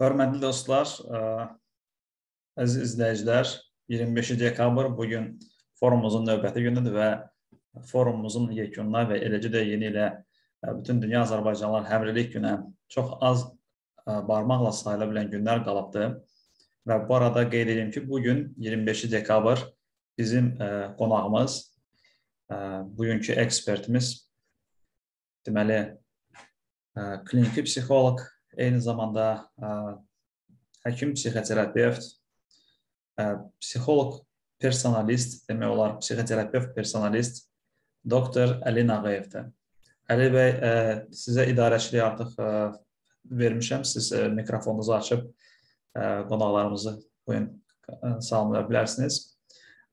Hörmətli dostlar, əziz izləyicilər, 25 dekabr bu gün forumumuzun növbəti günüdür və forumumuzun yekununa və eləcə də yeni ilə bütün dünya Azərbaycanlılar həmrəlik günə çox az barmaqla sayıla bilən günlər qalıbdır. Və bu arada qeyd edeyim ki, bu gün 25 dekabr bizim qonağımız, bugünkü ekspertimiz deməli kliniki psixoloq eyni zamanda ə, həkim, psixoterapevt, ə, psixoloq, personalist, demək olar psixoterapevt, personalist doktor Əli Nağıyevdir. Əli bəy, ə, sizə idarəçiliyi artıq ə, vermişəm. Siz ə, mikrofonunuzu açıb ə, qonaqlarımızı bugün salamlaya bilərsiniz.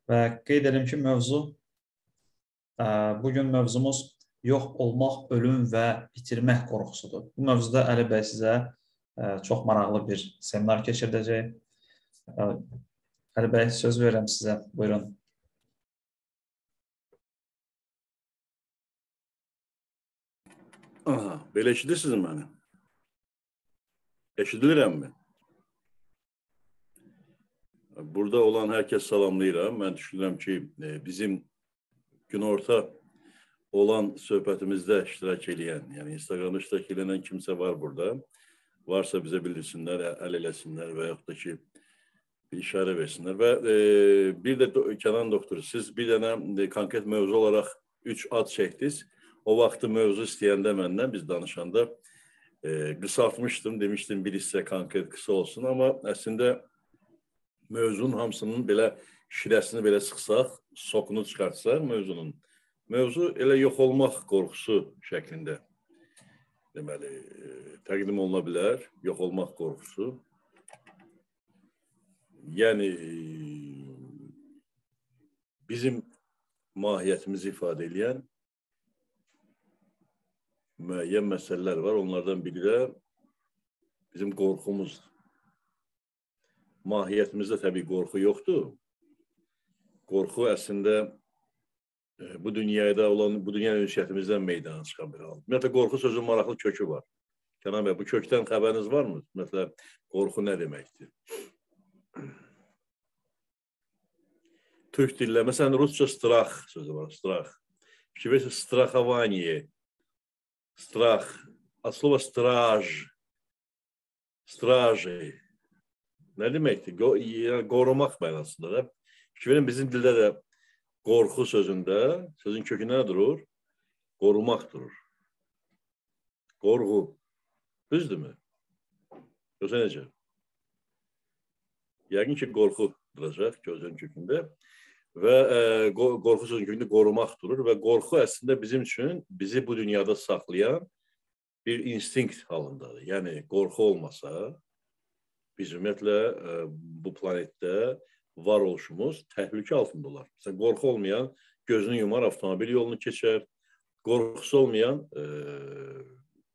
Və qeyd edim ki, mövzu ə, bugün mövzumuz yox olmaq, ölüm və itirmək qorxusudur. Bu mövzuda Əli bəy sizə e, çox maraqlı bir seminar keçirdəcək. E, Əli bəy, söz verirəm sizə. Buyurun. Aha, belə eşidirsiniz məni? Eşidilirəmmi? Burada olan hər kəs salamlayıram. Mən düşünürəm ki, e, bizim günorta olan söhbətimizdə iştirak edən, yəni Instagramda iştirak edən kimsə var burada. Varsa bizə bildirsinlər, əl eləsinlər və yaxud da ki bir işarə versinlər və e, bir də Kənan doktor, siz bir dənə e, konkret mövzu olaraq 3 ad çəkdiniz. O vaxtı mövzu istəyəndə məndən biz danışanda e, qısaltmışdım, demişdim bir hissə konkret qısa olsun, amma əslində mövzunun hamısının belə şirəsini belə sıxsaq, sokunu çıxartsaq mövzunun Mövzu elə yox olmaq qorxusu şəklində deməli e, təqdim oluna bilər, yox olmaq qorxusu. Yəni e, bizim mahiyyətimizi ifadə edən müəyyən məsələlər var. Onlardan biri də bizim qorxumuzdur. Mahiyyətimizdə təbii qorxu yoxdur. Qorxu əslində bu dünyada olan, bu dünya ünsiyyətimizdən meydana çıxan bir hal. Ümumiyyətlə, qorxu sözün maraqlı kökü var. Kənan bəy, bu kökdən xəbəriniz varmı? Ümumiyyətlə, qorxu nə deməkdir? Türk dillə, məsələn, rusca strah sözü var, strah. Fikirləşsə, straxavaniye, strah, от слова страж, straji. Nə deməkdir? Qorumaq mənasında da. Fikirləşin, bizim dildə də Qorxu sözündə sözün kökündə nə durur? Qorumaq durur. Qorxu. Düzdürmü? Yoxsa necə? Yəqin ki, qorxu duracaq gözün kökündə və e, qorxu sözün kökündə qorumaq durur və qorxu əslində bizim üçün bizi bu dünyada saxlayan bir instinkt halındadır. Yəni qorxu olmasa biz ümumiyyətlə e, bu planetdə varoluşumuz təhlükə altında olar. Məsələn, qorxu olmayan gözünü yumar, avtomobil yolunu keçər. Qorxusu olmayan e,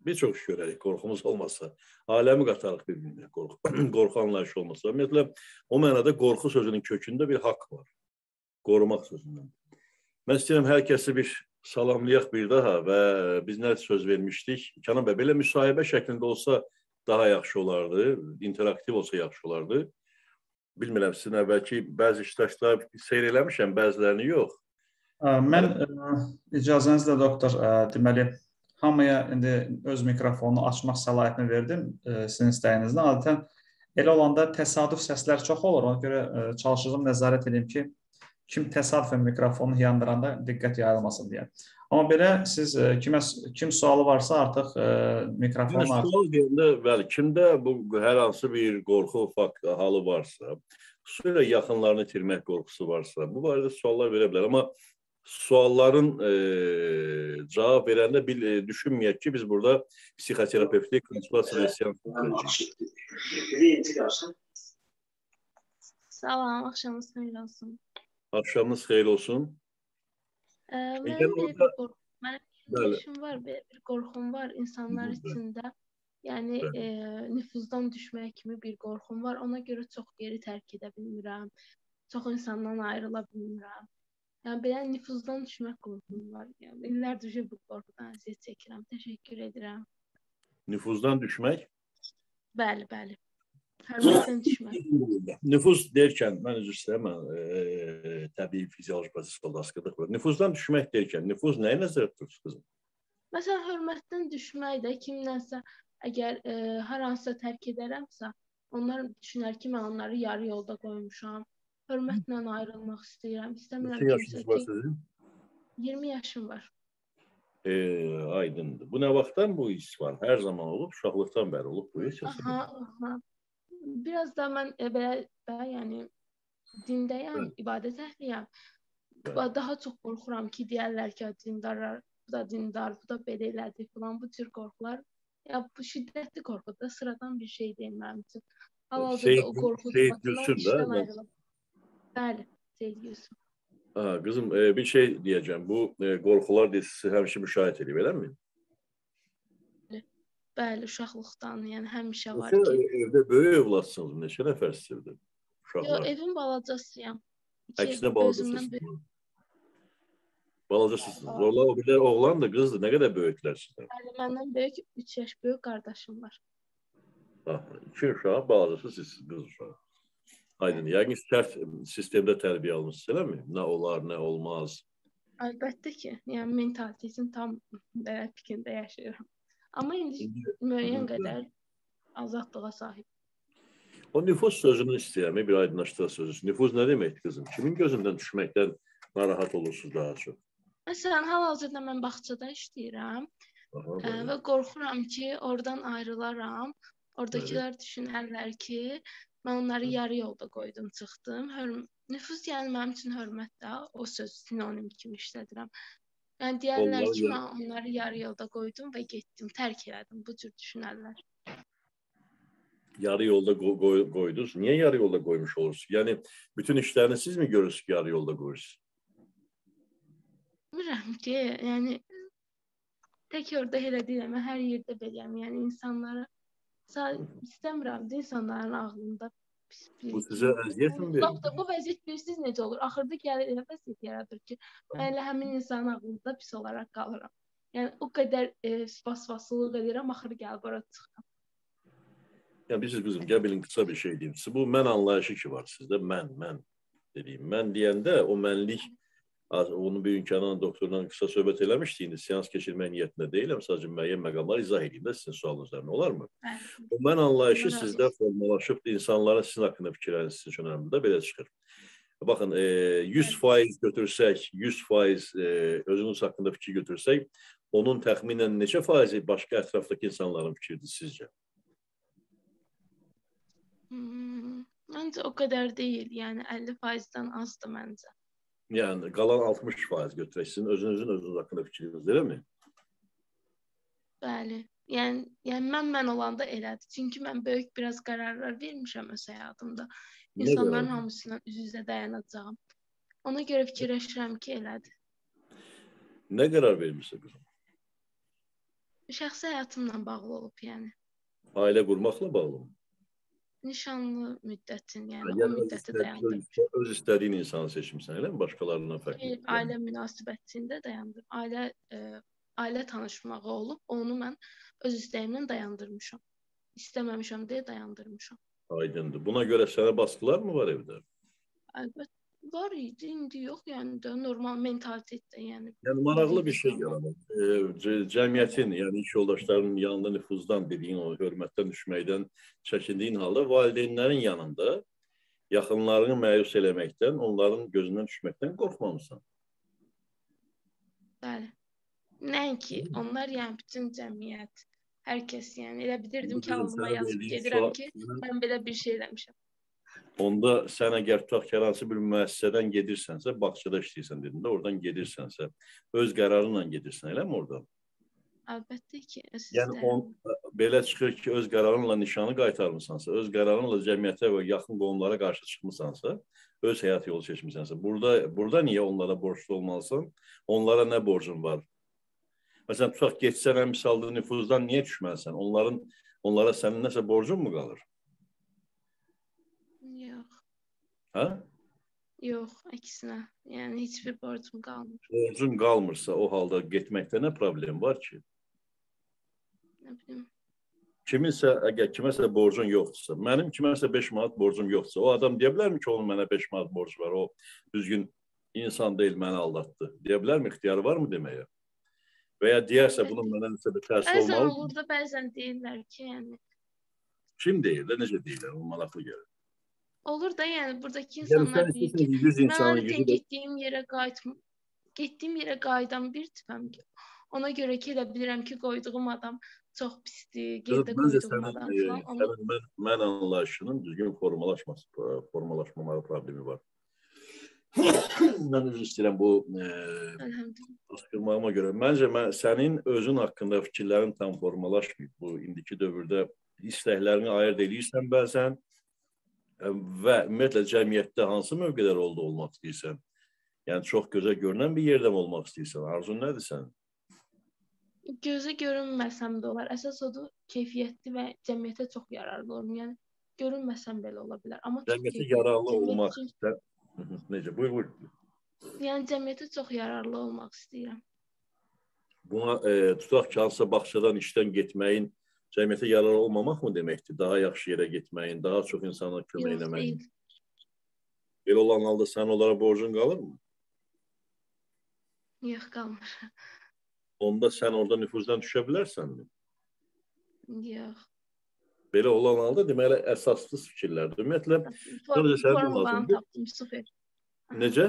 bir çox iş görərik qorxumuz olmasa. Aləmi qatarıq bir-birinə qorxu, qorxu anlayışı olmasa. Ümumiyyətlə, o mənada qorxu sözünün kökündə bir haqq var. Qorumaq sözündən. Mən istəyirəm hər kəsi bir salamlayaq bir daha və biz nə söz vermişdik? Kənan bəy, belə müsahibə şəklində olsa daha yaxşı olardı, interaktiv olsa yaxşı olardı bilmirəm sizin əvvəlki bəzi iştirakçılar seyr eləmişəm, bəzilərini yox. Mən icazənizlə doktor, deməli hamıya indi öz mikrofonunu açmaq səlahiyyətini verdim sizin istəyinizlə. Adətən elə olanda təsadüf səslər çox olur. Ona görə çalışacağam nəzarət edeyim ki, kim təsadüfən mikrofonu yandıranda diqqət yayılmasın deyə. Amma belə siz kimə kim sualı varsa artıq e, mikrofon var. Sual deyəndə bəli, kimdə bu hər hansı bir qorxu fakt halı varsa, xüsusilə yaxınlarını itirmək qorxusu varsa, bu barədə suallar verə bilər. Amma sualların e, cavab verəndə bil, e, düşünməyək ki, biz burada psixoterapevtik konsultasiya seansı Salam, axşamınız xeyir olsun. Axşamınız xeyir olsun. Mənim belə bir qorxum, mənim bir var, bir, bir qorxum var insanlar içində. Yəni e, nüfuzdan düşmək kimi bir qorxum var. Ona görə çox yeri tərk edə bilmirəm. Çox insandan ayrıla bilmirəm. Yəni belə nüfuzdan düşmək qorxum var. Yəni illərdir bu qorxudan əziyyət çəkirəm. Təşəkkür edirəm. Nüfuzdan düşmək? Bəli, bəli. Hörmətdən düşmək. Nüfuz deyirkən mən üzr istəyirəm, e, təbii fizioloji proseslərdə asqıdıq var. Nüfuzdan düşmək deyirkən nüfuz nəyə nəzərdə tutursunuz qızım? Məsələn, hörmətdən düşmək də kimdənsə əgər e, hər hansısa tərk edərəmsə, onlar düşünər ki, mən onları yarı yolda qoymuşam. Hörmətlə ayrılmaq istəyirəm. İstəmirəm Neçə yaşınız var sizin? 20 yaşım var. E, aydındır. Bu nə vaxtdan bu his var? Hər zaman olub, uşaqlıqdan bəri olub bu his. Aha, aha. Biraz da mən e, belə, belə yəni dindəyəm, Bəli. ibadət əhliyəm. Bəli. Daha çox qorxuram ki, deyərlər ki, dindarlar, bu da dindar, bu da belə elədi falan bu tür qorxular. Ya bu şiddətli qorxu da sıradan bir şey deyil mənim üçün. Hal-hazırda Seyid o Gül- qorxu Seyid sıfatından Gülsün də, işdən mən- ayrılıb. Bəli, Seyid Gülsün. Ha, qızım e, bir şey deyəcəm. Bu e, qorxular dizisi həmişə müşahidə edib, eləmi? Bəli, uşaqlıqdan, yəni həmişə var Neçə ki. evdə böyük övladsınız, neçə nəfərsiniz evdə? Uşaqlar. evin balacasıyam. Əksinə balacasısınız. Balacasısınız. Onlar o birlər oğlandır, qızdır. Nə qədər böyüklər sizdən? Bəli, məndən böyük 3 yaş böyük qardaşım var. Ha, iki uşaq, balacası sizsiniz, qız uşağı. Aydın. Yəqin sərt sistemdə tərbiyə almışsınız, eləmi? Nə olar, nə olmaz. Əlbəttə ki, yəni mentalitetin tam belə fikrində yaşayıram. Amma indi müəyyən qədər azadlığa sahib. O nüfuz sözünü istəyirəm, bir aydınlaşdırasınız. Nüfuz nə deməkdir qızım? Kimin gözündən düşməkdən narahat olursunuz daha çox? Məsələn, hal-hazırda mən bağçada işləyirəm Aha, ə, bəli. və qorxuram ki, oradan ayrılaram. Oradakılar düşünərlər ki, mən onları yarı yolda qoydum, çıxdım. Hörm nüfuz yəni mənim üçün hörmət də o söz sinonim kimi işlədirəm. Yəni deyərlər ki, mən onları yarı yolda qoydum və getdim, tərk elədim. Bu cür düşünərlər. Yarı yolda qo- qoy- qoydunuz. Niyə yarı yolda qoymuş olursunuz? Yəni bütün işlərini siz mi görürsünüz ki, yarı yolda qoyursunuz? Bilmirəm ki, yəni tək orada elə deyiləm, hər yerdə beləyəm. Yəni insanlara sa- istəmirəm də insanların ağlında pis bir Bu sizə əziyyət mi verir? Da bu vəziyyət bilirsiniz necə olur? Axırda gəlir elə vəziyyət yaradır ki, mən elə həmin insanın ağlında pis olaraq qalıram. Yəni o qədər e, vasvasılıq edirəm, axırı gəlib ora çıxıram. Yəni bilirsiniz qızım, gəl bilin qısa bir şey deyim. Sizə bu mən anlayışı ki var sizdə. Mən, mən dediyim. Mən deyəndə o mənlik onu bir gün Kənan doktorla qısa söhbət eləmişdik. İndi seans keçirmək niyyətində deyiləm. Sadəcə müəyyən məqamlar izah edeyim də sizin sualınız üzərinə. Olarmı? O mən anlayışı sizdə formalaşıb insanların sizin haqqında fikirləriniz sizin üçün önəmlidir. Belə çıxır. Baxın, e, 100% götürsək, 100% e, özünüz haqqında fikir götürsək, onun təxminən neçə faizi başqa ətrafdakı insanların fikridir sizcə? Hmm, məncə o qədər deyil. Yəni 50%-dən azdır məncə. Yəni qalan 60% götürək. Sizin özünüzün özünüz haqqında fikriniz deyilmi? Bəli. Yəni, yəni mən mən olanda elədir. Çünki mən böyük biraz qərarlar vermişəm öz həyatımda. İnsanların qərar? hamısına üz-üzə dayanacağam. Ona görə fikirləşirəm ki, elədir. Nə qərar vermisiniz qızım? Şəxsi həyatımla bağlı olub, yəni. Ailə qurmaqla bağlı mı? Nişanlı müddətin, yəni o Yəni öz, müddəti dayandım. öz, istədiyin insanı seçmisən, elə mi? Başqalarından fərqli. Ailə münasibətində dayandım. Ailə e, ailə tanışmağı olub, onu mən öz istəyimlə dayandırmışam. İstəməmişəm deyə dayandırmışam. Aydındır. Buna görə sənə baskılar mı var evdə? Əlbəttə var idi, indi yox, yəni də normal mentalitetdə, yəni Yəni maraqlı bir şey yaranır. E, c- cəmiyyətin, yəni iş yoldaşlarının yanında nüfuzdan dediyin o hörmətdən düşməkdən çəkindiyin halda valideynlərin yanında yaxınlarını məyus eləməkdən, onların gözündən düşməkdən qorxmamısan. bəli. Nəinki onlar, yəni bütün cəmiyyət, hər kəs, yəni elə bilirdim ki, Bizim alnıma sənə yazıb verdiyin gedirəm sual- ki, mən belə bir şey eləmişəm. Onda sən əgər tutaq ki, hansı bir müəssisədən gedirsənsə, bağçada işləyirsən dedin də, oradan gedirsənsə, öz qərarınla gedirsən, eləmi oradan? Əlbəttə ki, öz Yəni on belə çıxır ki, öz qərarınla nişanı qaytarmısansa, öz qərarınla cəmiyyətə və yaxın qohumlara qarşı çıxmısansa, öz həyat yolu seçmisənsə, burada burada niyə onlara borclu olmalısan? Onlara nə borcun var? Məsələn, tutaq getsən, həm misalda nüfuzdan niyə düşməlisən? Onların onlara sənin nəsə borcun mu qalır? Yox, Hə? yox, əksinə. Yəni heç bir borcum qalmır. kiminsə əgər kiməsə borcun yoxdursa, mənim kiməsə 5 manat borcum yoxdursa, o adam deyə bilərmi ki, onun mənə 5 manat borcu var, o düzgün insan deyil, məni aldatdı. Deyə bilərmi, ixtiyarı varmı deməyə? Və ya deyərsə bunun mənə nəsə bir təsir olmalı. Bəzən olur da, bəzən deyirlər ki, yəni Kim deyir də, necə deyirlər, o maraqlı gəlir. Olur da, yəni buradakı Yəni insanlar sən deyir ki, istəsən 100 mən insanın getdiyim yerə qayıtm getdiyim yerə qayıdan bir tipəm ki, ona görə ki, elə bilirəm ki, qoyduğum adam çox pisdir, Məncə qoyduğum adam falan. Sənin mən, mən anlayışının düzgün formalaşması, formalaşmamağı problemi var. mən üzr istəyirəm bu. Askırmağıma görə. Məncə mən sənin özün haqqında fikirlərin tam formalaşmayıb. Bu indiki dövrdə istəklərini ayırd eləyirsən bəzən və ümumiyyətlə cəmiyyətdə hansı mövqelər oldu olmaq istəyirsən? Yəni çox gözə görünən bir yerdə olmaq istəyirsən? Arzun nədir sənin? Gözə görünməsəm də olar. Əsas odur keyfiyyətli və cəmiyyətə çox yararlı olum. Yəni görünməsəm belə ola bilər. Amma Cəmiyyətə yararlı cəmiyyət olmaq. üçün- hı, necə? Buyur, buyur. Yəni cəmiyyətə çox yararlı olmaq istəyirəm. Buna e, tutaq ki, hansısa bağçadan işdən getməyin cəmiyyətə yararlı olmamaq mı deməkdir? Daha yaxşı yerə getməyin, daha çox insana kömək deyil. Belə olan halda sən onlara borcun qalırmı? Yox, qalmır. Onda sən orada nüfuzdan düşə bilərsənmi? Yox. Belə olan halda deməli əsassız fikirlərdir. Ümumiyyətlə Sadəcə sənin lazımdır. tapdım, super. necə?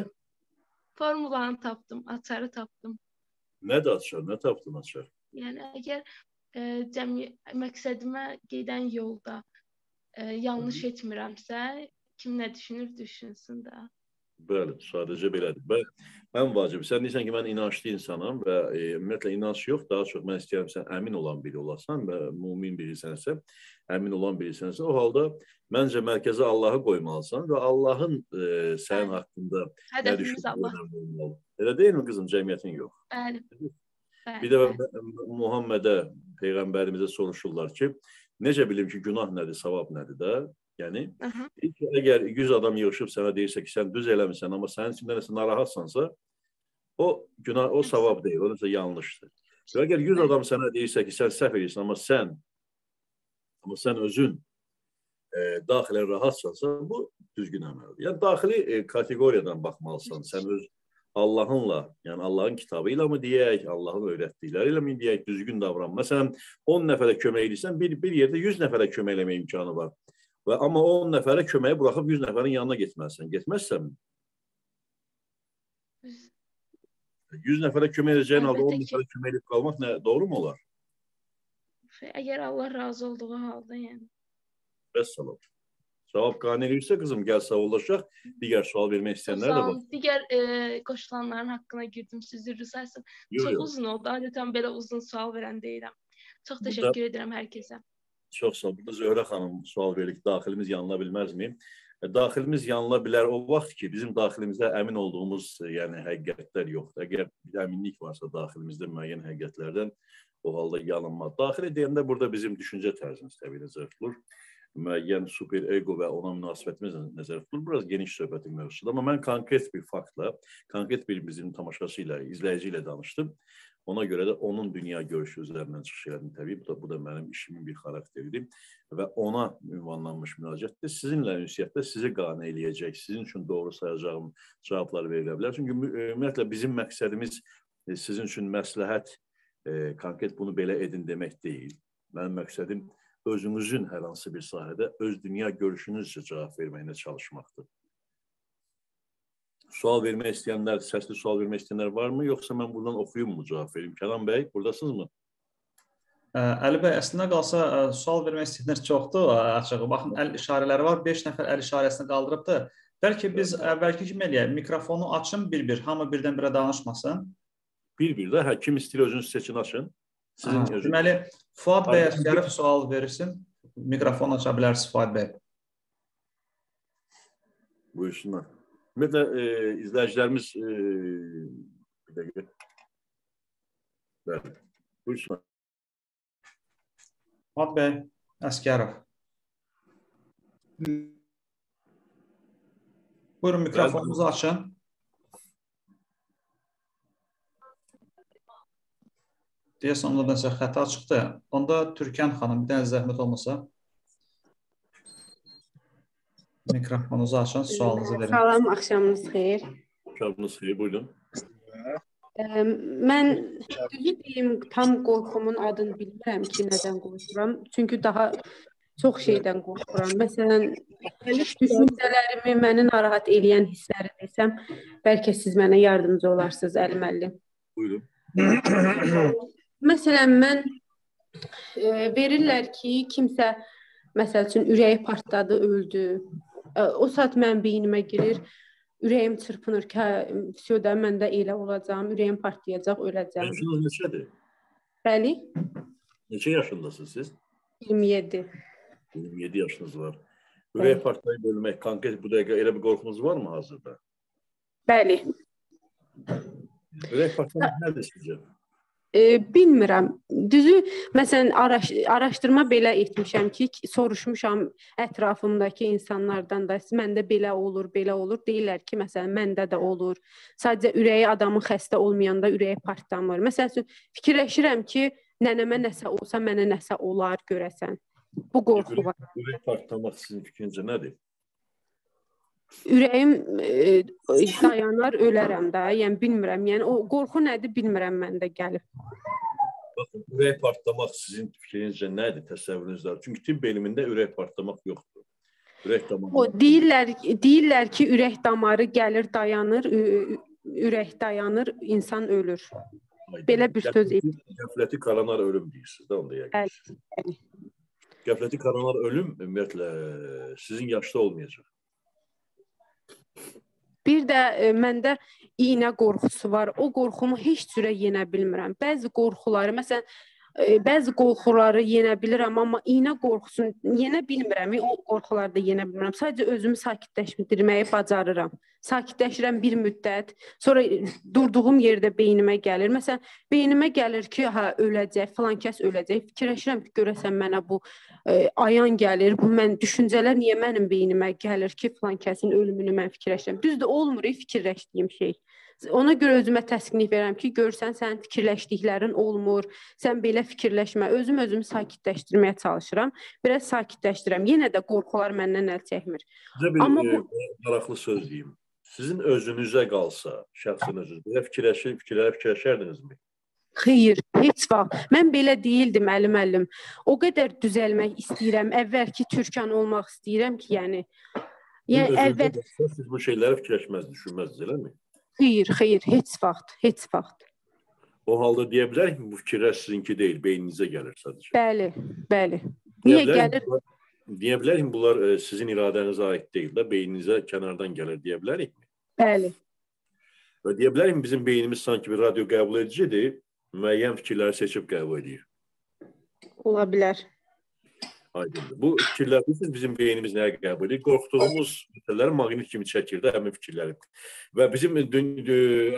Formulanı tapdım, açarı tapdım. Nədir açar? Nə tapdın açar? Yəni əgər e, cəmi məqsədimə gedən yolda e, yanlış etmirəmsə, kim nə düşünür, düşünsün də. Bəli, sadəcə belədir. Mən, mən vacib. Sən deyirsən ki, mən inanclı insanam və e, ümumiyyətlə inanc yox, daha çox mən istəyirəm sən əmin olan biri olasan və mümin birisənsə, əmin olan birisənsə, o halda məncə mərkəzə Allahı qoymalısan və Allahın e, sənin Bəli. haqqında nə Hədəfimiz düşündüyü Allah. önəmli olmalı. Elə deyilmi qızım, cəmiyyətin yox? Bəli. Bir dəfə Muhammedə peyğəmbərimizə soruşurlar ki, necə bilim ki, günah nədir, savab nədir də? Yəni əgər 100 adam yığılıb sənə deyirsə ki, sən düz eləmisən, amma sənin içində nəsə narahatsansa, o günah, o savab deyil, o nəsə yanlışdır. Və əgər 100 adam sənə deyirsə ki, sən səhv edirsən, amma sən amma sən özün e, daxilən rahatsansa, bu düzgün əməldir. Yəni daxili e, kateqoriyadan baxmalısan. Sən öz Allahınla, yəni Allahın kitabı ilə mi deyək, Allahın öyrətdikləri ilə mi deyək, düzgün davran. Məsələn, 10 nəfərə kömək edirsən, bir bir yerdə 100 nəfərə kömək eləmə imkanı var. Və amma 10 nəfərə köməyi buraxıb 100 nəfərin yanına getməlisən. Getməzsən 100 nəfərə kömək edəcəyin halda 10 Əlbəttə ki. nəfərə kömək edib qalmaq nə doğru mu olar? Əgər Allah razı olduğu halda, yəni. Vəssalam. Cavab qane edirsə qızım gəl sağollaşaq. Digər sual vermək istəyənlər də var. olun. Digər e, qoşulanların haqqına girdim. Siz üzr Çox yox. uzun oldu. Adətən belə uzun sual verən deyirəm. Çox Burada- təşəkkür edirəm hər kəsə. Çox sağ ol. Burada Zöhrə xanım sual verir ki, daxilimiz yanıla bilməzmi? E, Daxilimiz yanıla bilər o vaxt ki, bizim daxilimizdə əmin olduğumuz, e, yəni həqiqətlər yoxdur. Əgər bir əminlik varsa daxilimizdə müəyyən həqiqətlərdən o halda yanılmaz. Daxili deyəndə burada bizim düşüncə tərzimiz təbii nəzərdə tutulur. Müəyyən super ego və ona münasibətimiz nəzərdə tutulur. Biraz geniş söhbətin mövzusudur. Amma mən konkret bir faktla, konkret bir bizim tamaşaçı ilə, izləyici ilə danışdım. Ona görə də onun dünya görüşü üzərindən çıxış elədim təbii. Bu da bu da mənim işimin bir xarakteridir və ona ünvanlanmış müraciətdir. Sizinlə ünsiyyətdə sizi qane eləyəcək, sizin üçün doğru sayacağım cavablar verilə bilər. Çünki ümumiyyətlə bizim məqsədimiz sizin üçün məsləhət konkret bunu belə edin demək deyil. Mənim məqsədim özünüzün hər hansı bir sahədə öz dünya görüşünüzcə cavab verməyinə çalışmaqdır. Sual vermək istəyənlər, səsli sual vermək istəyənlər varmı, yoxsa mən buradan oxuyum mu cavab verim? Kənan bəy, buradasınızmı? Ə, Əli bəy, əslində qalsa sual vermək istəyənlər çoxdur açığı. Baxın, əl işarələri var. 5 nəfər əl işarəsini qaldırıbdı. Bəlkə biz əvvəlki kimi eləyək. Mikrofonu açın bir-bir, hamı birdən-birə danışmasın. Bir-bir də hə kim istəyir özünüz seçin açın. Sizin Aha. Deməli, Fuad bəy Aydın. Əsgərov sual verirsin. Mikrofon aça bilərsiniz Fuad bəy. Buyursunlar. Ümumiyyətlə e, izləyicilərimiz e, bir dəqiqə. Bəli. Buyursunlar. Fuad bəy Əsgərov. Buyurun mikrofonunuzu açın. Deyəsən onda nəsə xəta çıxdı. Onda Türkan xanım bir dənə zəhmət olmasa mikrofonunuzu açın, sualınızı verin. Salam, axşamınız xeyir. Axşamınız xeyir, buyurun. Ə, mən düzü deyim, tam qorxumun adını bilmirəm ki, nədən qorxuram. Çünki daha çox şeydən qorxuram. Məsələn, düşüncələrimi məni narahat edən hissləri desəm, bəlkə siz mənə yardımcı olarsınız, Əli müəllim. Buyurun. Məsələn, mən e, verirlər ki, kimsə məsəl üçün ürəyi partladı, öldü. E, o saat mənim beynimə girir, ürəyim çırpınır ki, fisiyoda mən də elə olacağam, ürəyim partlayacaq, öləcəm. Yaşınız neçədir? Bəli, Neçə yaşındasınız siz? 27. 27 yaşınız var. Ürək partlayıb ölmək konkret bu dəqiqə elə bir qorxunuz varmı hazırda? Bəli. Ürək partlamaq nədir sizcə? E, bilmirəm. Düzü, məsələn, araş araşdırma belə etmişəm ki, soruşmuşam ətrafımdakı insanlardan da, məndə belə olur, belə olur. Deyirlər ki, məsələn, məndə də olur. Sadəcə ürəyi adamın xəstə olmayanda ürəyi partlamır. Məsələn, fikirləşirəm ki, nənəmə nəsə olsa, mənə nəsə olar görəsən. Bu qorxu var. Ürək partlamaq sizin fikrincə nədir? Ürəyim e, dayanar, ölərəm də. Yəni bilmirəm. Yəni o qorxu nədir bilmirəm məndə gəlib. Baxın, ürək partlamaq sizin fikrincə nədir təsəvvürünüzdə? Çünki tibb elmində ürək partlamaq yoxdur. Ürək damarı. O deyirlər deyirlər ki, ürək damarı gəlir, dayanır, ü- ürək dayanır, insan ölür. belə bir söz Qəfləti- Qəfləti koronar ölüm deyirsiniz də onda yəqin. Bəli, bəli. Qəfləti koronar ölüm ümumiyyətlə sizin yaşda olmayacaq. Bir də e, məndə iynə qorxusu var. O qorxumu heç cürə yenə bilmirəm. Bəzi qorxuları, məsələn, bəzi qorxuları yenə bilirəm, amma iynə qorxusunu yenə bilmirəm. O qorxuları da yenə bilmirəm. Sadəcə özümü sakitləşdirməyi bacarıram. Sakitləşirəm bir müddət, sonra durduğum yerdə beynimə gəlir. Məsələn, beynimə gəlir ki, ha öləcək, falan kəs öləcək. Fikirləşirəm ki, görəsən mənə bu e, ayan gəlir. Bu mən düşüncələr niyə mənim beynimə gəlir ki, falan kəsin ölümünü mən fikirləşirəm. Düzdür, olmur e, fikirləşdiyim şey. Ona görə özümə təskinlik verirəm ki, görsən sənin fikirləşdiklərin olmur. Sən belə fikirləşmə. Özüm özümü sakitləşdirməyə çalışıram. Biraz sakitləşdirirəm. Yenə də qorxular məndən əl çəkmir. Sizə bir Amma e, bu- maraqlı söz deyim. Sizin özünüzə qalsa, şəxsin özünüz, belə fikirləşir, fikirlərə fikirləşərdinizmi? Xeyr, heç vaxt. Mən belə deyildim Əli müəllim. O qədər düzəlmək istəyirəm. Əvvəlki türkan olmaq istəyirəm ki, yəni yəni əvvəl siz bu şeyləri fikirləşməzdiniz, düşünməzdiniz, eləmi? Xeyr, xeyr, heç vaxt, heç vaxt. O halda deyə bilərik ki, bu fikirlər sizinki deyil, beyninizə gəlir sadəcə. Bəli, bəli. Deyə Niyə bilərik gəlir? bunlar- Deyə bilərik ki, bunlar e, sizin iradənizə aid deyil də, beyninizə kənardan gəlir deyə bilərik. Bəli. Və deyə bilərik ki, bizim beynimiz sanki bir radio qəbul edicidir, müəyyən fikirləri seçib qəbul edir. Ola bilər. Aydındır. Bu fikirlər bilirsiniz bizim beynimiz nəyə qəbul edir? Qorxduğumuz məsələləri maqnit kimi çəkir də həmin fikirləri. Və bizim dün,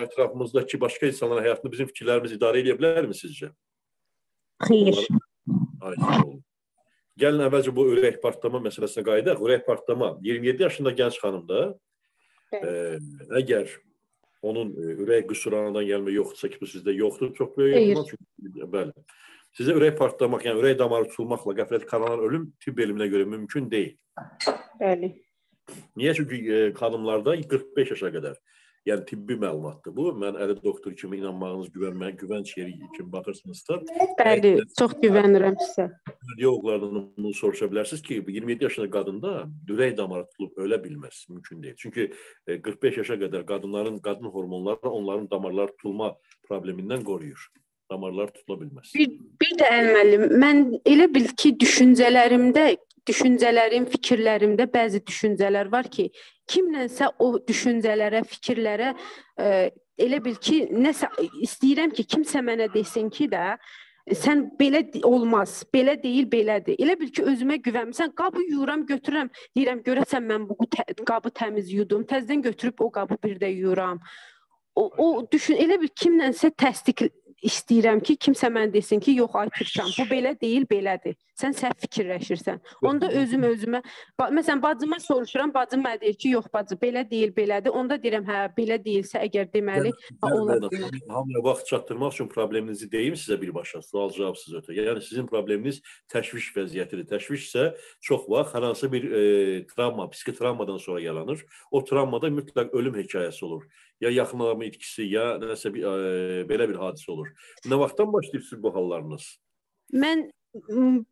ətrafımızdakı başqa insanların həyatını bizim fikirlərimiz idarə edə bilərmi sizcə? Xeyr. Aydın. Gəlin əvvəlcə bu ürək partlama məsələsinə qayıdaq. Ürək partlama 27 yaşında gənc xanımda e, əgər onun e, ürək qüsurlarından gəlmə yoxdursa ki, bu sizdə yoxdur, çox böyük ehtimal çünki bəli. Sizə ürək partlamaq, yəni ürək damarı tutulmaqla qəflət koronar ölüm tibb elminə görə mümkün deyil. Bəli. Niyə? Çünki e, xanımlarda 45 yaşa qədər. Yəni tibbi məlumatdır bu. Mən əli doktor kimi inanmağınız, güvənmək, güvənc yeri kimi baxırsınızsa, Bəli, çox güvənirəm sizə. radioloqlardan bunu soruşa bilərsiniz ki, 27 yaşında qadında ürək damarı tutulub ölə bilməz, mümkün deyil. Çünki e, 45 yaşa qədər qadınların qadın hormonları onların damarlar tutulma problemindən qoruyur. Damarlar tutula bilməz. Bir, bir də Əlməlim, mən elə bil ki, düşüncələrimdə, düşüncələrim, fikirlərimdə bəzi düşüncələr var ki, kimlənsə o düşüncələrə, fikirlərə ə, elə bil ki, nəsə istəyirəm ki, kimsə mənə desin ki də sən belə olmaz, belə deyil, belədir. Elə bil ki, özümə güvənmirsən. Qabı yuyuram, götürürəm, deyirəm, görəsən mən bu qabı təmiz yudum, təzədən götürüb o qabı bir də yuyuram. O, o düşün elə bir kimlənsə təsdiq istəyirəm ki, kimsə mən desin ki, yox ay Türkçəm, bu belə deyil, belədir. Sən səhv fikirləşirsən. Onda özüm özümə, məsələn, bacıma soruşuram, bacım mənə deyir ki, yox bacı, belə deyil, belədir. Onda deyirəm, hə, belə deyilsə əgər deməli, yəni, ola bilər. Hamıya vaxt çatdırmaq üçün probleminizi deyim sizə birbaşa, sual-cavabsız ötə. Yəni sizin probleminiz təşviş vəziyyətidir. Təşviş isə çox vaxt hər hansı bir e, travma, psixi travmadan sonra yaranır. O travmada mütləq ölüm hekayəsi olur ya yaxınlarımın itkisi, ya nəsə bir ə, belə bir hadisə olur. Nə vaxtdan başlayıb sizin bu hallarınız? Mən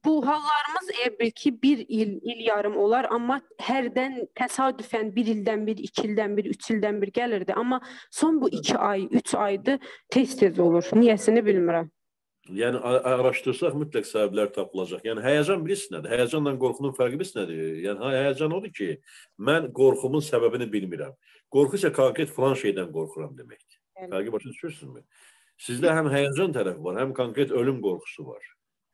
bu hallarımız elə bil ki, bir il, il yarım olar, amma hərdən təsadüfən bir ildən bir, iki ildən bir, üç ildən bir gəlirdi. Amma son bu iki ay, üç aydır tez-tez olur. Niyəsini bilmirəm. Yəni araşdırsaq mütləq səbəblər tapılacaq. Yəni həyəcan bilirsiniz nədir? Həyəcanla qorxunun fərqi bilirsiniz nədir? Yəni həyəcan odur ki, mən qorxumun səbəbini bilmirəm. Qorxu isə konkret falan şeydən qorxuram deməkdir. Yəni. Fərqi başa düşürsünüzmü? Sizdə həm həyəcan tərəfi var, həm konkret ölüm qorxusu var.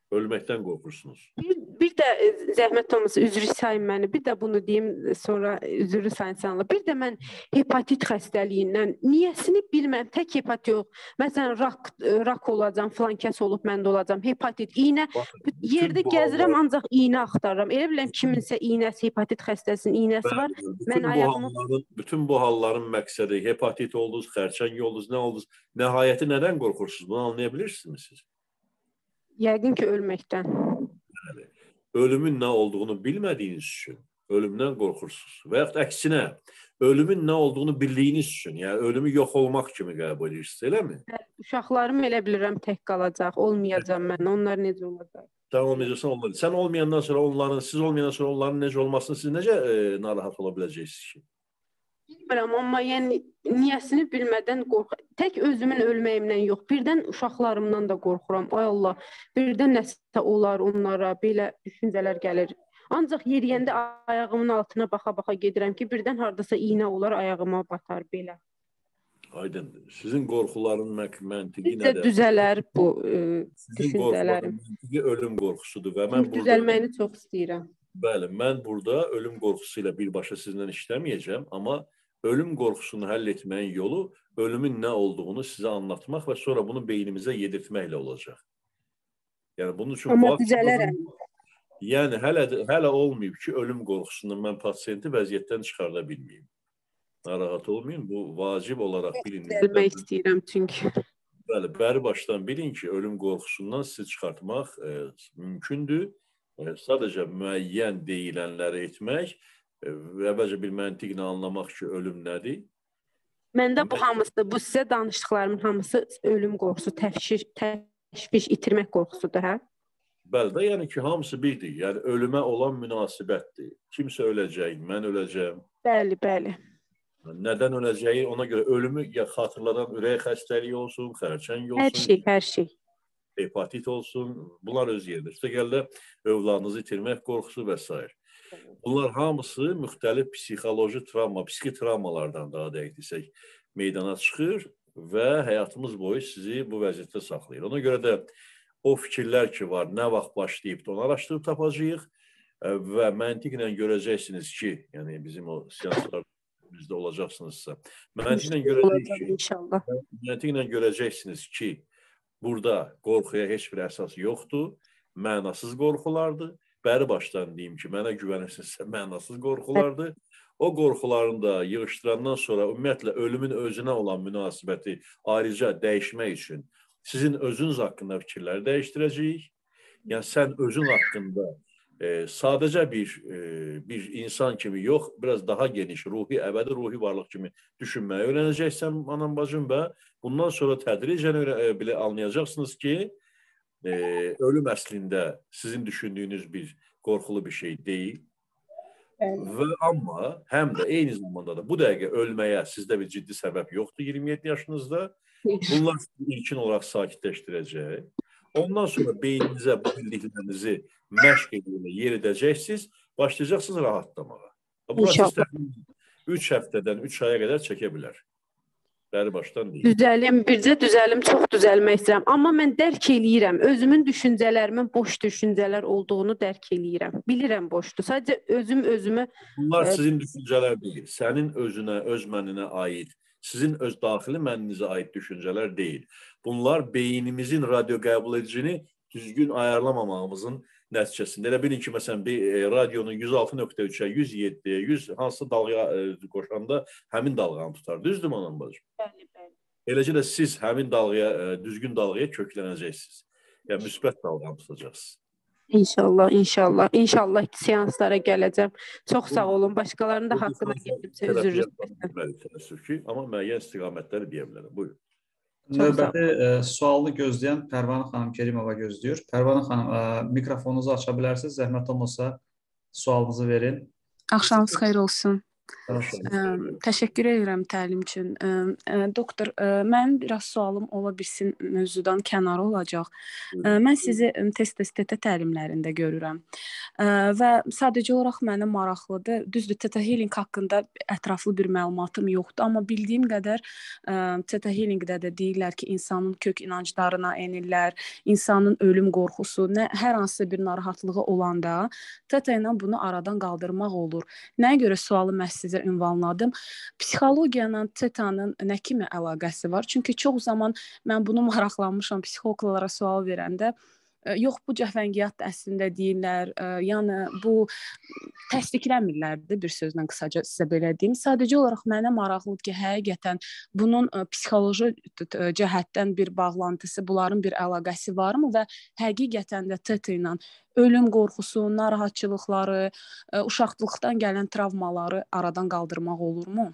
Ölməkdən qorxursunuz. Bir, bir də e, zəhmət olmasa üzr istəyim məni. Bir də bunu deyim, sonra üzrü sayınsanlar. Bir də mən hepatit xəstəliyindən niyəsini bilmirəm. Tək hepatit yox. Məsələn, rak e, rak olacam, filan kəs olub məndə olacam. Hepatit, iynə yerdə gəzirəm ancaq iynə axtarıram. Elə bilirəm kiminsə iynəsi, hepatit xəstəsinin iynəsi var. Mən ayağımı halların, bütün bu halların məqsədi hepatit oldunuz, xərçəng oldunuz, nə oldunuz? Nəhayəti nədən qorxursunuz? Bunu anlaya bilirsiniz siz? Yəqin ki, ölməkdən. Bəli. Ölümün nə olduğunu bilmədiyiniz üçün ölümdən qorxursunuz. Və yaxud əksinə, ölümün nə olduğunu bildiyiniz üçün, yəni ölümü yox olmaq kimi qəbul edirsiniz, eləmi? Uşaqlarım elə bilirəm tək qalacaq, olmayacam mən. Onlar necə olacaq? Sən olmayacaqsan onlar. Sən olmayandan sonra onların, siz olmayandan sonra onların necə olmasını siz necə e, narahat ola biləcəksiniz ki? Bilmirəm, amma yəni niyəsini bilmədən qorx. Tək özümün ölməyimdən yox, birdən uşaqlarımdan da qorxuram. Ay Allah, birdən nəsə olar onlara, belə düşüncələr gəlir. Ancaq yeriyəndə ayağımın altına baxa-baxa gedirəm ki, birdən hardasa iynə olar, ayağıma batar belə. Aydındır. Sizin qorxuların məntiqi Bizdə nədir? düzələr bu e, düşüncələrim. Məntiqi ölüm qorxusudur və mən burada düzəlməyini çox istəyirəm. Bəli, mən burada ölüm qorxusu ilə birbaşa sizinlə işləməyəcəm, amma ölüm qorxusunu həll etməyin yolu ölümün nə olduğunu sizə anlatmaq və sonra bunu beynimizə yedirtməklə olacaq. Yəni bunun üçün Amma düzələrəm. Yəni hələ hələ olmayıb ki, ölüm qorxusundan mən pasiyenti vəziyyətdən çıxarda bilməyim. Narahat olmayın, bu vacib olaraq bilin. Gəlmək istəyirəm çünki. Bəli, bəri başdan bilin ki, ölüm qorxusundan sizi çıxartmaq e, mümkündür. E, sadəcə müəyyən deyilənləri etmək əvvəlcə bir məntiqlə anlamaq ki, ölüm nədir? Məndə bu hamısı, bu sizə danışdıqlarımın hamısı ölüm qorxusu, təfşiş, təşviş, itirmək qorxusudur, hə? Bəli də, yəni ki, hamısı birdir. Yəni ölümə olan münasibətdir. Kimsə öləcək, mən öləcəm. Bəli, bəli. Nədən öləcəyi ona görə ölümü ya xatırladan ürək xəstəliyi olsun, xərçəng olsun. Hər şey, hər şey. Hepatit olsun, bunlar öz yerində. İşte gəldə övladınızı itirmək qorxusu və s. Bunlar hamısı müxtəlif psixoloji travma, psixi travmalardan daha dəqiq desək meydana çıxır və həyatımız boyu sizi bu vəziyyətdə saxlayır. Ona görə də o fikirlər ki var, nə vaxt başlayıb onu araşdırıb tapacağıq e, və məntiqlə görəcəksiniz ki, yəni bizim o seanslar bizdə olacaqsınızsa, məntiqlə görəcəksiniz ki, inşallah. Məntiqlə görəcəksiniz ki, burada qorxuya heç bir əsas yoxdur, mənasız qorxulardır bəri başdan deyim ki, mənə güvənirsinizsə mənasız qorxulardır. O qorxularını da yığışdırandan sonra ümumiyyətlə ölümün özünə olan münasibəti ayrıca dəyişmək üçün sizin özünüz haqqında fikirləri dəyişdirəcəyik. Yəni sən özün haqqında e, sadəcə bir e, bir insan kimi yox, biraz daha geniş ruhi, əbədi ruhi varlıq kimi düşünməyi öyrənəcəksən anam bacım və bundan sonra tədricən e, belə anlayacaqsınız ki, e, ölüm əslində sizin düşündüyünüz bir qorxulu bir şey deyil. Bəli. Və amma həm də eyni zamanda da bu dəqiqə ölməyə sizdə bir ciddi səbəb yoxdur 27 yaşınızda. Bunlar ilkin olaraq sakitləşdirəcək. Ondan sonra beyninizə bu bildiklərinizi məşq edərək yeridəcəksiniz, başlayacaqsınız rahatlamağa. Bu proses 3 həftədən 3 aya qədər çəkə bilər. Bəri başdan deyim. Düzəlim, bircə düzəlim, çox düzəlmək istəyirəm. Amma mən dərk eləyirəm, özümün düşüncələrimin boş düşüncələr olduğunu dərk eləyirəm. Bilirəm boşdur. Sadəcə özüm özümü Bunlar ə... sizin düşüncələr deyil. Sənin özünə, öz məninə aid sizin öz daxili mənninizə aid düşüncələr deyil. Bunlar beynimizin radio qəbul edicini düzgün ayarlamamağımızın nəticəsində. Elə bilin ki, məsələn, bir e, radionun 106.3-ə, 107-yə, 100 hansı dalğa e, qoşanda həmin dalğanı tutar. Düzdürmü onun bacım? Bəli, bəli. Eləcə də siz həmin dalğaya, e, düzgün dalğaya köklənəcəksiniz. Yəni müsbət dalğanı tutacaqsınız. İnşallah, inşallah. İnşallah seanslara gələcəm. Çox sağ olun. Başqalarının da haqqına getdimsə üzr istəyirəm. Bəli, təəssüf ki, amma müəyyən istiqamətləri deyə bilərəm. Buyurun. Növbəti ə, sualını gözləyən Pərvanə xanım Kerimova gözləyir. Pərvanə xanım, ə, mikrofonunuzu aça bilərsiniz. Zəhmət olmasa sualınızı verin. Axşamınız xeyir olsun. Ə, təşəkkür edirəm təlim üçün. Ə, ə, doktor, ə, mənim biraz sualım ola bilsin mövzudan kənarı olacaq. Ə, mən sizi test-test TT təlimlərində görürəm. Ə, və sadəcə olaraq mənə maraqlıdır. Düzdür, TT healing haqqında ətraflı bir məlumatım yoxdur, amma bildiyim qədər ə, TT healingdə də deyirlər ki, insanın kök inanclarına enirlər, insanın ölüm qorxusu, nə hər hansı bir narahatlığı olanda TT ilə bunu aradan qaldırmaq olur. Nəyə görə sualı məhz sizə ünvanladım. Psixologiyanın tetanın nə kimi əlaqəsi var? Çünki çox zaman mən bunu maraqlanmışam psixoloqlara sual verəndə yox bu cəfəngiyat əslində deyirlər, ə, yəni bu təsdiqləmirlər də bir sözlə qısaca sizə belə deyim. Sadəcə olaraq mənə maraqlıdır ki, həqiqətən bunun ə, psixoloji cəhətdən bir bağlantısı, bunların bir əlaqəsi varmı və həqiqətən də TT ilə ölüm qorxusu, narahatçılıqları, ə, uşaqlıqdan gələn travmaları aradan qaldırmaq olurmu?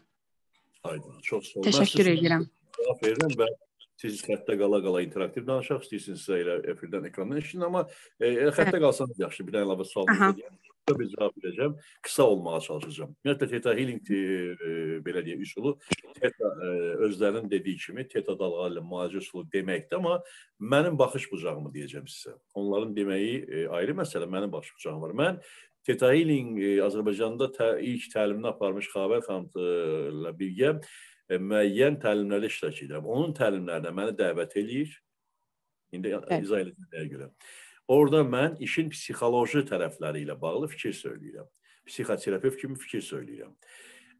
Aydın, çox sağ olun. Təşəkkür edirəm. Cavab verirəm və siz xəttə qala-qala interaktiv danışaq istəyirsinizsə elə efirdən ekrandan eşidin, amma e, xəttə qalsanız yaxşı. Bir dənə əlavə sual verəcəm. Bir cavab verəcəm. Qısa olmağa çalışacağam. Ümumiyyətlə Theta Healing e, belə deyə üsulu Theta e, özlərinin dediyi kimi Theta dalğaları ilə müalicə üsulu deməkdir, amma mənim baxış bucağımı deyəcəm sizə. Onların deməyi e, ayrı məsələ, mənim baxış bucağım var. Mən Theta Healing e, Azərbaycanda tə, ilk təlimini aparmış Xavər xanımla birgə e, müəyyən təlimlərdə iştirak edirəm. Onun təlimlərinə məni dəvət eləyir. İndi Bəli. izah edəcəm nəyə görə. Orada mən işin psixoloji tərəfləri ilə bağlı fikir söyləyirəm. Psixoterapevt kimi fikir söyləyirəm.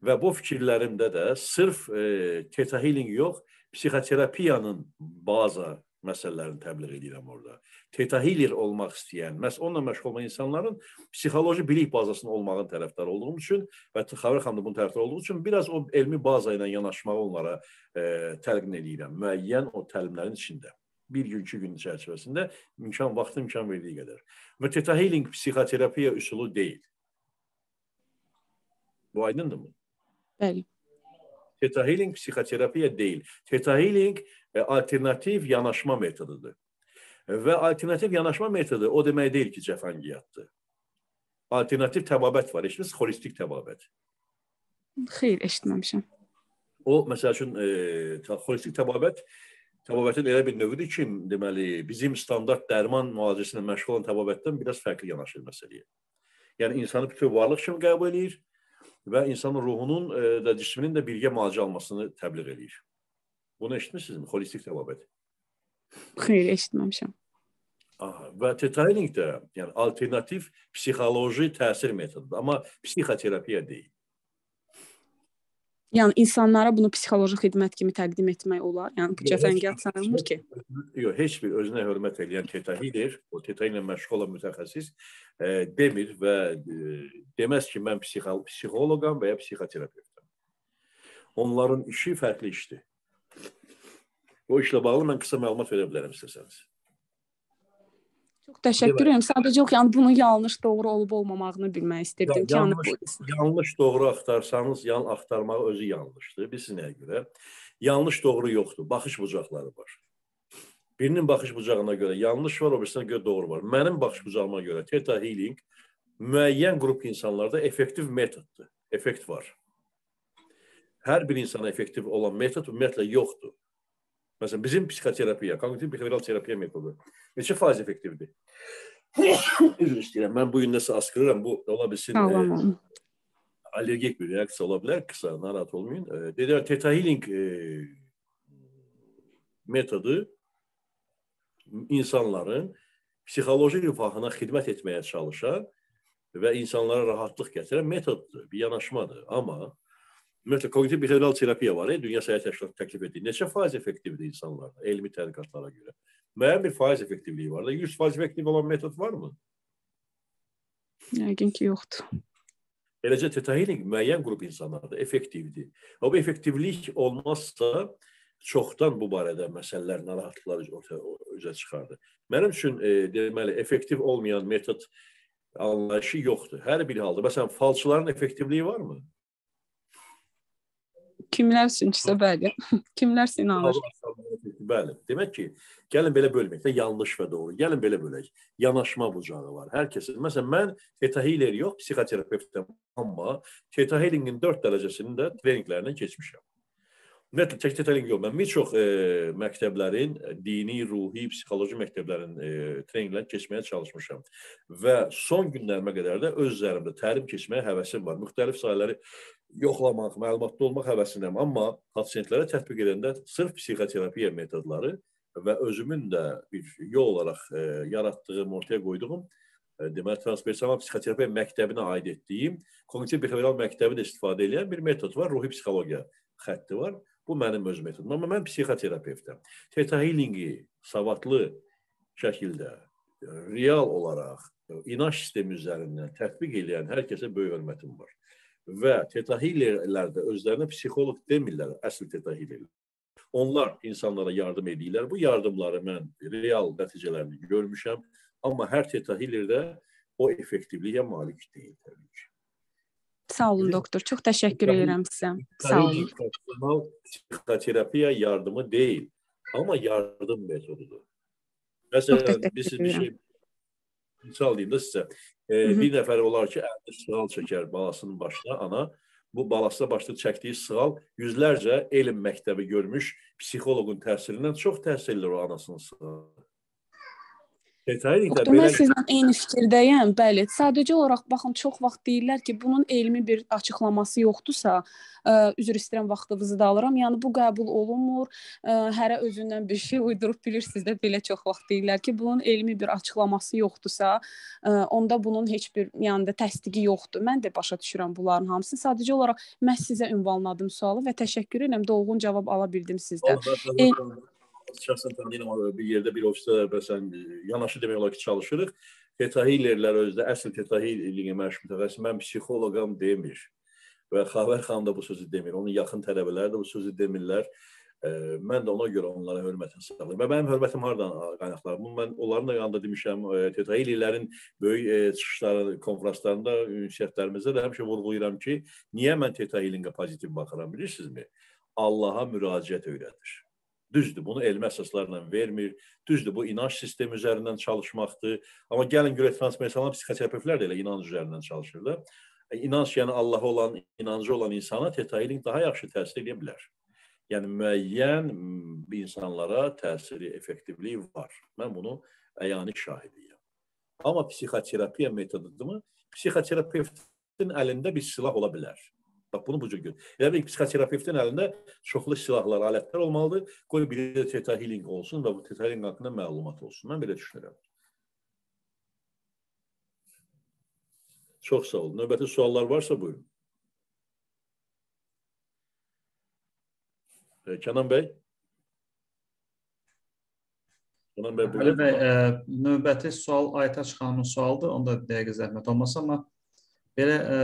Və bu fikirlərimdə də sırf e, Theta Healing yox, psixoterapiyanın baza məsələlərini təbliğ edirəm orada. Theta Healer olmaq istəyən, məhz onunla məşğul olan insanların psixoloji bilik bazasının olmağın tərəfdarı olduğum üçün və Xəbər xanım da bunun tərəfdarı olduğu üçün biraz o elmi baza ilə yanaşmağı onlara e, təlqin edirəm. Müəyyən o təlimlərin içində bir gün, iki gün çərçivəsində imkan, vaxt imkan verdiyi qədər. Və Theta Healing psixoterapiya üsulu deyil. Bu aydındırmı? Bəli. Theta Healing psixoterapiya deyil. Theta Healing alternativ yanaşma metodudur. Və alternativ yanaşma metodu o demək deyil ki, cəfəngiyatdır. Alternativ təbabət var. Eşitdiniz? Holistik təbabət. Xeyr, eşitməmişəm. O məsəl üçün e, holistik təbabət təbabətin elə bir növüdür ki, deməli, bizim standart dərman müalicəsi ilə məşğul olan təbabətdən biraz fərqli yanaşır məsələyə. Yəni insanı bütün varlıq kimi qəbul eləyir və insanın ruhunun e, da cisminin də birgə müalicə almasını təbliğ eləyir. Bunu eşitmisinizmi? Holistik təbabət. Xeyr, eşitməmişəm. Aha, və tetailing də yəni alternativ psixoloji təsir metodudur, amma psixoterapiya deyil. Yəni insanlara bunu psixoloji xidmət kimi təqdim etmək olar. Yəni bu cəfəngiyat sayılmır ki. Yox, heç bir özünə hörmət edən tetahidir, o teta ilə məşğul olan mütəxəssis e, demir və e, deməz ki, mən psixol psixoloqam və ya psixoterapevtəm. Onların işi fərqli işdir. O işlə bağlı mən qısa məlumat verə bilərəm istəsəniz. Çox təşəkkür edirəm. Sadəcə yox, yəni bunun yanlış doğru olub olmamağını bilmək istirdim ki, yəni yanlış, yanlış doğru axtarsanız, yan axtarmağı özü yanlışdır. Bilirsiniz nəyə görə? Yanlış doğru yoxdur. Baxış bucaqları var. Birinin baxış bucağına görə yanlış var, o birisinə görə doğru var. Mənim baxış bucağıma görə Theta Healing müəyyən qrup insanlarda effektiv metoddur. Effekt var. Hər bir insana effektiv olan metod ümumiyyətlə yoxdur. Məsələn, bizim psixoterapiya, kognitiv behavioral terapiya metodu neçə faiz effektivdir? Üzr istəyirəm. Mən bu gün nəsə askırıram. Bu ola bilsin. e, allergik bir reaksiya ola bilər. Qısa, narahat olmayın. E, dedilər Theta Healing e, metodu insanların psixoloji rifahına xidmət etməyə çalışan və insanlara rahatlıq gətirən metoddur, bir yanaşmadır. Amma Ümumiyyətlə kognitiv behavioral terapiya var, Dünya Səhiyyə Təşkilatı təklif etdiyi. Neçə faiz effektivdir insanlarda elmi tədqiqatlara görə? Müəyyən bir faiz effektivliyi var da. 100% effektiv olan metod varmı? Yəqin ki, yoxdur. Eləcə teta healing müəyyən qrup insanlarda effektivdir. O bu effektivlik olmazsa çoxdan bu barədə məsələlər, narahatlıqlar ortaya üzə çıxardı. Mənim üçün e, deməli effektiv olmayan metod anlayışı yoxdur. Hər bir halda məsələn falçıların effektivliyi varmı? Kimlər üçünsə bəli. Kimlər inanır. Bəli. Demək ki, gəlin belə bölməyək də yanlış və doğru. Gəlin belə bölək. Yanaşma bucağı var. Hər kəsin. Məsələn, mən Theta Healer yox, psixoterapevtəm, amma Theta Healingin 4 dərəcəsinin də treninqlərindən keçmişəm. Ümumiyyətlə tək Theta Healing yox, mən bir çox e, məktəblərin, dini, ruhi, psixoloji məktəblərin e, treninqlərini keçməyə çalışmışam. Və son günlərimə qədər də öz üzərimdə təlim keçməyə həvəsim var. Müxtəlif sahələri yoxlamaq, məlumatlı olmaq həvəsindəyəm. Amma pasientlərə tətbiq edəndə sırf psixoterapiya metodları və özümün də bir yol olaraq e, yaratdığım, ortaya qoyduğum e, deməli transpersonal psixoterapiya məktəbinə aid etdiyim kognitiv behavioral məktəbi də istifadə edən bir metod var, ruhi psixologiya xətti var. Bu mənim öz metodum. Amma mən psixoterapevtəm. Theta healingi savadlı şəkildə e, real olaraq e, inanc sistemi üzərindən tətbiq edən hər kəsə böyük hörmətim var və tetahillər də özlərinə psixoloq demirlər, əsl tetahillər. Onlar insanlara yardım edirlər. Bu yardımları mən real nəticələrini görmüşəm, amma hər tetahiller də o effektivliyə malik deyil təbii ki. Sağ olun doktor. Çox təşəkkür edirəm sizə. Sağ olun. Psixoterapiya yardımı deyil, amma yardım metodudur. Məsələn, biz bir şey misal deyim də sizə. E, bir nəfər olar ki, əlində sığal çəkər balasının başına, ana bu balasına başda çəkdiyi sığal yüzlərcə elm məktəbi görmüş psixoloqun təsirindən çox təsirli o anasının sığalı. Doktor, mən sizlə eyni fikirdəyəm. Bəli, sadəcə olaraq baxın, çox vaxt deyirlər ki, bunun elmi bir açıqlaması yoxdursa, ə, üzr istəyirəm vaxtınızı da alıram. Yəni bu qəbul olunmur. Ə, hərə özündən bir şey uydurub bilirsiniz də belə çox vaxt deyirlər ki, bunun elmi bir açıqlaması yoxdursa, ə, onda bunun heç bir yəni də təsdiqi yoxdur. Mən də başa düşürəm bunların hamısını. Sadəcə olaraq mən sizə ünvanladım sualı və təşəkkür edirəm. Dolğun cavab ala bildim sizdən. El şəxsən tanıyıram bir yerdə bir ofisdə məsələn yanaşı demək olar ki, çalışırıq. Tetahillerlər özdə əsl tetahilliyə məşğul mütəxəssis mən psixoloqam demir. Və Xavər xanım da bu sözü demir. Onun yaxın tələbələri də bu sözü demirlər. E, mən də ona görə onlara hörmətimi saxlayıram. Və mənim hörmətim hardan qaynaqlanır? Bunu mən onların da yanında demişəm. E, Tetahillilərin böyük e, çıxışları, konfranslarında, ünsiyyətlərimizdə də həmişə vurğulayıram ki, niyə mən Tetahilingə pozitiv baxıram bilirsinizmi? Allaha müraciət öyrədir. Düzdür, bunu elmi əsaslarla vermir. Düzdür, bu inanc sistemi üzərindən çalışmaqdır. Amma gəlin görək transpersonal psixoterapevtlər də elə inanc üzərindən çalışırlar. E, inanc, yəni Allaha olan, inancı olan insana tetahiling daha yaxşı təsir edə bilər. Yəni müəyyən insanlara təsiri, effektivliyi var. Mən bunu əyani şahidiyəm. Amma psixoterapiya metodudurmu? Psixoterapevtin əlində bir silah ola bilər. Bax bunu bu cür gör. Elə bir psixoterapevtin əlində çoxlu silahlar, alətlər olmalıdır. Qoy biri də theta healing olsun və bu theta healing haqqında məlumat olsun. Mən belə düşünürəm. Çox sağ olun. Növbəti suallar varsa buyurun. E, Kənan bəy. Kənan bəy buyurun. Bəy, e, növbəti sual Aytaç xanımın sualıdır. Onda dəqiq zəhmət olmasa, amma belə e,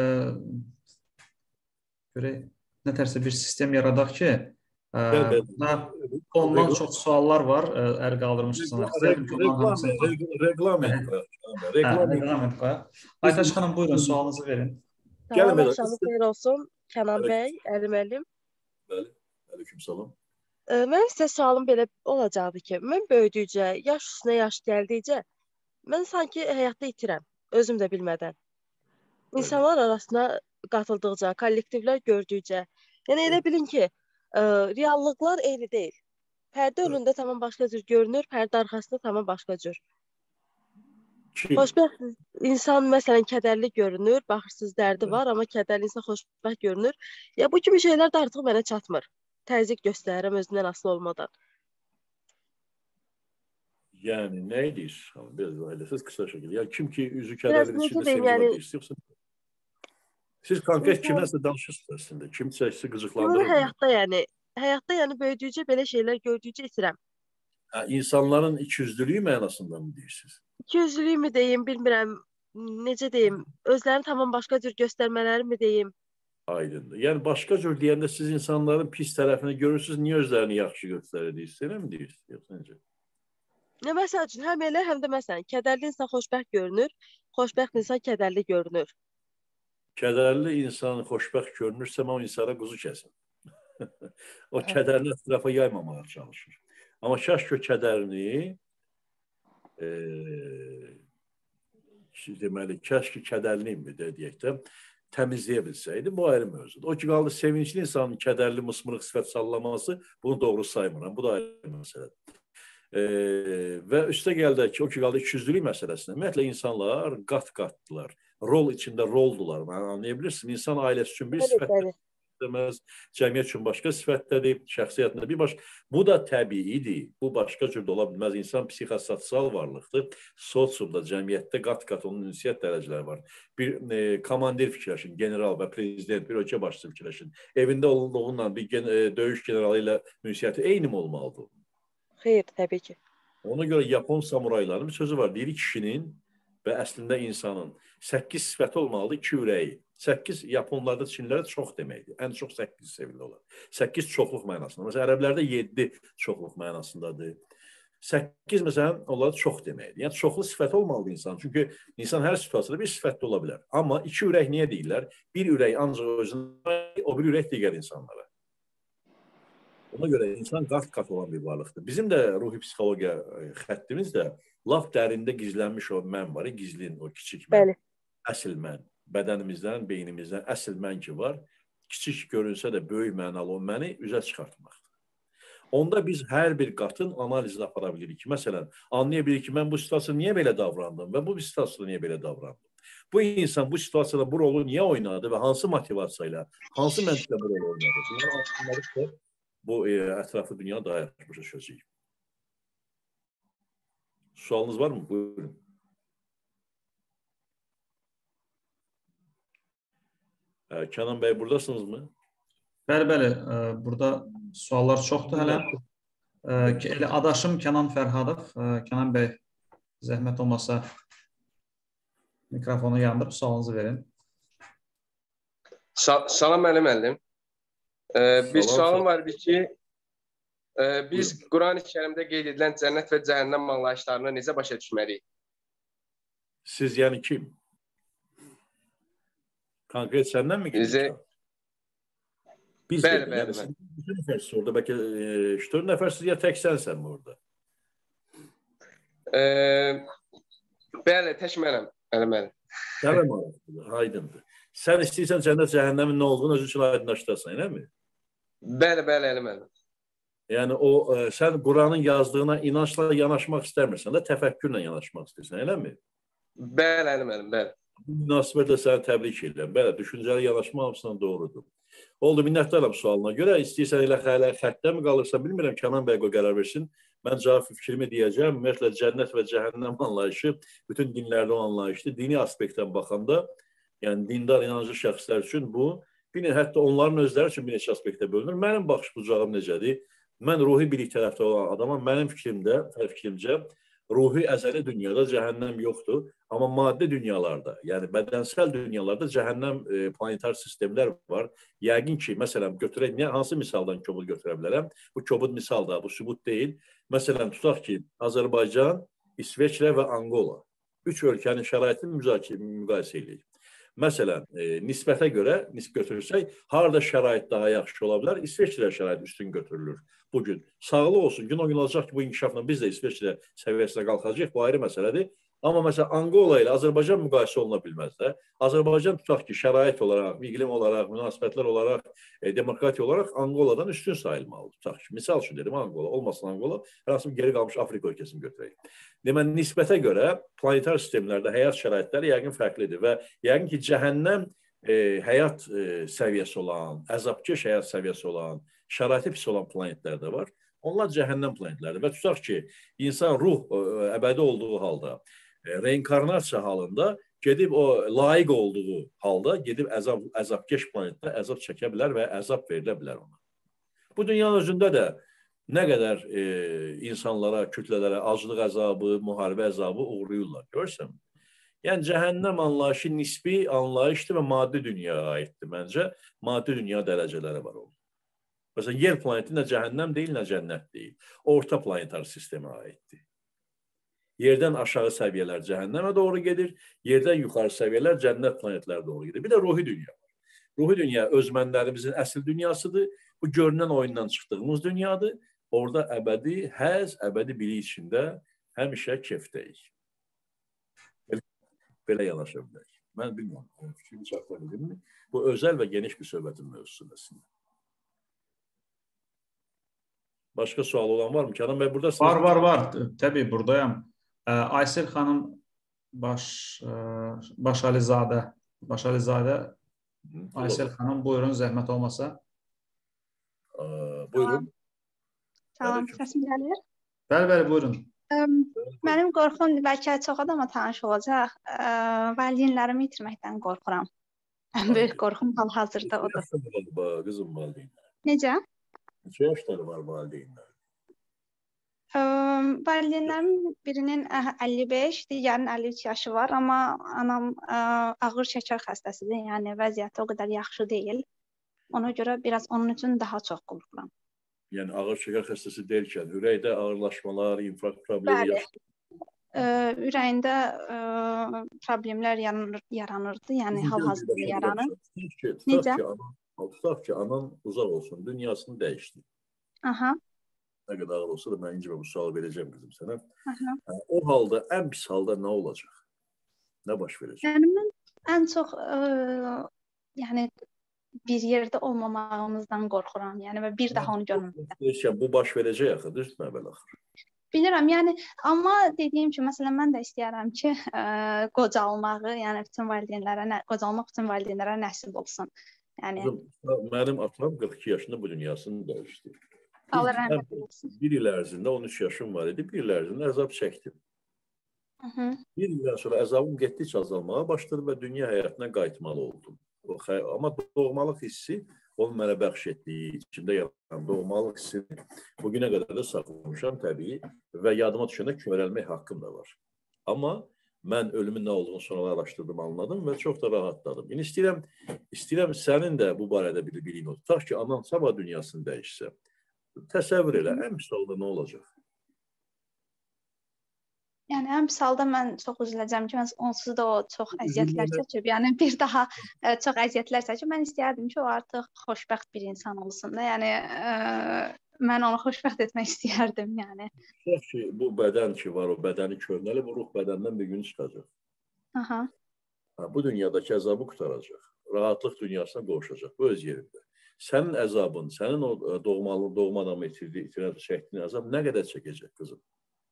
görək nə tərsə bir sistem yaradaq ki, ə, ondan çox suallar var, əl qaldırmışsınız. Reglament. Reglament qoyaq. Aytaş xanım buyurun sualınızı verin. Gəlin belə. Axşamınız xeyir olsun. Kənan bəy, Əli müəllim. Bəli. Aleyküm salam. Mən sizə sualım belə olacaqdı ki, mən böyüdükcə, yaş üstünə yaş gəldikcə mən sanki həyatda itirəm, özüm də bilmədən. İnsanlar arasına qatıldıqca, kollektivlər gördükcə, yəni elə bilin ki, ə, reallıqlar eyni deyil. Pərdə önündə tamam başqa cür görünür, pərdə arxasında tamam başqa cür. Xoşbəxt insan məsələn kədərli görünür, baxırsız dərdi var, amma kədərli insan xoşbəxt görünür. Ya bu kimi şeylər də artıq mənə çatmır. Təzyiq göstərirəm özümdən asılı olmadan. Yəni nə edir? Biraz eləsəz qısa şəkildə. Ya kim ki üzü kədərli içində sevinir, yəni, istəyirsən Siz konkret kiməsə danışırsınız əslində. Kimsə sizi qıcıqlandırır. Həyatda yəni, həyatda yəni böyüdükcə belə şeylər gördükcə itirəm. Hə, insanların ikiyüzlülüyü mənasında mı deyirsiniz? İkiyüzlülüyü mü deyim, bilmirəm. Necə deyim? Özlərini tamam başqa cür göstərmələri mi deyim? Aydındır. Yəni başqa cür deyəndə siz insanların pis tərəfini görürsüz, niyə özlərini yaxşı göstərirsiniz? Elə mi deyirsiniz? Yoxsa necə? Nə məsəl üçün həm elə, həm də məsələn, kədərli insan xoşbəxt görünür, xoşbəxt insan kədərli görünür. Kədərli insan xoşbəxt görünürsə, o insana quzu kəsin. o kədərini ətrafa yaymamağa çalışır. Amma kaş ki kədərini e, deməli, kaş ki kədərliyim də deyək də təmizləyə bilsəydi, bu ayrı mövzudur. O ki qaldı sevincli insanın kədərli mısmırıq sifət sallaması, bunu doğru saymıram. Bu da ayrı məsələdir. E, və üstə gəldi ki, o ki qaldı ikiyüzlülük məsələsində. Ümumiyyətlə insanlar qat-qatdılar. Rol içində roldular. Mən anlaya bilirsin. İnsan ailəsi üçün bir sifət deməz, cəmiyyət üçün başqa sifətdədir, şəxsiyyətində bir baş. Bu da təbiidir. Bu başqa cür də ola bilməz. İnsan psixososial varlıqdır. Sosiumda, cəmiyyətdə qat-qat onun ünsiyyət dərəcələri var. Bir e, komandir fikirləşin, general və prezident, bir ölkə başçısı fikirləşin. Evində olunduğunla bir gen e, döyüş generalı ilə ünsiyyəti eyni mi olmalıdır? Xeyr, təbii ki. Ona görə Yapon samuraylarının bir sözü var. Deyir kişinin və əslində insanın 8 sifəti olmalıdır, 2 ürəyi. 8 Yaponlarda, Çinlərdə çox deməkdir. Ən çox 8 sevilir olar. 8 çoxluq mənasında. Məsələn, ərəblərdə 7 çoxluq mənasındadır. 8 məsələn, onlar çox deməkdir. Yəni çoxlu sifət olmalıdır insan. Çünki insan hər situasiyada bir sifətli ola bilər. Amma iki ürək niyə deyirlər? Bir ürək ancaq özünə, o bir ürək digər insanlara. Ona görə insan qat-qat olan bir varlıqdır. Bizim də ruhi psixologiya e, xəttimiz də laf dərində gizlənmiş o mən var, gizlin o kiçik mən. Bəli. Əsl mən bədənimizdən, beynimizdən əsl mən ki var, kiçik görünsə də böyük mənalı o məni üzə çıxartmaqdır. Onda biz hər bir qatın analizini apara bilirik. Məsələn, anlaya bilirik ki, mən bu situasiyada niyə belə davrandım və bu situasiyada niyə belə davrandım. Bu insan bu situasiyada bu rolu niyə oynadı və hansı motivasiya ilə, hansı məntiqlə bu rolu oynadı. Bunları anladıqca bu e, ətrafı dünya yaxşı başa düşəcəyik. Sualınız var mı? Buyurun. Kənan bəy, buradasınızmı? Bəli, bəli. Burada suallar çoxdur hələ. Elə adaşım Kənan Fərhadov. Kənan bəy, zəhmət olmasa mikrofonu yandırıb sualınızı verin. Sa salam Əli müəllim. Bir sualım var bir ki, biz Quran-ı Kərimdə qeyd edilən cənnət və cəhənnəm anlayışlarını necə başa düşməliyik? Siz yəni kim? Konkret senden mi? Bize Biz bəli, bəli, yani bəli. bütün nəfərsiz orada bəlkə e, 4 nəfərsiz ya tək sənsən orada? E, bəli, tək mənəm. Bəli, bəli. Təbii maraqlıdır, aydındır. Sən istəyirsən cənnət cəhənnəmin nə olduğunu özün üçün aydınlaşdırasan, elə mi? Bəli, bəli, Əli müəllim. Yəni o e, sən Quranın yazdığına inancla yanaşmaq istəmirsən də təfəkkürlə yanaşmaq istəyirsən, eləmi? Bəli, Əli müəllim, bəli. Bu münasibətlə səni təbrik edirəm. Bəli, düşüncəli yanaşma hamısından doğrudur. Oldu, minnətdaram sualına görə. İstəyirsən elə hələ xəttə mi qalırsa bilmirəm, Kənan bəy qərar versin. Mən cavab fikrimi deyəcəm. Ümumiyyətlə cənnət və cəhənnəm anlayışı bütün dinlərdə anlayışdır. Dini aspektdən baxanda, yəni dindar inanclı şəxslər üçün bu bir hətta onların özləri üçün bir neçə aspektdə bölünür. Mənim baxış bucağım necədir? Mən ruhi bilik tərəfdə olan adamam. Mənim fikrimdə, fikrimcə ruhi əzəli dünyada cəhənnəm yoxdur, amma maddi dünyalarda, yəni bədənsəl dünyalarda cəhənnəm e, planetar sistemlər var. Yəqin ki, məsələn, götürək, nə hansı misaldan kobud götürə bilərəm? Bu kobud misal da, bu sübut deyil. Məsələn, tutaq ki, Azərbaycan, İsveçrə və Angola üç ölkənin şəraitini müzakirə müqayisə edirik. Məsələn, e, nisbətə görə nisb götürsək, harda şərait daha yaxşı ola bilər? İsveçrə şərait üstün götürülür bu gün. Sağlıq olsun, gün o gün olacaq ki, bu inkişafla biz də İsveçrə səviyyəsinə qalxacağıq, bu ayrı məsələdir. Amma məsələn Angola ilə Azərbaycan müqayisə oluna bilməz də. Azərbaycan tutaq ki, şərait olaraq, iqlim olaraq, münasibətlər olaraq, e, demokratiya olaraq Angoladan üstün sayılmalıdır. Tutaq ki, misal üçün dedim Angola, olmasın Angola, hər hansı bir geri qalmış Afrika ölkəsini götürək. Deməli nisbətə görə planetar sistemlərdə həyat şəraitləri yəqin fərqlidir və yəqin ki, cəhənnəm e, həyat e, səviyyəsi olan, əzabkeş həyat səviyyəsi olan, şəraiti pis olan planetlər də var. Onlar cəhənnəm planetləridir və tutaq ki, insan ruh ə, əbədi olduğu halda reinkarnasiya halında gedib o layiq olduğu halda gedib əzab əzabkeş planetdə əzab çəkə bilər və əzab verilə bilər ona. Bu dünyanın özündə də nə qədər e, insanlara, kütlələrə aclıq əzabı, müharibə əzabı uğrayırlar. Görürsən? Yəni cəhənnəm anlayışı nisbi anlayışdır və maddi dünyaya aiddir məncə. Maddi dünya dərəcələri var onun. Məsələn, yer planeti nə cəhənnəm deyil, nə cənnət deyil. Orta planetar sistemə aiddir. Yerdən aşağı səviyyələr cəhənnəmə doğru gedir, yerdən yuxarı səviyyələr cənnət planetlərə doğru gedir. Bir də ruhi dünya var. Ruhi dünya öz mənlərimizin əsl dünyasıdır. Bu görünən oyundan çıxdığımız dünyadır. Orada əbədi həz, əbədi bilik içində həmişə kefdəyik. Belə, belə yanaşa bilərik. Mən bilmirəm, fikrimi çatdırabilir mi? Bu özəl və geniş bir söhbətin mövzusudur əslində. Başqa sual olan var mı? Kənan bəy buradasınız? Var, var, var. Təbii buradayam. Aysel xanım Baş Başalizadə Başalizadə Aysel xanım buyurun zəhmət olmasa. Ə, buyurun. Salam, səsim gəlir? Bəli, bəli, buyurun. Ə, mənim qorxum bəlkə çox adama tanış olacaq. Valideynlərimi itirməkdən qorxuram. Ən böyük qorxum hal-hazırda odur. Qızım valideynlər. Necə? Neçə yaşları var valideynlər? Ə, valideynlərimin birinin 55, digərinin 53 yaşı var, amma anam ə, ağır şəkər xəstəsidir. Yəni vəziyyəti o qədər yaxşı deyil. Ona görə biraz onun üçün daha çox qorxuram. Yəni ağır şəkər xəstəsi deyilkən ürəkdə ağırlaşmalar, infarkt problemi yaşayır. Ə, ürəyində ə, problemlər yaranır, yaranırdı. Yəni hal-hazırda yaranır. Necə? Tutaq ki, anan uzaq olsun, dünyasını dəyişdi. Aha. Nə qədər ağır olsa da mən incimə bu sualı verəcəm qızım sənə. Aha. O halda ən pis halda nə olacaq? Nə baş verəcək? Yəni mən ən çox ə, yəni bir yerdə olmamağımızdan qorxuram. Yəni və bir daha onu görməməkdən. Bu baş verəcək axı, düzdürmü əvvəl axır? Bilirəm, yəni amma dediyim kimi, məsələn mən də istəyirəm ki, ə, qocalmağı, yəni bütün valideynlərə, nə, qocalmaq bütün valideynlərə nəsib olsun. Yəni mənim atam 42 yaşında bu dünyasını dəyişdi. Allah rəhmət eləsin. Bir il ərzində 13 yaşım var idi. Bir il ərzində əzab çəkdim. Hı -hı. Bir ildən sonra əzabım getdikcə azalmağa başladı və dünya həyatına qayıtmalı oldum. O, amma doğmalıq hissi onun mənə bəxş etdiyi, içimdə yaranan doğmalıq hissini bugünə qədər də saxlamışam təbii və yadıma düşəndə kövrəlmək haqqım da var. Amma mən ölümün nə olduğunu sonralar araşdırdım, anladım və çox da rahatladım. İndi istəyirəm, istəyirəm sənin də bu barədə bir biliyin olsun. Tutaq ki, anan sabah dünyasını dəyişsə, təsəvvür elə, halda nə olacaq? Yəni ən pis halda mən çox üzüləcəm ki, mən onsuz da o çox əziyyətlər çəkib, yəni bir daha ə, çox əziyyətlər çəkib. Mən istəyərdim ki, o artıq xoşbəxt bir insan olsun da. Yəni ə, mən onu xoşbəxt etmək istəyərdim, yəni. Tutaq ki, bu bədən ki var, o bədəni köhnəli, bu ruh bədəndən bir gün çıxacaq. Aha. Ha, bu dünyadakı əzabı qutaracaq. Rahatlıq dünyasına qovuşacaq. Bu öz yerində. Sənin əzabın, sənin o doğmalı doğma adamı itirdi, itirən çəkdiyin əzab nə qədər çəkəcək qızım?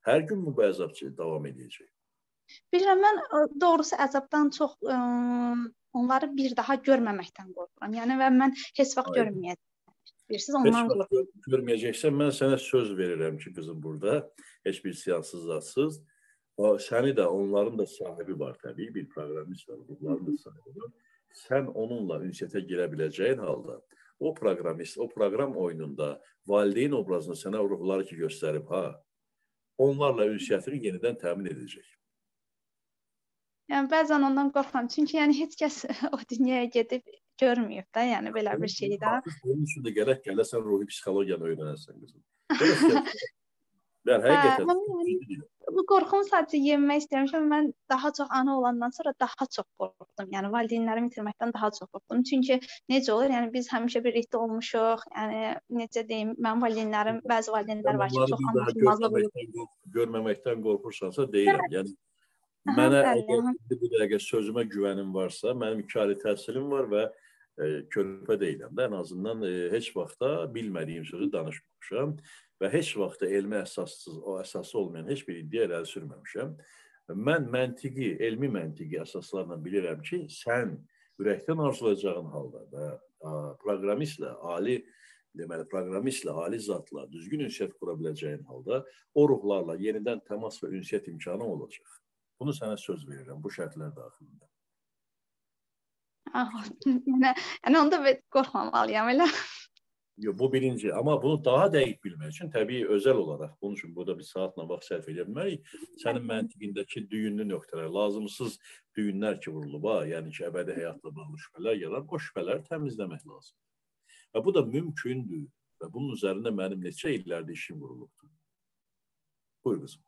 Hər gün bu əzab davam edəcək. Bilirəm mən doğrusu əzabdan çox ə, onları bir daha görməməkdən qorxuram. Yəni və mən heç vaxt görməyəcəm. Bilirsiniz, ondan qorxuram. Görməyəcəksən, mən sənə söz verirəm ki, qızım burada heç bir siyansız zatsız o səni də onların da sahibi var təbii, bir proqramist var, onların da sahibi var. Sən onunla ünsiyyətə girə biləcəyin halda o proqramist, o proqram oyununda valideyn obrazını sənə ruhları ki göstərib, ha, onlarla ünsiyyətini yenidən təmin edəcək. Yəni bəzən ondan qorxuram. Çünki yəni heç kəs o dünyaya gedib görməyib də, yəni belə bir şey də. Bunun üçün də gərək gələsən ruhi psixologiyanı öyrənəsən qızım. Bəli, həqiqətən. Bu qorxum sadəcə yemək istəmişəm. Mən daha çox ana olandan sonra daha çox qorxdum. Yəni valideynlərimi itirməkdən daha çox qorxdum. Çünki necə olur? Yəni biz həmişə birlikdə olmuşuq. Yəni necə deyim, mənim valideynlərim, bəzi valideynlər var ki, çox anlaşılmazlıq olur. Görməməkdən qorxursansa deyirəm. Yəni mənə əgər bu dəqiqə sözümə güvənim varsa, mənim iki ali təhsilim var və e, körpə deyiləm də, ən azından e, heç vaxtda bilmədiyim sözü danışmamışam və heç vaxt elmi əsassız, o əsası olmayan heç bir iddia irəli sürməmişəm. Mən məntiqi, elmi məntiqi əsaslarla bilirəm ki, sən ürəkdən arzulayacağın halda və proqramistlə, ali deməli proqramistlə, ali zatla düzgün ünsiyyət qura biləcəyin halda o ruhlarla yenidən təmas və ünsiyyət imkanı olacaq. Bunu sənə söz verirəm bu şərtlər daxilində. Ah, yəni, yəni onda qorxmamalıyam elə. Bu birinci. Amma bunu daha dəqiq bilmək üçün təbii özəl olaraq bunun üçün burada bir saatla vaxt sərf edə bilmərik. Sənin məntiqindəki düyünlü nöqtələr, lazımsız düyünlər ki vurulub, ha, yəni ki, əbədi həyatla bağlı şübhələr yarar, o şübhələri təmizləmək lazımdır. Və bu da mümkündür və bunun üzərində mənim neçə illərdir işim vurulubdur. Buyur qızım.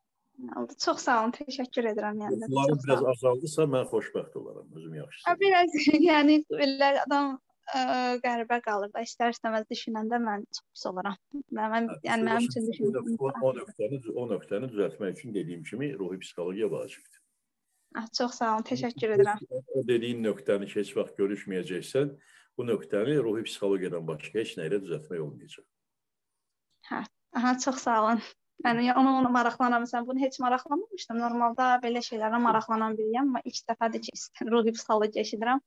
Oldu. Çox sağ olun. Təşəkkür edirəm yəni. Bunların biraz azaldısa mən xoşbəxt olaram, özüm yaxşı. Biraz yəni belə adam ə, qəribə qalır da istər-istəməz düşünəndə mən çox pis olaram. Mən, mən yəni mənim üçün düşündüm. O nöqtəni o nöqtəni düzəltmək üçün dediyim kimi ruhi psixologiya vacibdir. Ah, çox sağ olun. Təşəkkür edirəm. O dediyin nöqtəni heç vaxt görüşməyəcəksən, bu nöqtəni ruhi psixologiyadan başqa heç nə ilə düzəltmək olmayacaq. Hə. Aha, çox sağ olun. Yəni ona ona maraqlanıram. Sən bunu heç maraqlanmamışdım. Normalda belə şeylərə maraqlanan biriyəm, amma ilk dəfədir ki, ruhi psixologiya eşidirəm.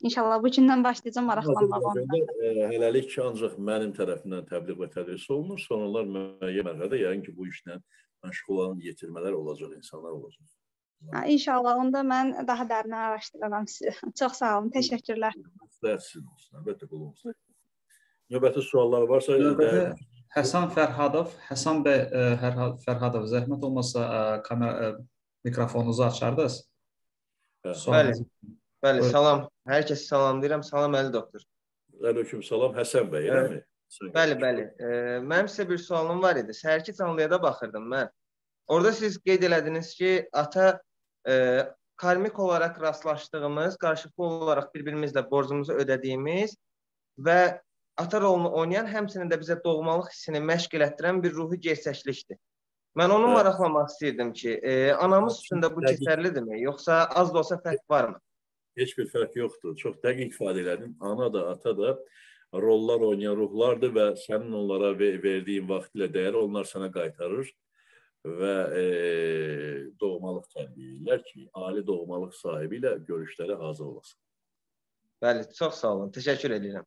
İnşallah bu gündən başlayacağam maraqlanmağa. E, hələlik ki, ancaq mənim tərəfimdən təbliğ və tədris olunur. Sonralar müəyyən mərhələdə yəqin ki, bu işlə məşğul olan yetirmələr olacaq, insanlar olacaq. Ha, inşallah onda mən daha dərinə araşdıraram sizi. Çox sağ olun, təşəkkürlər. Sizin olsun, əlbəttə qulumuzda. Növbəti suallar varsa, Növbəti Həsən Fərhadov, Həsən bəy ə, Fərhadov, zəhmət olmasa ə, kamera ə, mikrofonunuzu açardınız. Bəli. Bəli, salam. Hər kəsi salamlayıram. Salam Əli doktor. Aleyküm salam Həsən bəy, eləmi? Bəli, bəli. E, mənim sizə bir sualım var idi. Səhərki canlıya da baxırdım mən. Orada siz qeyd elədiniz ki, ata e, karmik olaraq rastlaşdığımız, qarşılıqlı olaraq bir-birimizlə borcumuzu ödədiyimiz və ata rolunu oynayan, həmçinin də bizə doğmalıq hissini məşq elətdirən bir ruhi gerçəklikdir. Mən onu maraqlamaq istəyirdim ki, e, anamız üstündə bu keçərlidirmi, yoxsa az da olsa fərq varmı? Heç bir fərq yoxdur. Çox dəqiq ifadə elədin. Ana da, ata da rollar oynayan ruhlardır və sənin onlara verdiyin vaxt ilə dəyər onlar sənə qaytarır və e, doğmalıq tərbiyə edirlər ki, ali doğmalıq sahibi ilə görüşlərə hazır olasan. Bəli, çox sağ olun. Təşəkkür edirəm.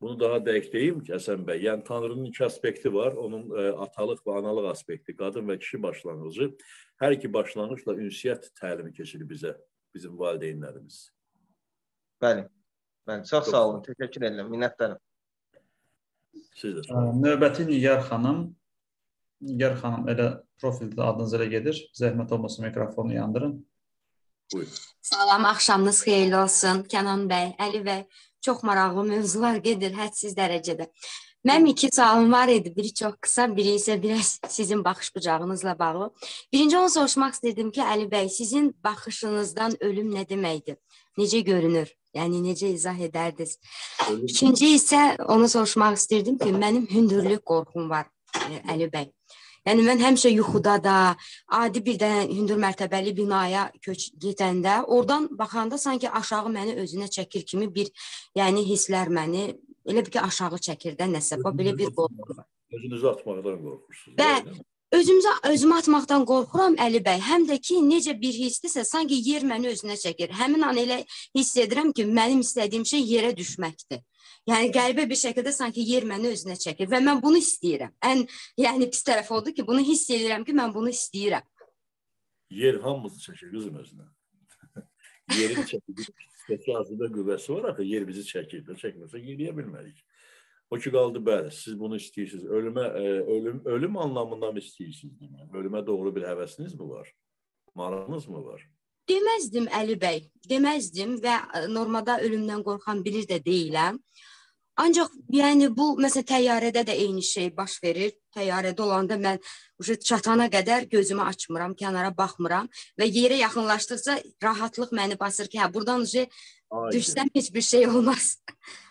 Bunu daha dəqiq deyim ki, Həsən bəy, yəni Tanrının iki aspekti var. Onun e, atalıq və analıq aspekti, qadın və kişi başlanğıcı. Hər iki başlanğıcla ünsiyyət təlimi keçirir bizə, bizim valideynlərimiz. Bəli. Bəli, çox, sağ olun. Təşəkkür edirəm. Minnətdaram. Siz də. Növbəti Nigar xanım. Nigar xanım elə profildə adınız elə gedir. Zəhmət olmasa mikrofonu yandırın. Buyurun. Salam, axşamınız xeyirli olsun. Kənan bəy, Əli bəy. Çox maraqlı mövzular gedir hədsiz dərəcədə. Mənim iki sualım var idi. Biri çox qısa, biri isə biraz sizin baxış bucağınızla bağlı. Birinci onu soruşmaq istirdim ki, Əli bəy, sizin baxışınızdan ölüm nə deməkdir? Necə görünür? Yəni necə izah edərdiniz? İkinci isə onu soruşmaq istirdim ki, mənim hündürlük qorxum var, Əli bəy. Yəni mən həmişə yuxuda da, adi bir də hündür mərtəbəli binaya köç gedəndə, oradan baxanda sanki aşağı məni özünə çəkir kimi bir, yəni hisslər məni elə bir ki aşağı çəkir də nəsə. Bu belə bir qorxu var. Özünüzü atmaqdan qorxursunuz. Və özümüzə özümü atmaqdan qorxuram Əli bəy. Həm də ki necə bir hissdirsə, sanki yer məni özünə çəkir. Həmin an elə hiss edirəm ki, mənim istədiyim şey yerə düşməkdir. Yəni qəribə bir şəkildə sanki yer məni özünə çəkir və mən bunu istəyirəm. Ən yəni pis tərəf odur ki, bunu hiss edirəm ki, mən bunu istəyirəm. Yer hamımızı çəkir qızım özünə. Yerin çəkir. Aslında qüvvəsi var axı, yer bizi çəkir. Çəkməsə yeriyə bilmərik. O ki qaldı bəli, siz bunu istəyirsiniz. Ölümə e, ölüm ölüm anlamında mı istəyirsiniz demək? Ölümə doğru bir həvəsiniz mi var? Marağınız mı var? Deməzdim Əli bəy, deməzdim və e, normada ölümdən qorxan biri də deyiləm. Ancaq yəni bu məsələn təyyarədə də eyni şey baş verir. Təyyarədə olanda mən uje çatana qədər gözümü açmıram, kənara baxmıram və yerə yaxınlaşdıqca rahatlıq məni basır ki, hə burdan uje düşsəm heç bir şey olmaz.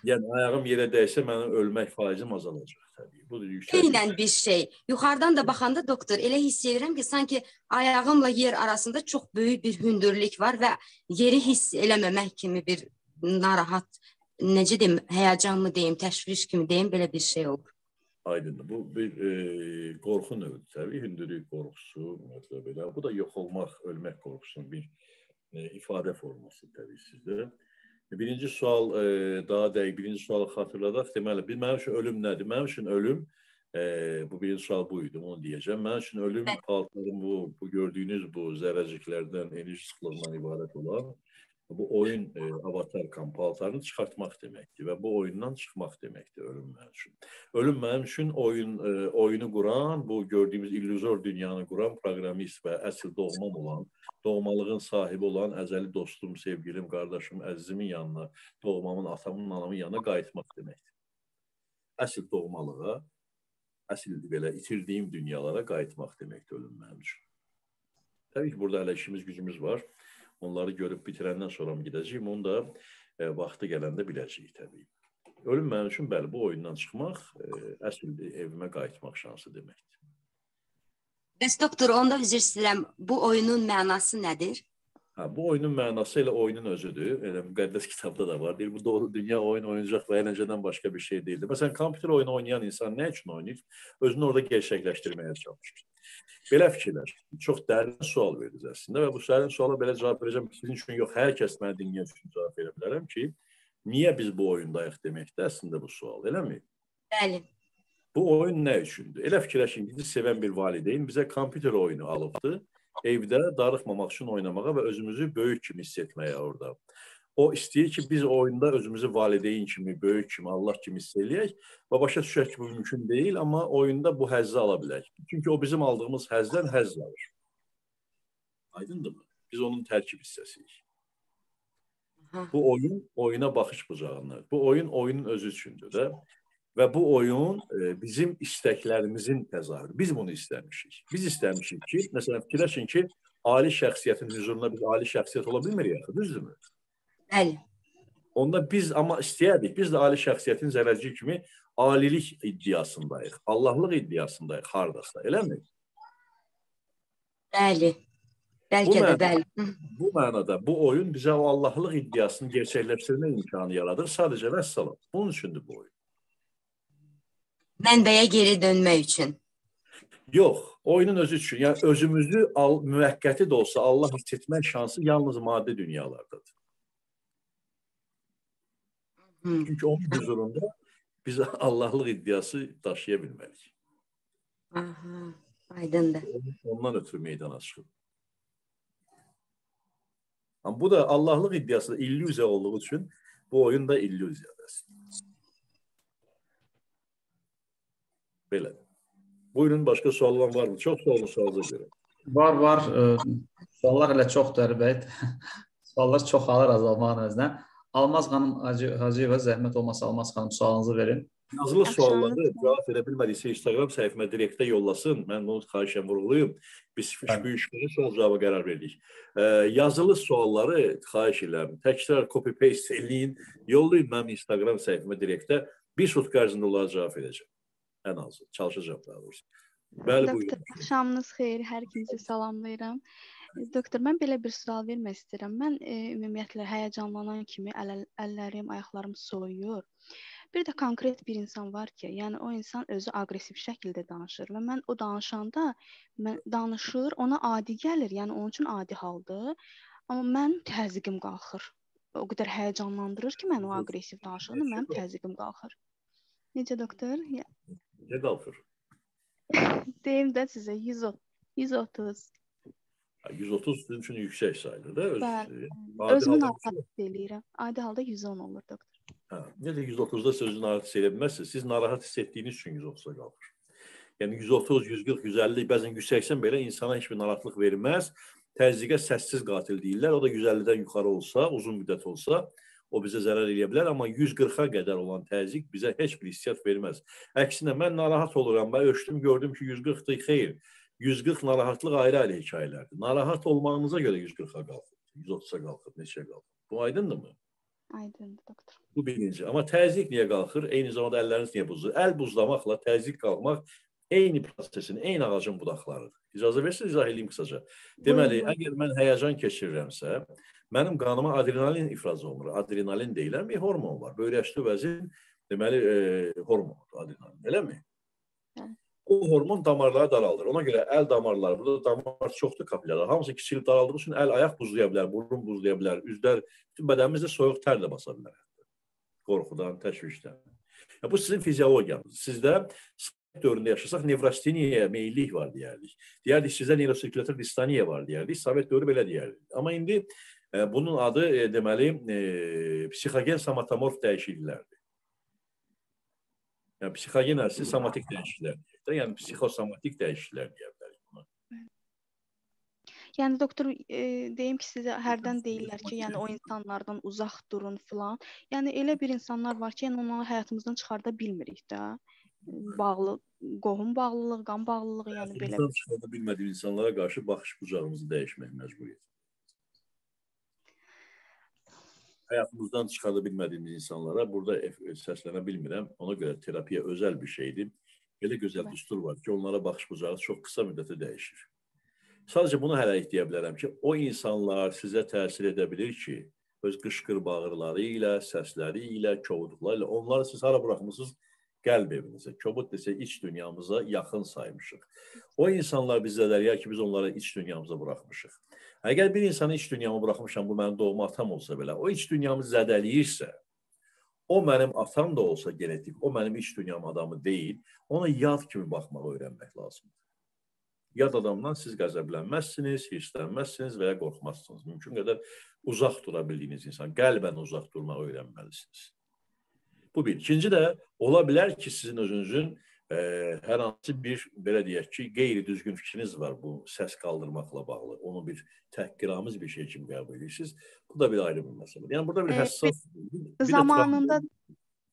Yəni ayağım yerə dəysə mənim ölmək faizim azalacaq təbii. Bu da yüksək. Eynən bir şey. Yuxarıdan da baxanda doktor elə hiss edirəm ki, sanki ayağımla yer arasında çox böyük bir hündürlük var və yeri hiss eləməmək kimi bir narahat necə deyim, həyəcanmı deyim, təşviş kimi deyim, belə bir şey olur. Aydındır. Bu bir e, qorxu növüdür təbii, hündürlük qorxusu, ümumiyyətlə belə. Bu da yox olmaq, ölmək qorxusunun bir e, ifadə forması təbii sizdə. Birinci sual e, daha dəqiq, birinci sualı xatırladaq. Deməli, bir mənim üçün ölüm nədir? Mənim üçün ölüm E, bu birinci sual buydu, onu diyeceğim. Mən üçün ölüm paltarın bu, bu gördüyünüz bu zərrəciklərdən, enerji sıxlığından ibarət olan bu oyun e, avatar kampaltarını çıxartmaq deməkdir və bu oyundan çıxmaq deməkdir ölüm mənim üçün. Ölüm mənim üçün oyun e, oyunu quran, bu gördüyümüz illüzor dünyanı quran proqramist və əsl doğmam olan, doğmalığın sahibi olan əzəli dostum, sevgilim, qardaşım, əzizimin yanına, doğmamın, atamın, anamın yanına qayıtmaq deməkdir. Əsl doğmalığa, əsl belə itirdiyim dünyalara qayıtmaq deməkdir ölüm mənim üçün. Təbii ki, burada hələ işimiz, gücümüz var. Onları görüb bitirəndən sonra mı gedəcəyik, onu da e, vaxtı gələndə biləcəyik təbii. Ölüm mənim üçün bəli, bu oyundan çıxmaq, e, əsl evimə qayıtmaq şansı deməkdir. Bəs doktor, onda üzr istəyirəm, bu oyunun mənası nədir? Ha, bu oyunun mənası elə oyunun özüdür. Elə müqəddəs kitabda da var. Deyir bu doğru dünya oyun oynayacaq və əyləncədən başqa bir şey deyildir. Məsələn, kompüter oyunu oynayan insan nə üçün oynayır? Özünü orada gerçəkləşdirməyə çalışır. Belə fikirlər. Çox dərin sual verdiniz əslində və bu dərin suala belə cavab verəcəm. Sizin üçün yox, hər kəs məni dinləyən üçün cavab verə bilərəm ki, niyə biz bu oyundayıq deməkdir əslində bu sual, eləmi? Bəli. Bu oyun nə üçündür? Elə fikirləşin ki, sevən bir valideyn bizə kompüter oyunu alıbdı, evdə darıxmamaq üçün oynamağa və özümüzü böyük kimi hiss etməyə orada. O istəyir ki, biz oyunda özümüzü valideyn kimi, böyük kimi, Allah kimi hiss eləyək və başa düşək ki, bu mümkün deyil, amma oyunda bu həzzi ala bilək. Çünki o bizim aldığımız həzdən həzz alır. Aydındırmı? Biz onun tərkib hissəsiyik. Bu oyun oyuna baxış bucağındır. Bu oyun oyunun özü üçündür də. Və bu oyun e, bizim istəklərimizin təzahürü. Biz bunu istəmişik. Biz istəmişik ki, məsələn, fikirləşin ki, ali şəxsiyyətin hüzurunda biz ali şəxsiyyət ola bilmirik, düzdürmü? Bəli. Onda biz amma istəyərdik, biz də ali şəxsiyyətin zərərci kimi alilik iddiasındayıq, Allahlıq iddiasındayıq hardasa, eləmi? Bəli. Bəlkə də bəli. Bu mənada bu oyun bizə o Allahlıq iddiasını gerçəkləşdirmə imkanı yaradır. Sadəcə və səlam. Bunun üçündür bu oyun. Mənbəyə geri dönmək üçün. Yox, oyunun özü üçün. Yəni özümüzü müvəqqəti də olsa Allah hiss etmək şansı yalnız maddi dünyalardadır. Hı. Çünki onun huzurunda biz Allahlıq iddiası daşıya bilmərik. Aha, aydındır. Ondan ötürü meydana çıxıb. Amma bu da Allahlıq iddiası da illüziya olduğu üçün bu oyun da illüziyadır. Belə. Buyurun, başqa suallar var mı? Çox suallı sualıza görə. Var, var. Suallar hələ çoxdur əlbət. suallar çoxalır azalmağın özünə. Almaz xanım Hacı Hacıyeva zəhmət olmasa Almaz xanım sualınızı verin. Yazılı sualları cavab verə bilmədiysə Instagram səhifəmə direktdə yollasın. Mən bunu xahişən vurğulayım. Biz bu işləri sual cavaba qərar verdik. E, yazılı sualları xahiş edirəm. Təkrar copy paste eləyin, yollayın mənim Instagram səhifəmə direktdə. Bir sutka ərzində onlara cavab verəcəm. Ən azı çalışacağam daha doğrusu. Bəli, buyurun. Axşamınız xeyir. Hər ikinizi salamlayıram. Doktor, mən belə bir sual vermək istəyirəm. Mən e, ümumiyyətlə həyəcanlanan kimi əl əllərim, ayaqlarım soyuyur. Bir də konkret bir insan var ki, yəni o insan özü aqressiv şəkildə danışır və mən o danışanda mən danışır, ona adi gəlir, yəni onun üçün adi haldır. Amma mən təzyiqim qalxır. O qədər həyəcanlandırır ki, mən o aqressiv danışanda mənim təzyiqim qalxır. Necə doktor? Nə qalxır? Deyim də sizə 130. 130. 130 sizin üçün yüksək sayılır da. Öz, Bəli. adi Özümü halda- narahat eləyirəm. Adi halda 110 olur doktor. Hə, necə 130-da sözü narahat hiss edə bilməzsiniz. Siz narahat hiss etdiyiniz üçün 130-a qalxır. Yəni 130, 140, 150, bəzən 180 belə insana heç bir narahatlıq verməz. Təzyiqə səssiz qatil deyirlər. O da 150-dən yuxarı olsa, uzun müddət olsa, o bizə zərər eləyə bilər, amma 140-a qədər olan təzyiq bizə heç bir hissiyat verməz. Əksinə mən narahat oluram və ölçdüm, gördüm ki 140-dır, xeyr. 140 narahatlıq ayrı-ayrı hekayələrdir. Narahat olmağınıza görə 140-a qalxır, 130-a qalxır, neçəyə qalxır. Bu aydındırmı? Aydındır doktor. Bu birinci. Amma təzyiq niyə qalxır? Eyni zamanda əlləriniz niyə buzur? Əl buzlamaqla təzyiq qalxmaq eyni prosesin, eyni ağacın budaqlarıdır. İcazə versiniz izah edeyim qısaca. Deməli, Buyurun. əgər mən həyəcan keçirirəmsə, mənim qanıma adrenalin ifraz olunur. Adrenalin deyilən bir hormon var. Böyrəkli vəzin deməli e, hormondur adrenalin, eləmi? Bəli. O hormon damarları daraldır. Ona görə əl damarları, burada damar çoxdur kapilyarlar. Hamısı kiçilib daraldığı üçün əl, ayaq buzlaya bilər, burun buzlaya bilər, üzlər, bütün bədənimizdə soyuq tər də basa bilər. Qorxudan, təşvişdən. Ya, bu sizin fiziologiyanız. Sizdə dövründə yaşasaq nevrosteniya meyillik var deyərdik. Deyərdik sizdə neurosirkülator distoniya var deyərdik. Sovet dövrü belə deyərdik. Amma indi e, bunun adı e, deməli e, psixogen somatomorf dəyişikliklərdir. Yəni psixogen əsli somatik dəyişikliklərdir. Yəni psixosomatik dəyişikliklər deyə bilərik buna. Yəni doktor e, deyim ki, sizə hərdən deyirlər ki, yəni o insanlardan uzaq durun filan. Yəni elə bir insanlar var ki, yəni onları həyatımızdan çıxarda bilmirik də bağlı qohum bağlılığı, qan bağlılığı, yəni belə. Həyatımızdan çıxarda bilmədiyimiz insanlara qarşı baxış bucağımızı dəyişmək məcburiyyət. Həyatımızdan çıxarda bilmədiyimiz insanlara burada səslənə bilmirəm. Ona görə terapiya özəl bir şeydir. Belə gözəl düstur var ki, onlara baxış bucağı çox qısa müddətdə dəyişir. Sadəcə bunu hələ deyə bilərəm ki, o insanlar sizə təsir edə bilir ki, öz qışqır bağırları ilə, səsləri ilə, kovudukları ilə onları siz hara buraxmısınız? qəlb evinizə, kobud desə iç dünyamıza yaxın saymışıq. O insanlar bizdələr ki, biz onları iç dünyamıza buraxmışıq. Əgər bir insanı iç dünyama buraxmışam, bu mənim doğma atam olsa belə, o iç dünyamı zədələyirsə, o mənim atam da olsa genetik, o mənim iç dünyam adamı deyil, ona yad kimi baxmağı öyrənmək lazımdır. Yad adamdan siz qəzəblənməzsiniz, hirslənməzsiniz və ya qorxmazsınız. Mümkün qədər uzaq dura bildiyiniz insan, qəlbən uzaq durmağı öyrənməlisiniz. Bu bir. İkinci də ola bilər ki, sizin özünüzün e, hər hansı bir belə deyək ki, qeyri-düzgün fikriniz var bu səs qaldırmaqla bağlı. Onu bir təhqiramiz bir şey kimi qəbul edirsiniz. Bu da bir ayrı bir məsələdir. Yəni burada bir e, həssas bir, zamanında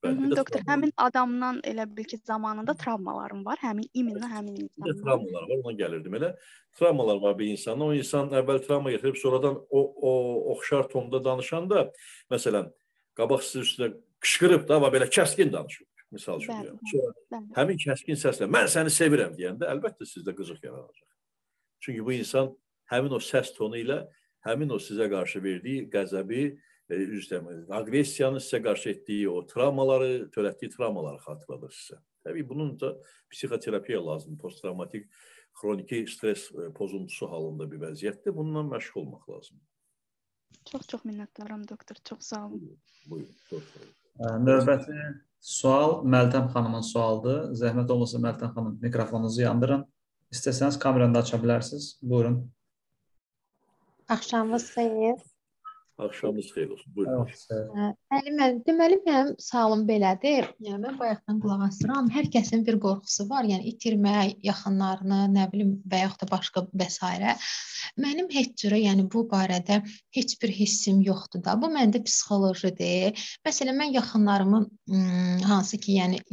Bəli, Hı -hı, doktor, travma. həmin adamdan elə bil ki, zamanında travmalarım var, həmin iminlə həmin insandan. Bir travmalar var, ona gəlirdim elə. Travmalar var bir insanda. O insan əvvəl travma gətirib sonradan o o oxşar tonda danışanda, məsələn, qabaq siz üstünə qışqırıb da, amma belə kəskin danışır. Misal üçün deyirəm. Sonra həmin kəskin səslə mən səni sevirəm deyəndə əlbəttə sizdə qızıq yaranacaq. Çünki bu insan həmin o səs tonu ilə həmin o sizə qarşı verdiyi qəzəbi, e, üzləmə, aqressiyanı sizə qarşı etdiyi o travmaları, törətdiyi travmaları xatırladır sizə. Təbii bunun da psixoterapiya lazımdır. Posttravmatik xroniki stres e, pozuntusu halında bir vəziyyətdir. Bununla məşğul olmaq lazımdır. Çox-çox minnətdaram doktor. Çox sağ olun. Buyurun. Olun. Növbəti sual Məltəm xanımın sualıdır. Zəhmət olmasa Məltəm xanım mikrofonunuzu yandırın. İstəsəniz kameranı da aça bilərsiniz. Buyurun. Axşamınız xeyir. Axşamınız xeyir olsun. Buyurun. Əli müəllim, deməli mənim sualım belədir. Yəni mən bayaqdan qulaq asıram. Hər kəsin bir qorxusu var. Yəni itirmək, yaxınlarını, nə bilim və yaxud da başqa vəsairə. Mənim heç cürə, yəni bu barədə heç bir hissim yoxdur da. Bu məndə psixolojidir. Məsələn, mən yaxınlarımı hansı ki, yəni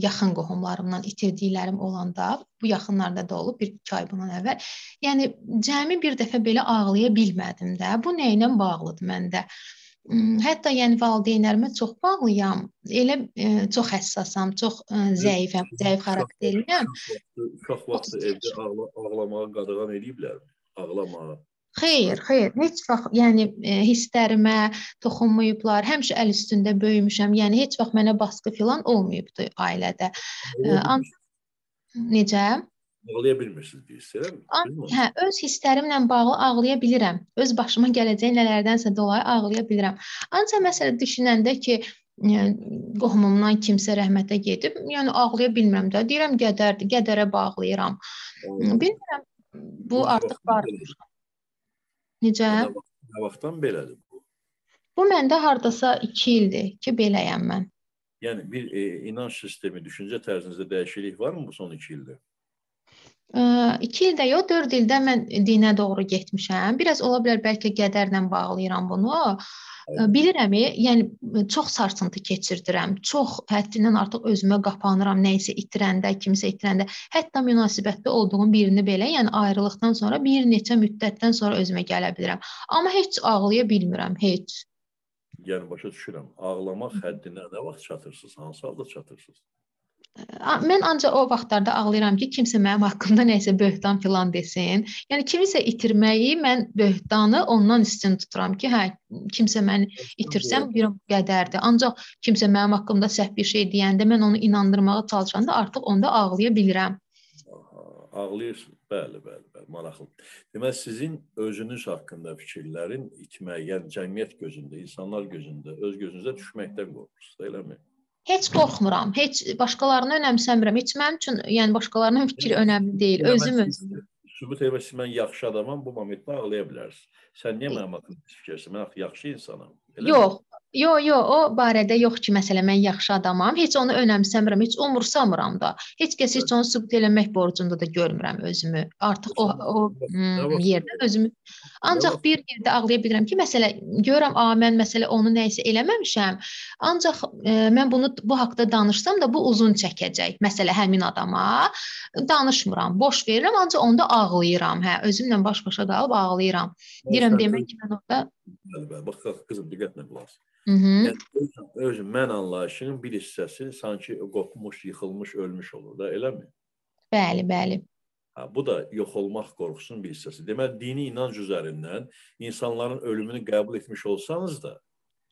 yaxın qohumlarımdan itirdiklərim olanda, bu yaxınlarda da olub bir 2 ay bundan əvvəl. Yəni cəmi bir dəfə belə ağlaya bilmədim də. Bu nə ilə bağlıdır məndə? Hətta yəni valideynlərimə çox bağlıyam. Elə e, çox həssasam, çox e, zəifəm, zəif xarakterliyəm. Uşaq vaxtı evdə ağla, ağlamağa qadağan eləyiblər. Ağlamağa. Xeyr, xeyr, heç vaxt, yəni e, hisslərimə toxunmayıblar. Həmişə əl üstündə böyümüşəm. Yəni heç vaxt mənə baskı filan olmayıbdı ailədə. E, Ancaq necə? Ağlaya bilmirsiniz deyirsiniz, eləmi? Hə, öz hisslərimlə bağlı ağlaya bilirəm. Öz başıma gələcək nələrdənsə dolayı ağlaya bilirəm. Ancaq məsələ düşünəndə ki, yəni qohumumdan kimsə rəhmətə gedib, yəni ağlaya bilmirəm də. Deyirəm qədərdir, qədərə bağlayıram. Bilmirəm, bu artıq vardır. Necə? Nə vaxtdan belədir bu? Bu məndə hardasa 2 ildir ki, beləyəm mən. Yəni bir e, inanc sistemi, düşüncə tərzinizdə dəyişiklik varmı bu son 2 ildə? 2 ildə yox, 4 ildə mən dinə doğru getmişəm. Biraz ola bilər bəlkə qədərlə bağlayıram bunu. Bilirəm, yəni çox sarsıntı keçirdirəm. Çox həddindən artıq özümə qapanıram, nə isə itirəndə, kimsə itirəndə. Hətta münasibətdə olduğum birini belə, yəni ayrılıqdan sonra bir neçə müddətdən sonra özümə gələ bilirəm. Amma heç ağlaya bilmirəm, heç. Yəni başa düşürəm. Ağlamaq həddinə nə vaxt çatırsınız? Hansı halda çatırsınız? Mən ancaq o vaxtlarda ağlayıram ki, kimsə mənim haqqımda nəsə böhtan filan desin. Yəni kimisə itirməyi mən böhtanı ondan üstün tuturam ki, hə, kimsə məni itirsəm bir qədərdir. Ancaq kimsə mənim haqqımda səhv bir şey deyəndə mən onu inandırmağa çalışanda artıq onda ağlaya bilirəm. Aha, ağlayırsınız. Bəli, bəli, bəli, maraqlı. Deməli sizin özünüz haqqında fikirlərin itmək, yəni cəmiyyət gözündə, insanlar gözündə, öz gözünüzə düşməkdən qorxursunuz, eləmi? Heç qorxmuram, heç başqalarını önəmsəmirəm. Heç mənim üçün, yəni başqalarının fikri önəmli deyil. Özüm özüm. Sübut eləsə mən yaxşı adamam, bu momentdə ağlaya bilərsən. Sən niyə mənim haqqımda fikirləşirsən? Mən yaxşı insanam. Yox, Yo, yo, o barədə yox ki, məsələn, mən yaxşı adamam, heç onu önəmsəmirəm, heç umursamıram da. Heç kəs heç onu sübut eləmək borcunda da görmürəm özümü. Artıq o o yerdə özümü ancaq bir yerdə ağlaya bilirəm ki, məsələ görürəm, a mən məsələ onu nə isə eləməmişəm. Ancaq e, mən bunu bu haqqda danışsam da bu uzun çəkəcək. Məsələ həmin adama danışmıram, boş verirəm, ancaq onda ağlayıram. Hə, özümlə baş-başa qalıb ağlayıram. Deyirəm demək ki, mən orada. Bax, qızım diqqətlə qulaq -hı. Yəni, öz mən anlayışının bir hissəsi sanki qopmuş, yıxılmış, ölmüş olur da, eləmi? Bəli, bəli. Ha, bu da yox olmaq qorxusunun bir hissəsi. Deməli, dini inanc üzərindən insanların ölümünü qəbul etmiş olsanız da,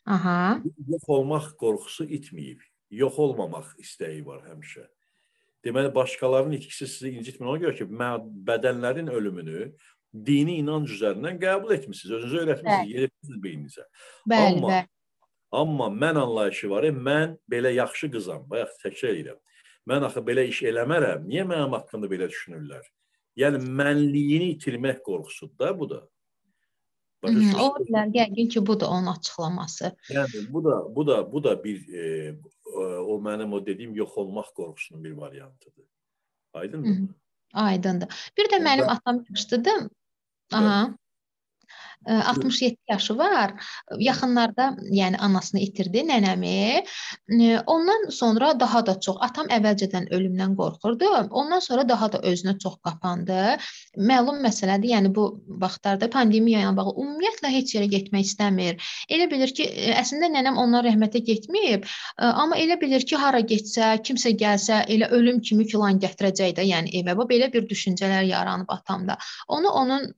Aha. yox olmaq qorxusu itməyib. Yox olmamaq istəyi var həmişə. Deməli, başqalarının itkisi sizi incitmir. Ona görə ki, bədənlərin ölümünü dini inanc üzərindən qəbul etmisiniz. Özünüzə öyrətmisiniz, yedirmisiniz beyninizə. Bəli, Amma bəli. Amma mən anlayışı var, mən belə yaxşı qızam, bayaq təkrar edirəm. Mən axı belə iş eləmərəm. Niyə mənim haqqımda belə düşünürlər? Yəni mənliyini itirmək qorxusudur da bu da. Hı -hı, o bilər, yəqin ki, bu da onun açıqlaması. Yəni bu da bu da bu da bir e, o mənim o dediyim yox olmaq qorxusunun bir variantıdır. Aydındır mı? Aydındır. Bir də mənim atam yaşlıdır. Aha. 67 yaşı var. Yaxınlarda, yəni anasını itirdi, nənəmi. Ondan sonra daha da çox atam əvvəlcədən ölümdən qorxurdu. Ondan sonra daha da özünə çox qapandı. Məlum məsələdir. Yəni bu vaxtlarda pandemiya ilə bağlı ümumiyyətlə heç yerə getmək istəmir. Elə bilir ki, əslində nənəm ondan rəhmətə getməyib, amma elə bilir ki, hara getsə, kimsə gəlsə, elə ölüm kimi filan gətirəcək də, yəni evə. Bu belə bir düşüncələr yaranıb atamda. Onu onun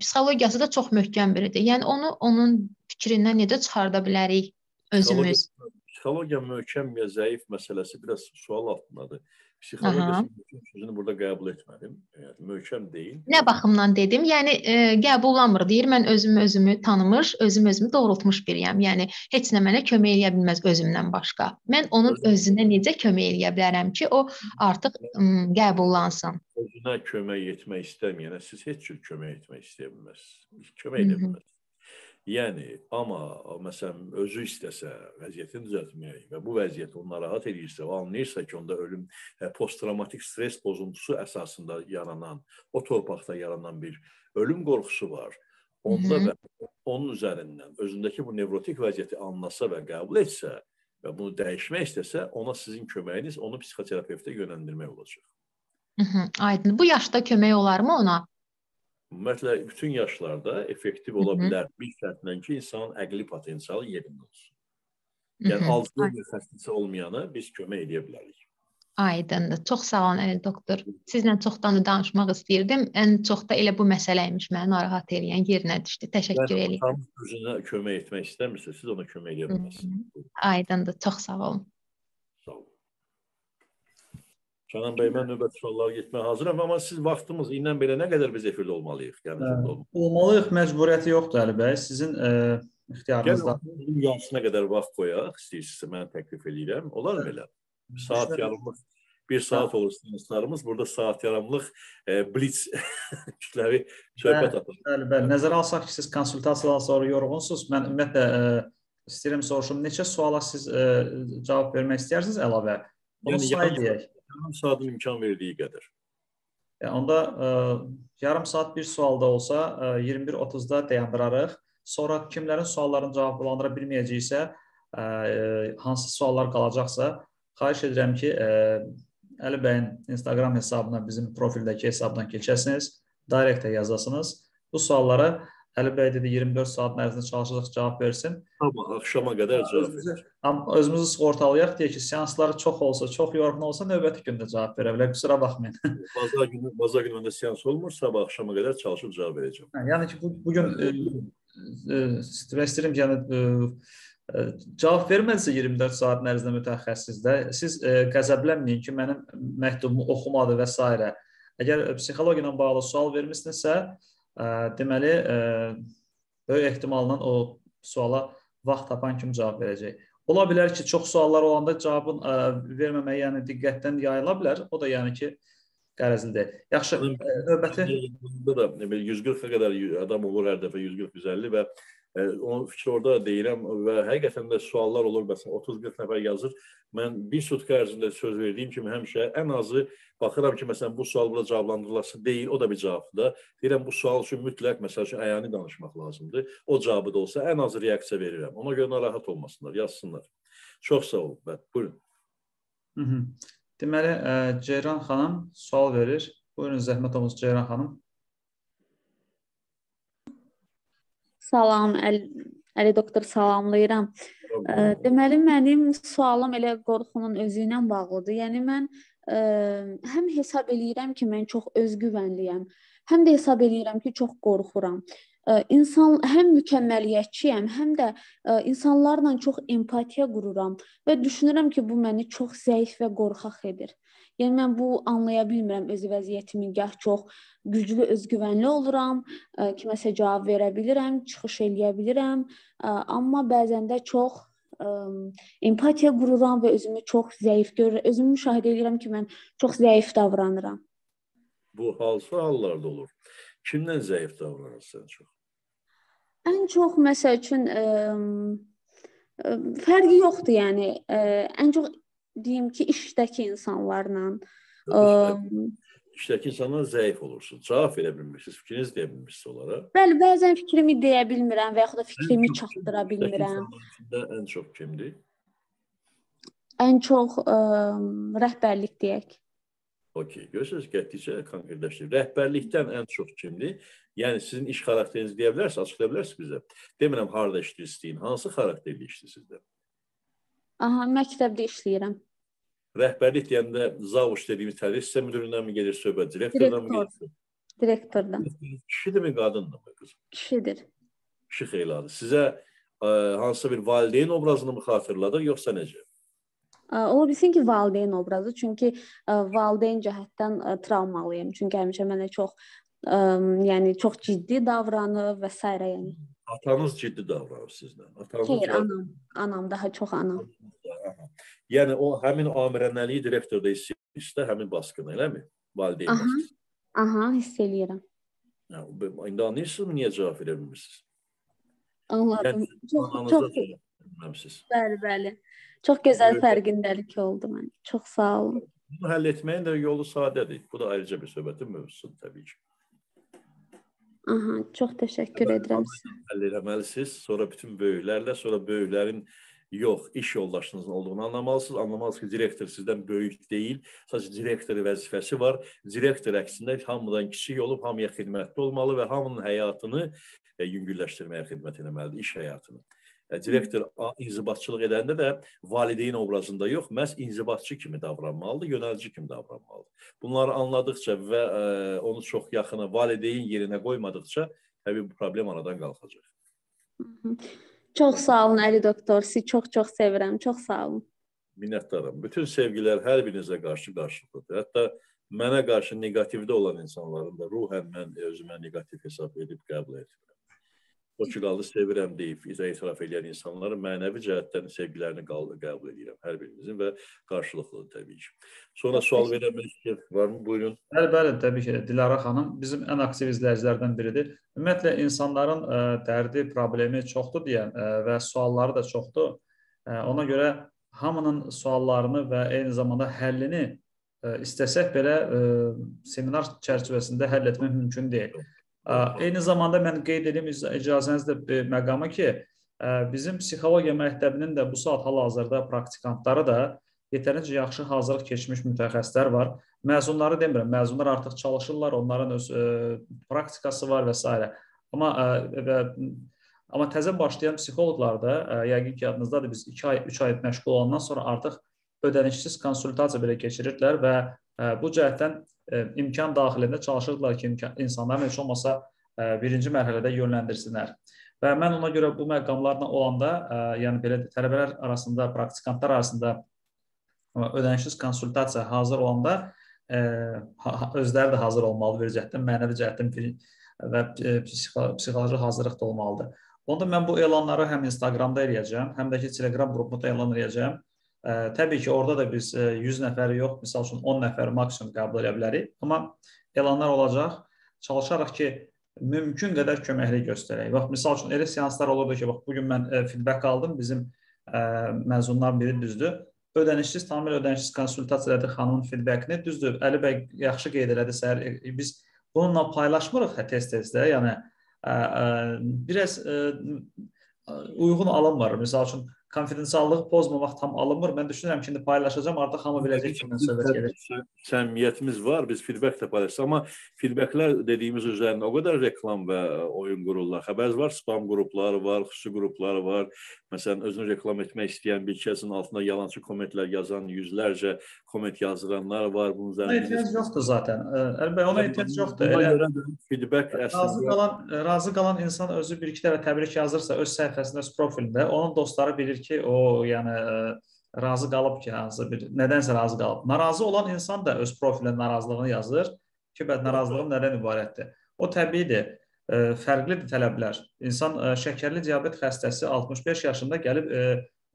psixologiyası da çox möhkəm biridir. Yəni onu onun fikrindən necə çıxarda bilərik özümüz? Psixologiya möhkəm ya zəif məsələsi biraz sual altındadır. Psixologiya sözünü burada qəbul etmədim. Yəni möhkəm deyil. Nə baxımdan dedim? Yəni e, qəbullanmır deyir. Mən özüm özümü tanımış, özüm özümü doğrultmuş biriyəm. Yəni heç nə mənə kömək eləyə bilməz özümdən başqa. Mən onun özünə necə kömək eləyə bilərəm ki, o artıq ə, qəbullansın. Özünə kömək etmək istəməyənə siz heç cür kömək etmək istəyə bilməzsiniz. Kömək edə bilməzsiniz. Yəni, amma məsələn özü istəsə vəziyyətini düzəltmək və bu vəziyyət onu narahat edirsə, o anlayırsa ki, onda ölüm posttravmatik stres pozuntusu əsasında yaranan, o torpaqda yaranan bir ölüm qorxusu var. Onda və onun üzərindən özündəki bu nevrotik vəziyyəti anlasa və qəbul etsə və bunu dəyişmək istəsə, ona sizin köməyiniz onu psixoterapevtə yönləndirmək olacaq. Hı -hı, aydın. Bu yaşda kömək olarmı ona? Ümumiyyətlə bütün yaşlarda effektiv ola bilər. Bir şərtlə ki, insanın əqli potensialı yerində olsun. Yəni Alzheimer xəstəsi olmayana biz kömək edə bilərik. Aydındır. Çox sağ olun Əli doktor. Sizlə çoxdan da danışmaq istəyirdim. Ən çox da elə bu məsələ imiş məni narahat edən yerinə düşdü. Təşəkkür edirəm. Özünə kömək etmək istəmirsə, siz ona kömək edə bilməzsiniz. Aydındır. Çox sağ olun. Canan bəy, mən növbəti suallara getməyə hazıram, amma siz vaxtımız ilə belə nə qədər biz efirdə olmalıyıq? Yəni Hə, olmalıyıq, məcburiyyəti yoxdur Əli bəy. Sizin ə, ixtiyarınızda. Gəlin yarısına qədər vaxt qoyaq, istəyirsinizsə mən təklif edirəm. Olar mı elə? Saat yarımlıq bir saat olur seanslarımız. Burada saat yarımlıq e, blitz kütləvi söhbət atır. Bəli, bəli. Nəzərə alsaq ki, siz konsultasiyadan sonra yorğunsunuz. Mən ümumiyyətlə ə, istəyirəm soruşum, neçə suala siz ə, cavab vermək istəyirsiniz əlavə? Onu Yəni, say deyək. Yarım saatin imkan verdiyi qədər. Yəni onda ə, yarım saat bir sualda olsa ə, 21:30-da dayandırarıq. Sonra kimlərin suallarını cavablandıra bilməyəcəksə, ə, hansı suallar qalacaqsa, xahiş edirəm ki, ə, Əli bəyin Instagram hesabına, bizim profildəki hesabdan keçəsiniz, direktə yazasınız. Bu suallara Əli bəy dedi 24 saat ərzində çalışacaq cavab versin. Amma axşama qədər cavab verir. Amma özümüzü sığortalayaq deyək ki, seansları çox olsa, çox yorğun olsa növbəti gündə cavab verə bilər. Qüsura baxmayın. Bazar günü, bazar günü məndə seans olmur, sabah axşama qədər çalışıb cavab verəcəm. Hə, Yəni ki, bu bu gün e, e, ki, yəni e, e, cavab vermədisə 24 saatin ərzində mütəxəssis də siz e, qəzəblənməyin ki, mənim məktubumu oxumadı və s. Əgər psixologiya ilə bağlı sual vermisinizsə, ə, deməli ə, böyük ehtimalla o suala vaxt tapan kimi cavab verəcək. Ola bilər ki, çox suallar olanda cavabın ə, verməməyə, yəni diqqətdən yayıla bilər. O da yəni ki, qərəzlidir. Yaxşı, ə, növbəti da 140-a qədər adam olur hər dəfə 140-150 və Onun fikri orada deyirəm və həqiqətən də suallar olur. Məsələn 30-40 nəfər yazır. Mən bir sutka ərzində söz verdiyim kimi həmişə ən azı baxıram ki, məsələn bu sual burada cavablandırılası deyil, o da bir cavabdır da. Deyirəm bu sual üçün mütləq məsəl üçün əyani danışmaq lazımdır. O cavabı da olsa ən azı reaksiya verirəm. Ona görə narahat olmasınlar, yazsınlar. Çox sağ olun. Bəli, buyurun. Hı -hı. Deməli, ə, Ceyran xanım sual verir. Buyurun zəhmət olmasa Ceyran xanım. Salam, Əli, Əli doktor salamlayıram. Deməli mənim sualım elə qorxunun özü ilə bağlıdır. Yəni mən ə, həm hesab eləyirəm ki, mən çox özgüvənliyəm, həm də hesab eləyirəm ki, çox qorxuram. Ə, insan həm mükəmməliyyətçiyəm, həm də ə, insanlarla çox empatiya qururam və düşünürəm ki, bu məni çox zəif və qorxaq edir. Yəni mən bu anlaya bilmirəm öz vəziyyətimi, gah çox güclü, özgüvənli oluram, ə, kiməsə cavab verə bilirəm, çıxış eləyə bilirəm, ə, amma bəzən də çox ə, empatiya qururam və özümü çox zəif görürəm. Özümü müşahidə edirəm ki, mən çox zəif davranıram. Bu hansı hallarda olur? Kimdən zəif davranırsan çox? Ən çox məsəl üçün ə, ə, fərqi yoxdur, yəni ə, ən çox deyim ki, işdəki insanlarla ə, işdəki insanlar zəif olursunuz. Cavab verə bilmirsiniz, fikrinizi deyə bilmirsiniz onlara. Bəli, bəzən fikrimi deyə bilmirəm və yaxud da fikrimi çatdıra bilmirəm. Ən çox kimdir? Ən çox ə, rəhbərlik deyək. Okey, görürsünüz, getdikcə konkretləşdir. Rəhbərlikdən ən çox kimdir? Yəni sizin iş xarakterinizi deyə bilərsiniz, açıqlaya bilərsiniz bizə. Demirəm harda işləyirsiniz, hansı xarakterli işləyirsiniz? Aha, məktəbdə işləyirəm. Rəhbərlik deyəndə zavuş dediyimiz tədris sizə müdüründən gedir söhbət, direktordan mı gedir? Direktordan. Kişidir mi, qadındır mı qızım? Kişidir. Kişi xeyladır. Sizə ə, hansısa bir valideyn obrazını mı xatırladır, yoxsa necə? Ola bilsin ki, valideyn obrazı, çünki ə, valideyn cəhətdən ə, travmalıyım. Çünki həmişə mənə çox ə, yəni çox ciddi davranır və s. yəni. Atanız ciddi davranır sizlə. Atanız Xeyr, anam. Anam daha çox anam. Yəni o həmin amirənəliyi direktorda hiss edirsə, həmin baskını, eləmi? Valideyn Aha. baskısı. Aha, hiss eləyirəm. Yəni, indi anlayırsınız niyə cavab verə bilmirsiniz? Anladım. Yəni, çox çox bilməmisiz. bəli, bəli. Çox gözəl fərqindəlik oldu mən. Çox sağ olun. Bunu həll etməyin də yolu sadədir. Bu da ayrıca bir söhbətin mövzusudur təbii ki. Aha, çox təşəkkür edirəm sizə. Həll etməlisiniz. Sonra bütün böyüklərlə, sonra böyüklərin yox, iş yoldaşınızın olduğunu anlamalısınız. Anlamalısınız ki, direktor sizdən böyük deyil. Sadəcə direktor vəzifəsi var. Direktor əksində hamıdan kiçik olub, hamıya xidmətli olmalı və hamının həyatını e, yüngülləşdirməyə xidmət etməlidir, iş həyatını. E, direktor inzibatçılıq edəndə də valideyn obrazında yox, məhz inzibatçı kimi davranmalıdır, yönəldici kimi davranmalıdır. Bunları anladıqca və ə, onu çox yaxına valideyn yerinə qoymadıqca təbii bu problem aradan qalxacaq. Çox sağ olun Əli doktor. Sizi çox-çox sevirəm. Çox sağ olun. Minnətdaram. Bütün sevgilər hər birinizə qarşı qarşılıqlıdır. Hətta mənə qarşı neqativdə olan insanların da ruhən mən özümə neqativ hesab edib qəbul etmirəm. Qaldı sevirəm deyib izah etiraf edən insanları mənəvi cəhətdən sevgilərini qəbul edirəm hər birinizin və qarşılıqlıdır təbii ki. Sonra sual verən istəyir varmı? Buyurun. Bəli, bəli, təbii ki, Dilara xanım bizim ən aktiv izləyicilərdən biridir. Ümumiyyətlə insanların ə, dərdi, problemi çoxdur deyən ə, və sualları da çoxdur. Ə, ona görə hamının suallarını və eyni zamanda həllini ə, istəsək belə ə, seminar çərçivəsində həll etmək mümkün deyil. Eyni zamanda mən qeyd edim ic- icazənizlə bir məqamı ki, ə, bizim psixologiya məktəbinin də bu saat hal-hazırda praktikantları da yetərincə yaxşı hazırlıq keçmiş mütəxəssislər var. Məzunları demirəm, məzunlar artıq çalışırlar, onların öz ə, praktikası var və s. Amma ə, və amma təzə başlayan psixoloqlar da ə, yəqin ki, yadınızdadır biz 2 ay, 3 ay məşğul olandan sonra artıq ödənişsiz konsultasiya belə keçirirdilər və ə, bu cəhətdən imkan daxilində çalışırdılar ki, imkan, insanların heç olmasa ə, birinci mərhələdə yönləndirsinlər. Və mən ona görə bu məqamlarla olanda, ə, yəni belə tələbələr arasında, praktikantlar arasında ödənişsiz konsultasiya hazır olanda özləri də hazır olmalı bir cəhətdən, mənəvi cəhətdən və psixoloji hazırlıq da olmalıdır. onda mən bu elanları həm Instagramda eləyəcəm, həm də ki Telegram qrupunda elan eləyəcəm. Ə, təbii ki, orada da biz ə, 100 nəfəri yox, məsəl üçün 10 nəfər maksimum qəbul edə bilərik, amma elanlar olacaq. Çalışaraq ki, mümkün qədər köməklik göstərək. Bax, misal üçün elə seanslar olurdu ki, bax bu gün mən ə, feedback aldım, bizim ə, məzunlar biri düzdür. Ödənişsiz, tamamilə ödənişsiz konsultasiya elədi xanımın feedbackini. Düzdür, Əli bəy yaxşı qeyd elədi səhər. E, biz bununla paylaşmırıq hə tez-tez də. Yəni ə, ə, biraz ə, uyğun alınmır. Məsəl üçün konfidensiallığı pozmamaq tam alınmır. Mən düşünürəm ki, indi paylaşacağam, artıq hamı biləcək kimdən söhbət gedir. Səmimiyyətimiz var, biz feedback də paylaşırıq, amma feedbacklər dediyimiz üzərində o qədər reklam və oyun qururlar. Xəbər var, spam qrupları var, xüsusi qrupları var. Məsələn, özünü reklam etmək istəyən bir kəsin altına yalançı kommentlər yazan yüzlərcə komment yazıranlar var. Bunun üzərində ehtiyac yoxdur zaten. Əlbəttə ona ehtiyac yoxdur. Elə feedback əslində razı qalan razı qalan insan özü bir iki dəfə təbrik yazırsa öz səhifəsində, öz profilində, onun dostları bilir ki, o yəni razı qalıb ki, hansı bir nədənsə razı qalıb. Narazı olan insan da öz profilinə narazılığını yazır ki, bəd narazılığım nədən ibarətdir? O təbiidir. Ə, fərqlidir tələblər. İnsan ə, şəkərli diabet xəstəsi 65 yaşında gəlib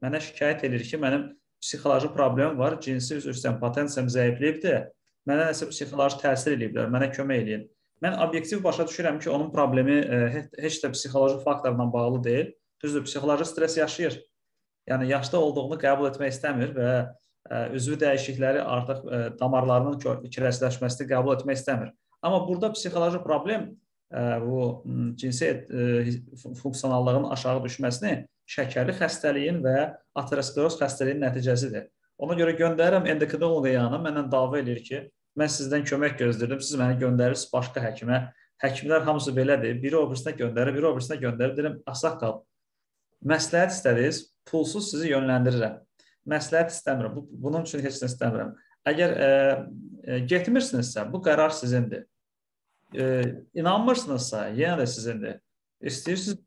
mənə şikayət edir ki, mənim psixoloji problemim var, cinsi üzrə potensiyam zəifləyibdir. Mənə nəsə psixoloji təsir eləyiblər, mənə kömək eləyin. Mən obyektiv başa düşürəm ki, onun problemi heç də psixoloji faktorla bağlı deyil. Düzdür, psixoloji stres yaşayır yəni yaşda olduğunu qəbul etmək istəmir və e, üzvü dəyişiklikləri artıq e, damarlarının kirəsləşməsini qəbul etmək istəmir. Amma burada psixoloji problem e, bu cinsi funksionallığın aşağı düşməsini şəkərli xəstəliyin və ateroskleroz xəstəliyinin nəticəsidir. Ona görə göndərirəm endokrinoloqa yanına məndən dava eləyir ki, mən sizdən kömək gözləyirdim, siz məni göndərirsiniz başqa həkimə. Həkimlər hamısı belədir. Biri o birisinə göndərir, biri o birisinə göndərir. Deyirəm, asaq qal. Məsləhət istədiniz, pulsuz sizi yönləndirirəm. Məsləhət istəmirəm. Bu, bunun üçün heç nə istəmirəm. Əgər e, e, getmirsinizsə, bu qərar sizindir. E, inanmırsınızsa, yenə də sizindir. İstəyirsiniz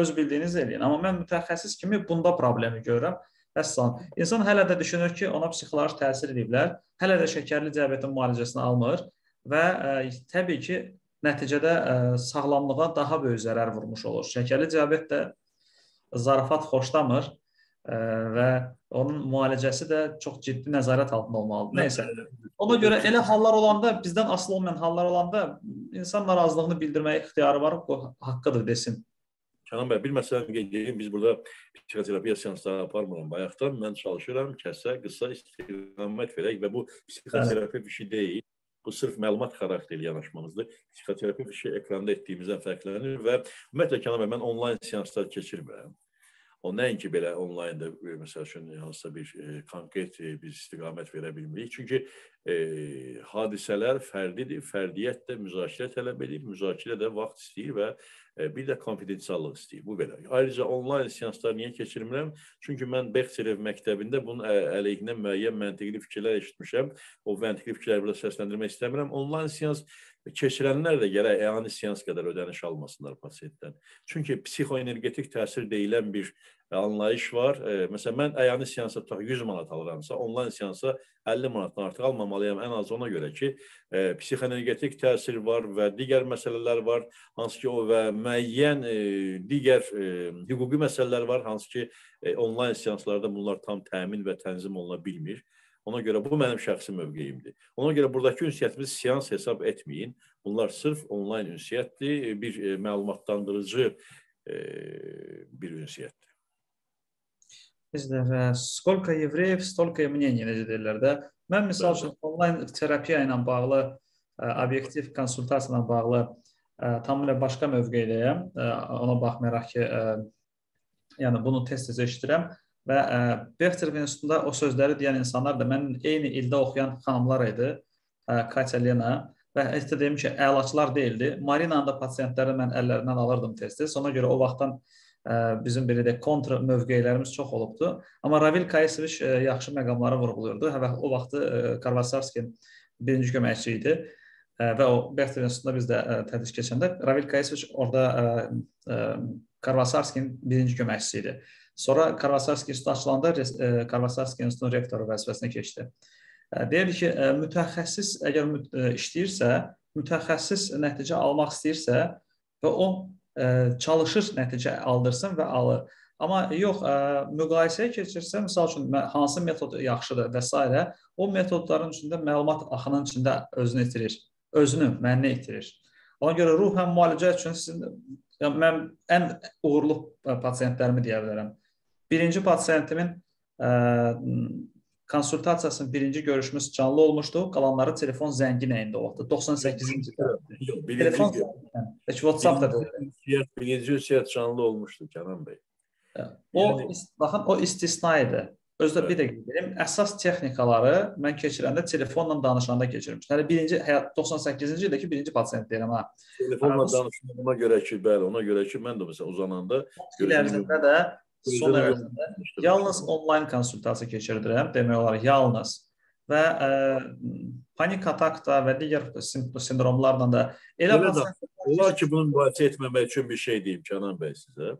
öz bildiyiniz eləyin. Amma mən mütəxəssis kimi bunda problemi görürəm. Vəssalam. İnsan hələ də düşünür ki, ona psixoloji təsir ediblər. Hələ də şəkərli diabetin müalicəsini almır və ə, təbii ki, nəticədə ə, sağlamlığa daha böyük zərər vurmuş olur. Şəkərli diabet də zarafat xoşlamır e, və onun müalicəsi də çox ciddi nəzarət altında olmalıdır. Nəysə. Ona görə elə hallar olanda, bizdən asılı olmayan hallar olanda insan narazılığını bildirməyə ixtiyarı var, bu haqqıdır desin. Kənan bəy, bir məsələni qeyd edeyim. Biz burada psixoterapiya seansları aparmıram. Bayaqdan mən çalışıram kəsə, qısa istiqamət verək və bu psixoterapiya bir şey deyil. Bu sırf məlumat xarakterli yanaşmamızdır. Psixoterapiya bir şey ekranda etdiyimizdən fərqlənir və ümumiyyətlə Kənan bəy, mən onlayn seanslar keçirmirəm. O nəinki belə onlaynda məsəl üçün hansısa bir e, konkret e, biz istiqamət verə bilmirik. Çünki e, hadisələr fərdidir, fərdiyyət də müzakirə tələb edir, müzakirə də vaxt istəyir və e, bir də konfidensiallıq istəyir. Bu belə. Ayrıca onlayn seanslar niyə keçirmirəm? Çünki mən Bexterev məktəbində bunun əleyhinə müəyyən məntiqli fikirlər eşitmişəm. O məntiqli fikirləri burada səsləndirmək istəmirəm. Onlayn seans keçirənlər də gərək əyani seans qədər ödəniş almasınlar pasientdən. Çünki psixoenergetik təsir deyilən bir anlayış var. E, məsələn, mən əyani seansa tutaq 100 manat alıramsa, onlayn seansa 50 manatdan artıq almamalıyam ən az ona görə ki, e, psixoenergetik təsir var və digər məsələlər var, hansı ki, o və müəyyən e, digər e, hüquqi məsələlər var, hansı ki, e, onlayn seanslarda bunlar tam təmin və tənzim oluna bilmir. Ona görə bu mənim şəxsi mövqeyimdir. Ona görə buradakı ünsiyyətimizi seans hesab etməyin. Bunlar sırf onlayn ünsiyyətdir, bir e, məlumatlandırıcı e, bir ünsiyyətdir. Bizdə skolka evreyev, stolka мнений necə deyirlər də. Mən misal üçün onlayn terapiya ilə bağlı, ə, e, obyektiv konsultasiya ilə bağlı ə, e, tamamilə başqa mövqeydəyəm. Ə, ona baxmayaraq ki, ə, yəni bunu tez-tez eşidirəm və ə, e, Bexter institutunda o sözləri deyən insanlar da mənim eyni ildə oxuyan xanımlar idi. Ə, Katya Lena və hətta deyim ki, əlaçlar deyildi. Marinanın da pasientləri mən əllərindən alırdım tez-tez. Ona görə o vaxtdan ə, bizim belə də kontra mövqelərimiz çox olubdu. Amma Ravil Kayeseviç yaxşı məqamları vurğulayırdı. Hə, o vaxtı Karvasarski birinci köməkçi idi və o Bexter institutunda biz də ə, tədris keçəndə Ravil Kayeseviç orada Karvasarskinin birinci köməkçisi idi. Sonra Karvasarski açılanda e, Karvasarski institutunun rektoru vəzifəsinə keçdi. E, deyirdi ki, e, mütəxəssis əgər işləyirsə, mütəxəssis nəticə almaq istəyirsə və o çalışır nəticə aldırsın və alır. Amma yox, müqayisəyə keçirsə, məsəl üçün hansı metod yaxşıdır və s. o metodların içində məlumat axının içində özünü itirir. Özünü, mənni itirir. Ona görə ruhən müalicə üçün sizin yəni mən ən uğurlu pasiyentlərimi deyə bilərəm. Birinci pasiyentimin ə, konsultasiyasının birinci görüşümüz canlı olmuşdu. Qalanları telefon zəngi ilə indi o vaxt 98-ci ildə. Telefon heç WhatsApp-da birinci ünsiyyət canlı olmuşdu Kənan bəy. O yəni, baxın o istisna idi. Özdə bir dəqiqə deyim, əsas texnikaları mən keçirəndə telefonla danışanda keçirmişdim. Hələ birinci həyat 98-ci ildəki birinci pasiyent deyirəm ha. Telefonla danışdığıma görə ki, bəli, ona görə ki, mən də məsələn uzananda il ərzində də son ərzində yalnız onlayn konsultasiya keçirdirəm, demək olar yalnız və ə, panik atakda və digər sindromlarla da elə olar ki, bunu müalicə etməmək üçün bir şey deyim Kənan bəy sizə.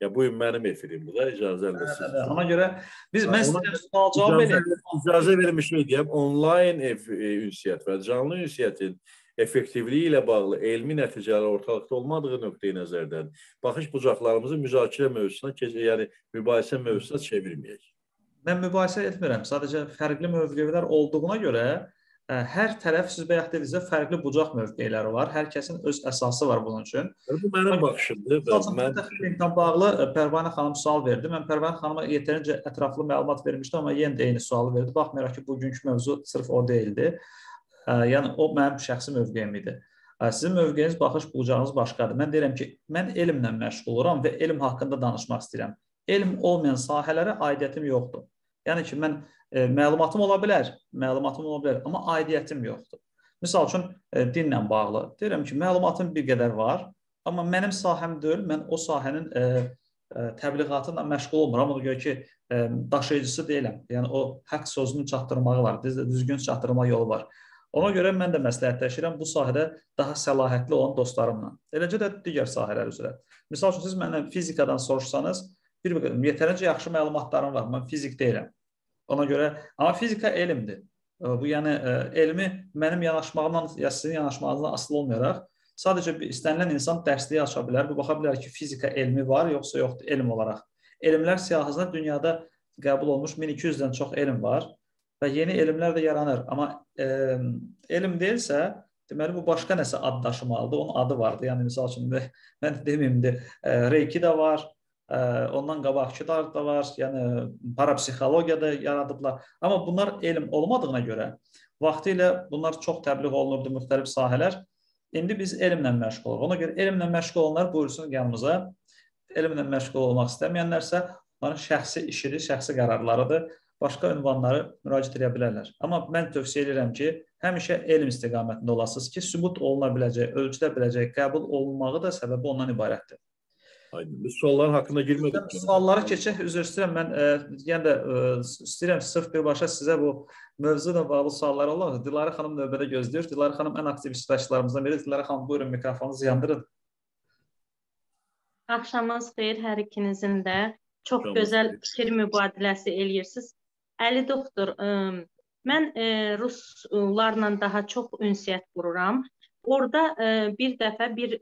Ya bu gün mənim efirimdir də, icazə versiniz. Ona görə biz mən sizə sual cavab verim. İcazə vermiş şey deyəm, onlayn e, ünsiyyət və canlı ünsiyyətin effektivliyi ilə bağlı elmi nəticələr ortalıqda olmadığı nöqteyi nəzərdən baxış bucaqlarımızı müzakirə mövzusuna, yəni mübahisə mövzusuna çevirməyək. Mən mübahisə etmirəm. Sadəcə fərqli mövqelər olduğuna görə hər tərəf siz bayaq dedinizdə fərqli bucaq mövqeləri var. Hər kəsin öz əsası var bunun üçün. Bu mənim baxışımdır. Mən kliniklə bağlı Pərvanə xanım sual verdi. Mən Pərvanə xanıma yetərincə ətraflı məlumat vermişdim, amma yenə də eyni sualı verdi. Baxmayaraq ki, bugünkü mövzu sırf o deyildi. Yəni o mənim şəxsi mövqeyim idi. Sizin mövqeyiniz, baxış bucağınız başqadır. Mən deyirəm ki, mən elmlə məşğul oluram və elm haqqında danışmaq istəyirəm. Elm olmayan sahələrə aidiyyətim yoxdur. Yəni ki, mən e, məlumatım ola bilər, məlumatım ola bilər, amma aidiyyətim yoxdur. Məsəl üçün e, dinlə bağlı deyirəm ki, məlumatım bir qədər var, amma mənim sahəm deyil, mən o sahənin e, e, təbliğatı ilə məşğul olmuram. Ona görə ki, e, daşıyıcısı deyiləm. Yəni o haqq sözünü çatdırmağı var, düz, düzgün çatdırma yolu var. Ona görə mən də məsləhətləşirəm bu sahədə daha səlahiyyətli olan dostlarımla. Eləcə də digər sahələr üzrə. Məsəl üçün siz məndən fizikadan soruşsanız, bir yetərincə yaxşı məlumatlarım var. Mən fizik deyirəm. Ona görə amma fizika elmdir. Bu yəni elmi mənim yanaşmağımdan ya sizin yanaşmağınızdan asılı olmayaraq sadəcə bir istənilən insan dərsliyi aça bilər. Bu baxa bilər ki, fizika elmi var, yoxsa yoxdur elm olaraq. Elmlər siyahısında dünyada qəbul olmuş 1200-dən çox elm var və yeni elmlər də yaranır. Amma e, elm deyilsə, deməli bu başqa nəsə ad daşımalıdır. Onun adı vardı. Yəni məsəl üçün mən deməyim də e, reiki də var, ondan qabaqçılar da var, yəni parapsixologiya da yaradıblar. Amma bunlar elm olmadığına görə vaxtı ilə bunlar çox təbliğ olunurdu müxtəlif sahələr. İndi biz elmlə məşğul oluruq. Ona görə elmlə məşğul olanlar buyursun yanımıza. Elmlə məşğul olmaq istəməyənlərsə onların şəxsi işidir, şəxsi qərarlarıdır. Başqa ünvanları müraciət edə bilərlər. Amma mən tövsiyə edirəm ki, həmişə elm istiqamətində olasınız ki, sübut oluna biləcək, ölçülə biləcək, qəbul olunmağı da səbəbi ondan ibarətdir. Aydın. Biz sualların haqqında girmədik. Sualları keçək. Üzr istəyirəm. Mən e, yenə də e, istəyirəm sırf birbaşa sizə bu mövzu ilə bağlı suallar olar. Dilarə xanım növbədə gözləyir. Dilarə xanım ən aktiv iştirakçılarımızdan biri. Dilarə xanım buyurun mikrofonunuzu yandırın. Axşamınız xeyir hər ikinizin də. Çox Axşamınız gözəl fikir mübadiləsi eləyirsiniz. Əli doktor, e, mən e, ruslarla daha çox ünsiyyət qururam. Orada ə, bir dəfə bir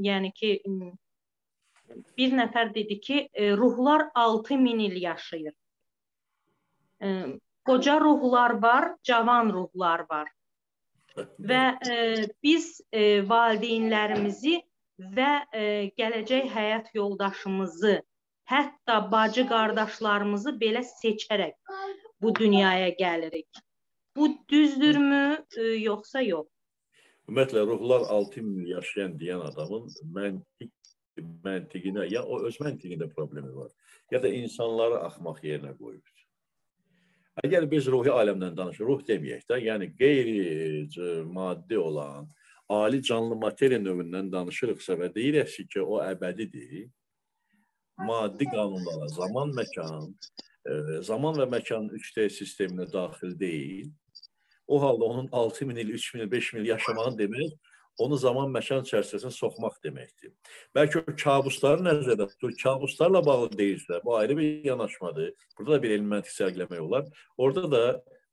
yəni ki bir nəfər dedi ki, e, ruhlar 6000 il yaşayır. E, qoca ruhlar var, cavan ruhlar var. Və e, biz e, valideynlərimizi və e, gələcək həyat yoldaşımızı, hətta bacı qardaşlarımızı belə seçərək bu dünyaya gəlirik. Bu düzdürmü, e, yoxsa yox? Ümumiyyətlə ruhlar 6000 il yaşayan deyən adamın məntiq məntiqinə, ya o öz məntiqində problemi var, ya da insanları axmaq yerinə qoyub. Əgər biz ruhi aləmdən danışırıq, ruh deməyək də, yəni qeyri-maddi olan, ali canlı materiya növündən danışırıqsa və deyirək ki, o əbədidir, maddi qanunlara, zaman, məkan, e, zaman və məkan 3D sisteminə daxil deyil, o halda onun 6000 il, 3000 il, 5000 il yaşamağın demək onu zaman məkan çərçivəsinə soxmaq deməkdir. Bəlkə o kabusları nəzərdə tutur, kabuslarla bağlı deyilsə, bu ayrı bir yanaşmadır. Burada da bir elmi məntiq sərgiləmək olar. Orada da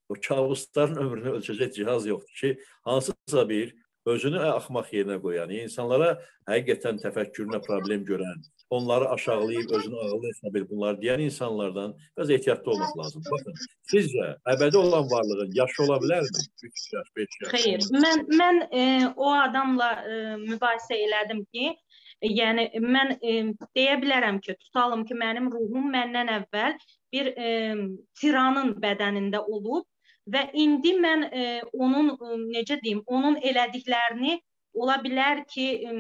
o kabusların ömrünü ölçəcək cihaz yoxdur ki, hansısa bir özünü axmaq yerinə qoyan, insanlara həqiqətən təfəkkürünə problem görən, onları aşağılayıb özünü ağıllı hesab edib bunları deyən insanlardan biraz ehtiyatlı olmaq lazımdır. Baxın, sizcə əbədi olan varlığın yaşı ola bilərmi? 3 yaş, 5 yaş. Xeyr, mən mən e, o adamla e, mübahisə elədim ki, e, yəni mən e, deyə bilərəm ki, tutalım ki, mənim ruhum məndən əvvəl bir e, tiranın bədənində olub və indi mən e, onun e, necə deyim, onun elədiklərini ola bilər ki, e,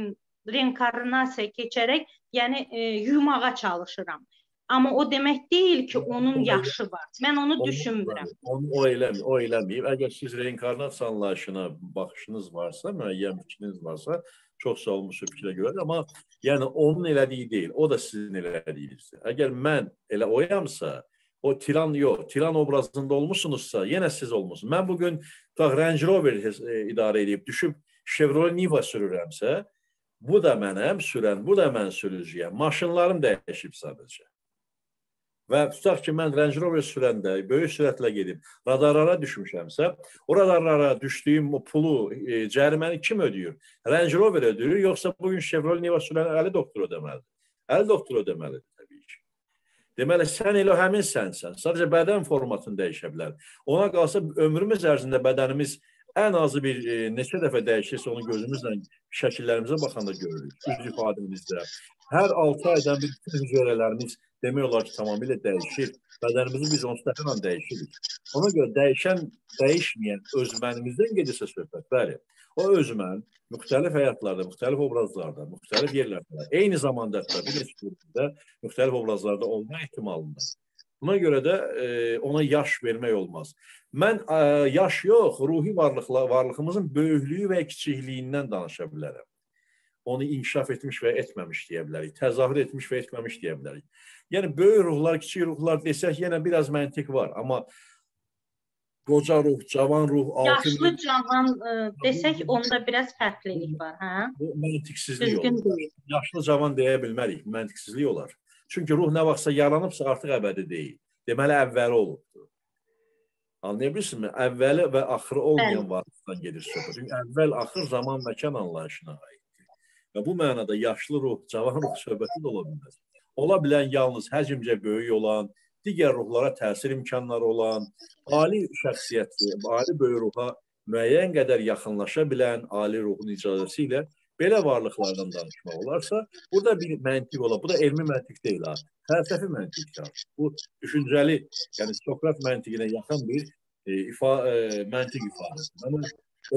reinkarnasiya keçərək, yəni e, yumağa çalışıram. Amma o demək deyil ki, onun yaşı var. Mən onu düşünmürəm. Onu o eləmir, o eləməyib. Əgər siz reinkarnasiya anlayışına baxışınız varsa, müəyyən fikriniz varsa, çox sağ olun bu fikrə görə, amma yəni onun elədiyi deyil, o da sizin elədiyinizdir. Əgər mən elə oyamsa, o tiran yox, tiran obrazında olmusunuzsa, yenə siz olmusunuz. Mən bu gün Range Rover e, idarə edib düşüb Chevrolet Niva sürürəmsə, bu da mənəm sürən, bu da mən sürücüyəm. Maşınlarım dəyişib sadəcə. Və tutaq ki, mən Range Rover sürəndə böyük sürətlə gedib radarlara düşmüşəmsə, o radarlara düşdüyüm o pulu, e, cəriməni kim ödəyir? Range Rover ödəyir, yoxsa bugün Chevrolet Niva sürən Əli doktor ödəməlidir? Əli doktor ödəməlidir. Deməli, sən elə həmin sənsən. Sadəcə bədən formatını dəyişə bilər. Ona qalsa ömrümüz ərzində bədənimiz ən azı bir e, neçə dəfə dəyişirsə onu gözümüzlə şəkillərimizə baxanda görürük. Üz ifadəmizdə. Hər 6 aydan bir bütün hüceyrələrimiz demək olar ki, tamamilə dəyişir. Bədənimizi biz onsuz da dəyişirik. Ona görə dəyişən, dəyişməyən özmənimizdən gedirsə söhbət, bəli. O özmən müxtəlif həyatlarda, müxtəlif obrazlarda, müxtəlif yerlərdə, eyni zamanda da bir neçə müxtəlif obrazlarda olma ehtimalında. Buna görə də e, ona yaş vermək olmaz. Mən e, yaş yox, ruhi varlıqla varlığımızın böyüklüyü və kiçikliyindən danışa bilərəm. Onu inkişaf etmiş və etməmiş deyə bilərik. Təzahür etmiş və etməmiş deyə bilərik. Yəni böyük ruhlar, kiçik ruhlar desək yenə biraz məntiq var, amma qoca ruh, cavan ruh, altın Yaşlı cavan ə, e, desək onda biraz fərqlilik var, hə? Bu məntiqsizlik olur. Yaşlı cavan deyə bilmərik, məntiqsizlik olar. Çünki ruh nə vaxtsa yaranıbsa artıq əbədi deyil. Deməli əvvəli olubdur. Anlaya bilirsinizmi? Əvvəli və axırı olmayan varlıqdan gedir söhbət. Çünki əvvəl, axır zaman, məkan anlayışına aiddir. Və bu mənada yaşlı ruh, cavan ruh söhbəti də ola bilməz. Ola bilən yalnız həcmcə böyük olan, digər ruhlara təsir imkanları olan, ali şəxsiyyətli, ali böyük ruha müəyyən qədər yaxınlaşa bilən ali ruhun icazəsi ilə belə varlıqlardan danışmaq olarsa, burada bir məntiq ola. Bu da elmi məntiq deyil ha. Fəlsəfi məntiqdir. Bu düşüncəli, yəni Sokrat məntiqinə yaxın bir e, ifa, e, məntiq ifadəsidir. Amma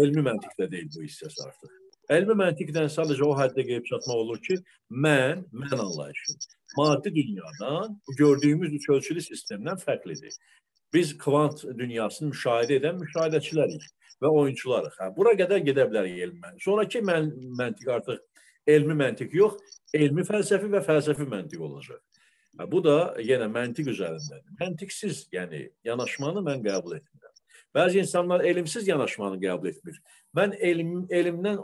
elmi məntiqdə deyil bu hissəsi artıq. Elmi məntiqdən sadəcə o həddə gəlib çatmaq olur ki, mən, mən anlayışım maddi dünyadan gördüyümüz üç ölçülü sistemdən fərqlidir. Biz kvant dünyasını müşahidə edən müşahidəçilərik və oyunçularıq. Hə, bura qədər gedə bilərik elmə. Sonrakı mən, məntiq artıq elmi məntiq yox, elmi fəlsəfi və fəlsəfi məntiq olacaq. Hə, bu da yenə məntiq üzərindədir. Məntiqsiz, yəni yanaşmanı mən qəbul etmirəm. Bəzi insanlar elmsiz yanaşmanı qəbul etmir. Mən elm elmdən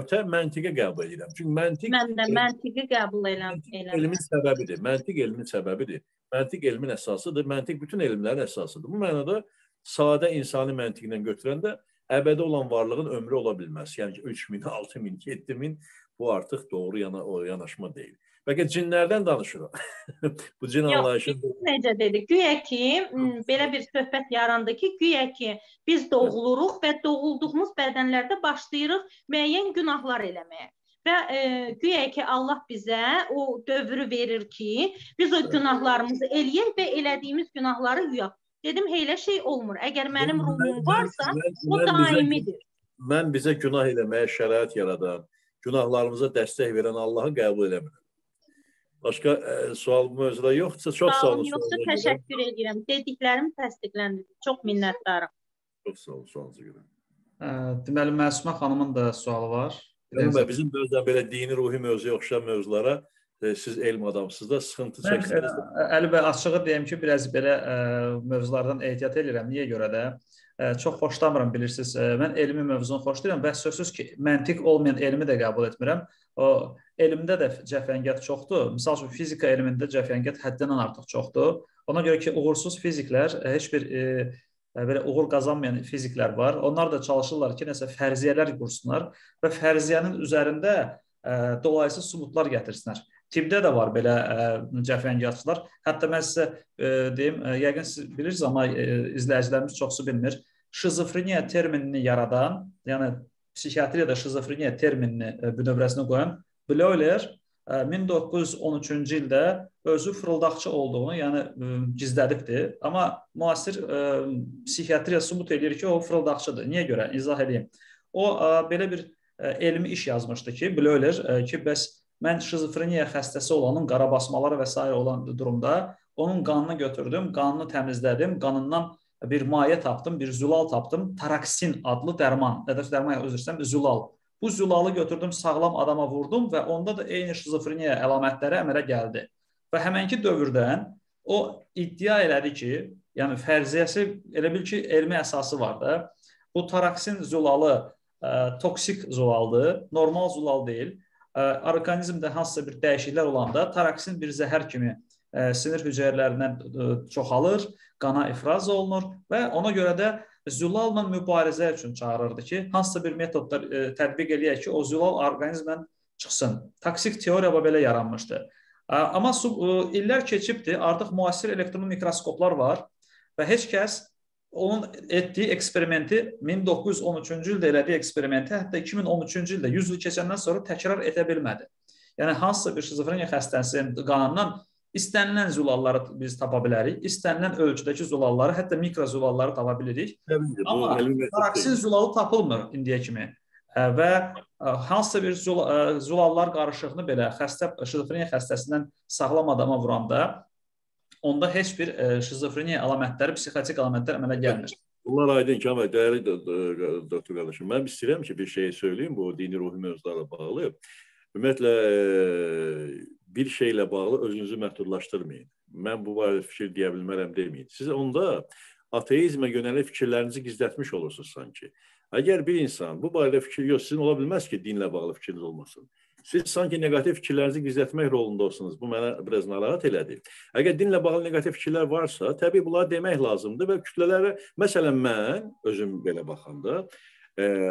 ötə məntiqə qəbul edirəm. Çünki məntiq Mən də məntiqi qəbul edirəm. Elmin səbəbidir. Məntiq elmin səbəbidir. Məntiq elmin əsasıdır. Məntiq bütün elmlərin əsasıdır. Bu mənada sadə insani məntiqlə götürəndə əbədi olan varlığın ömrü ola bilməz. Yəni 3000, 6000, 7000 bu artıq doğru yana o yanaşma deyil. Bəlkə cinlərdən danışırıq. Bu cin anlayışı necə dedi? Güya ki, belə bir söhbət yarandı ki, güya ki biz doğuluruq və doğulduğumuz bədənlərdə başlayırıq müəyyən günahlar eləməyə. Və e, güya ki Allah bizə o dövrü verir ki, biz o günahlarımızı eləyək və elədiyimiz günahları yuyaq. Dedim, elə şey olmur. Əgər mənim ruhum varsa, o daimidir. Mən bizə günah eləməyə şərait yaradan, günahlarımıza dəstək verən Allahı qəbul eləmirəm. Başqa ə, e, sual bu mövzuda yoxdursa, çox sağ olun. Yoxsa təşəkkür edirəm. Dediklərim təsdiqləndi. Çox minnətdaram. Çox sağ olun sualınıza görə. Ə, deməli Məsumə xanımın da sualı var. Deməli bizim mövzuda belə dini ruhi mövzuya oxşayan mövzulara e, siz elm adamsınız da sıxıntı çəksəniz. Əli bəy açığı deyim ki, biraz belə ə, mövzulardan ehtiyat edirəm. Niyə görə də? Ə, çox xoşlamıram bilirsiniz. Ə, mən elmi mövzunu xoşlayıram və sözsüz ki, məntiq olmayan elmi də qəbul etmirəm. O elmdə də cəfəngiyat çoxdur. Məsəl üçün fizika elmində cəfəngiyat həddindən artıq çoxdur. Ona görə ki, uğursuz fiziklər e, heç bir e, belə uğur qazanmayan fiziklər var. Onlar da çalışırlar ki, nəsə fərziyyələr qursunlar və fərziyyənin üzərində ə, dolayısı sübutlar gətirsinlər. Tibbdə də var belə ə, cəfəngiyatçılar. Hətta mən sizə ə, deyim, ə, yəqin siz bilirsiniz, amma ə, izləyicilərimiz çoxsu bilmir. Şizofreniya terminini yaradan, yəni psixiatriyada şizofreniya terminini ə, bünövrəsinə qoyan Bleuler 1913-cü ildə özü fırıldaqçı olduğunu, yəni gizlədibdi. Amma müasir ə, psixiatriya sübut edir ki, o fırıldaqçıdır. Niyə görə? İzah edeyim. O ə, belə bir ə, elmi iş yazmışdı ki, Bleuler ə, ki, bəs mən şizofreniya xəstəsi olanın qarabasmaları və s. olan durumda onun qanını götürdüm, qanını təmizlədim, qanından bir maye tapdım, bir zülal tapdım, taraksin adlı dərman, da dərman özür istəyirəm, zülal. Bu zülalı götürdüm, sağlam adama vurdum və onda da eyni şizofreniya əlamətləri əmələ gəldi. Və həmənki dövrdən o iddia elədi ki, yəni fərziyyəsi elə bil ki, elmi əsası var da. Bu taraksin zülalı ə, toksik zülaldır, normal zülal deyil. Orqanizmdə hansısa bir dəyişikliklər olanda taraksin bir zəhər kimi sinir hüceyrələrindən çoxalır, qana ifraz olunur və ona görə də zülalla mübarizə üçün çağırırdı ki, hansısa bir metodlar tətbiq eləyək ki, o zülal orqanizmdən çıxsın. Toksik teoriya belə yaranmışdı. Amma illər keçibdi, artıq müasir elektron mikroskoplar var və heç kəs onun etdiyi eksperimenti 1913-cü ildə elədiyi eksperimenti hətta 2013-cü ildə 100 il keçəndən sonra təkrar edə bilmədi. Yəni hansısa bir şizofreniya xəstəsinin qanından İstənilən zulalları biz tapa bilərik. İstənilən ölçüdəki zulalları, hətta mikro zulalları tapa bilirik. Təbii, Amma paraksin zulalı tapılmır indiyə kimi. Və hansısa bir zulallar qarışığını belə xəstə şizofreniya xəstəsindən sağlam adama vuranda onda heç bir şizofreniya əlamətləri, psixotik əlamətlər əmələ gəlmir. Bunlar aydın ki, amma dəyərli doktor qardaşım, mən istəyirəm ki, bir şey söyləyim bu dini ruhi mövzularla bağlı. Ümumiyyətlə bir şeylə bağlı özünüzü məhdudlaşdırmayın. Mən bu barədə fikir deyə bilmərəm deməyin. Siz onda ateizmə yönəlik fikirlərinizi gizlətmiş olursunuz sanki. Əgər bir insan bu barədə fikir yox, sizin ola bilməz ki, dinlə bağlı fikriniz olmasın. Siz sanki neqativ fikirlərinizi gizlətmək rolundasınız. Bu mənə biraz narahat elədi. Əgər dinlə bağlı neqativ fikirlər varsa, təbii bunları demək lazımdır və kütlələrə, məsələn mən özüm belə baxanda,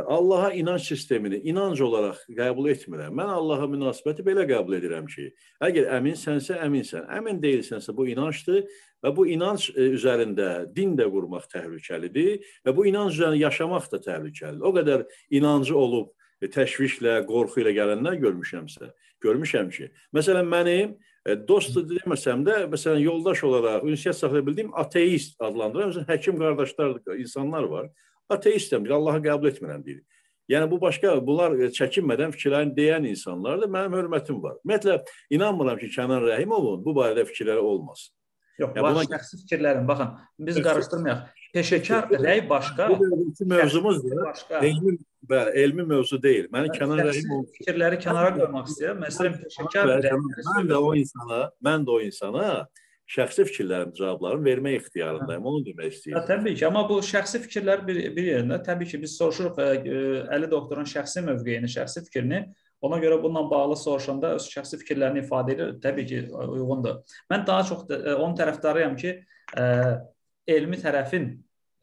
Allaha inanc sistemini inanc olaraq qəbul etmirəm. Mən Allaha münasibəti belə qəbul edirəm ki, əgər əminsənsə, əminsən. Əmin deyilsənsə, bu inancdır və bu inanc üzərində din də qurmaq təhlükəlidir və bu inanc üzərində yaşamaq da təhlükəlidir. O qədər inancı olub təşvişlə, qorxu ilə gələnlər görmüşəmsə, görmüşəm ki, məsələn mənim dost deməsəm də, məsələn yoldaş olaraq ünsiyyət saxlaya bildiyim ateist adlandıran, həkim qardaşlar, insanlar var ateistəm, Allahı qəbul etmirəm deyir. Yəni bu başqa bunlar çəkinmədən fikirlərini deyən insanlardır. Mənim hörmətim var. Ümumiyyətlə inanmıram ki, Kənan Rəhimovun bu barədə fikirləri olmasın. Yox, yəni, buna şəxsi fikirlərim. Baxın, biz qarışdırmayaq. Peşəkar rəy başqa. Bu mövzumuzdur. Elmi bəli, elmi mövzu deyil. Məni Kənan Rəhimov fikirləri kənara qoymaq istəyirəm. Məsələn, peşəkar. Mən də o insana, mən də o insana şəxsi fikirlərim, cavablarımı vermək ixtiyarındayım. Onu demək istəyirəm. Təbii ki, amma bu şəxsi fikirlər bir, bir yerində təbii ki, biz soruşuruq ə, e, Əli doktorun şəxsi mövqeyini, şəxsi fikrini. Ona görə bununla bağlı soruşanda öz şəxsi fikirlərini ifadə edir. Təbii ki, uyğundur. Mən daha çox da, onun tərəfdarıyam ki, ə, elmi tərəfin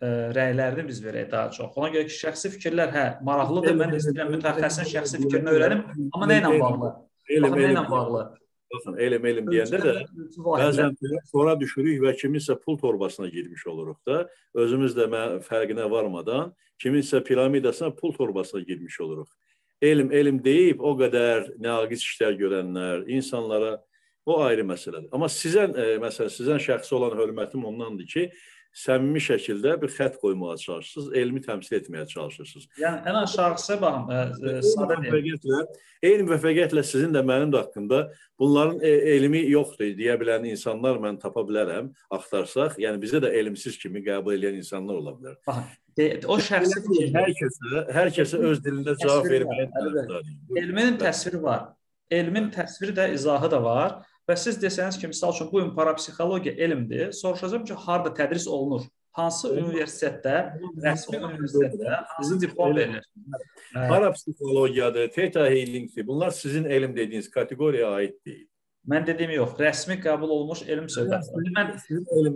ə, rəylərini biz verək daha çox. Ona görə ki, şəxsi fikirlər hə, maraqlıdır. Mən istəyirəm mütəxəssisin şəxsi fikrini öyrənim, amma nə ilə bağlı? Baxın, nə ilə bağlı? Baxın, elm elm deyəndə də bəzən sonra düşürük və kiminsə pul torbasına girmiş oluruq da, özümüz də fərqinə varmadan kiminsə piramidasına pul torbasına girmiş oluruq. Elm elm deyib o qədər naqis işlər görənlər, insanlara o ayrı məsələdir. Amma sizə e, məsələn sizə şəxsi olan hörmətim ondandır ki, səmimi şəkildə bir xətt qoymağa çalışırsınız, elmi təmsil etməyə çalışırsınız. Yəni ən aşağısı baxın, e, e, sadə deyim. Eyni və fəqətlə sizin də mənim də haqqında bunların e, elmi yoxdur deyə bilən insanlar mən tapa bilərəm, axtarsaq. Yəni bizə də elmsiz kimi qəbul edən insanlar ola bilər. Baxın, o şəxsi hər kəsə, hər kəsə öz dilində cavab verməyə tərəfdarıyım. Elmin təsviri var. Elmin təsviri də, izahı da var. Və siz desəniz ki, misal üçün bu gün parapsixologiya elmdir, soruşacağam ki, harda tədris olunur? Hansı universitetdə, rəsmi universitetdə hansı diplom verilir? Parapsixologiyadır, theta healingdir. Bunlar sizin elm dediyiniz kateqoriyaya aid deyil. Mən dediyim yox, rəsmi qəbul olunmuş elm söhbətidir. Mən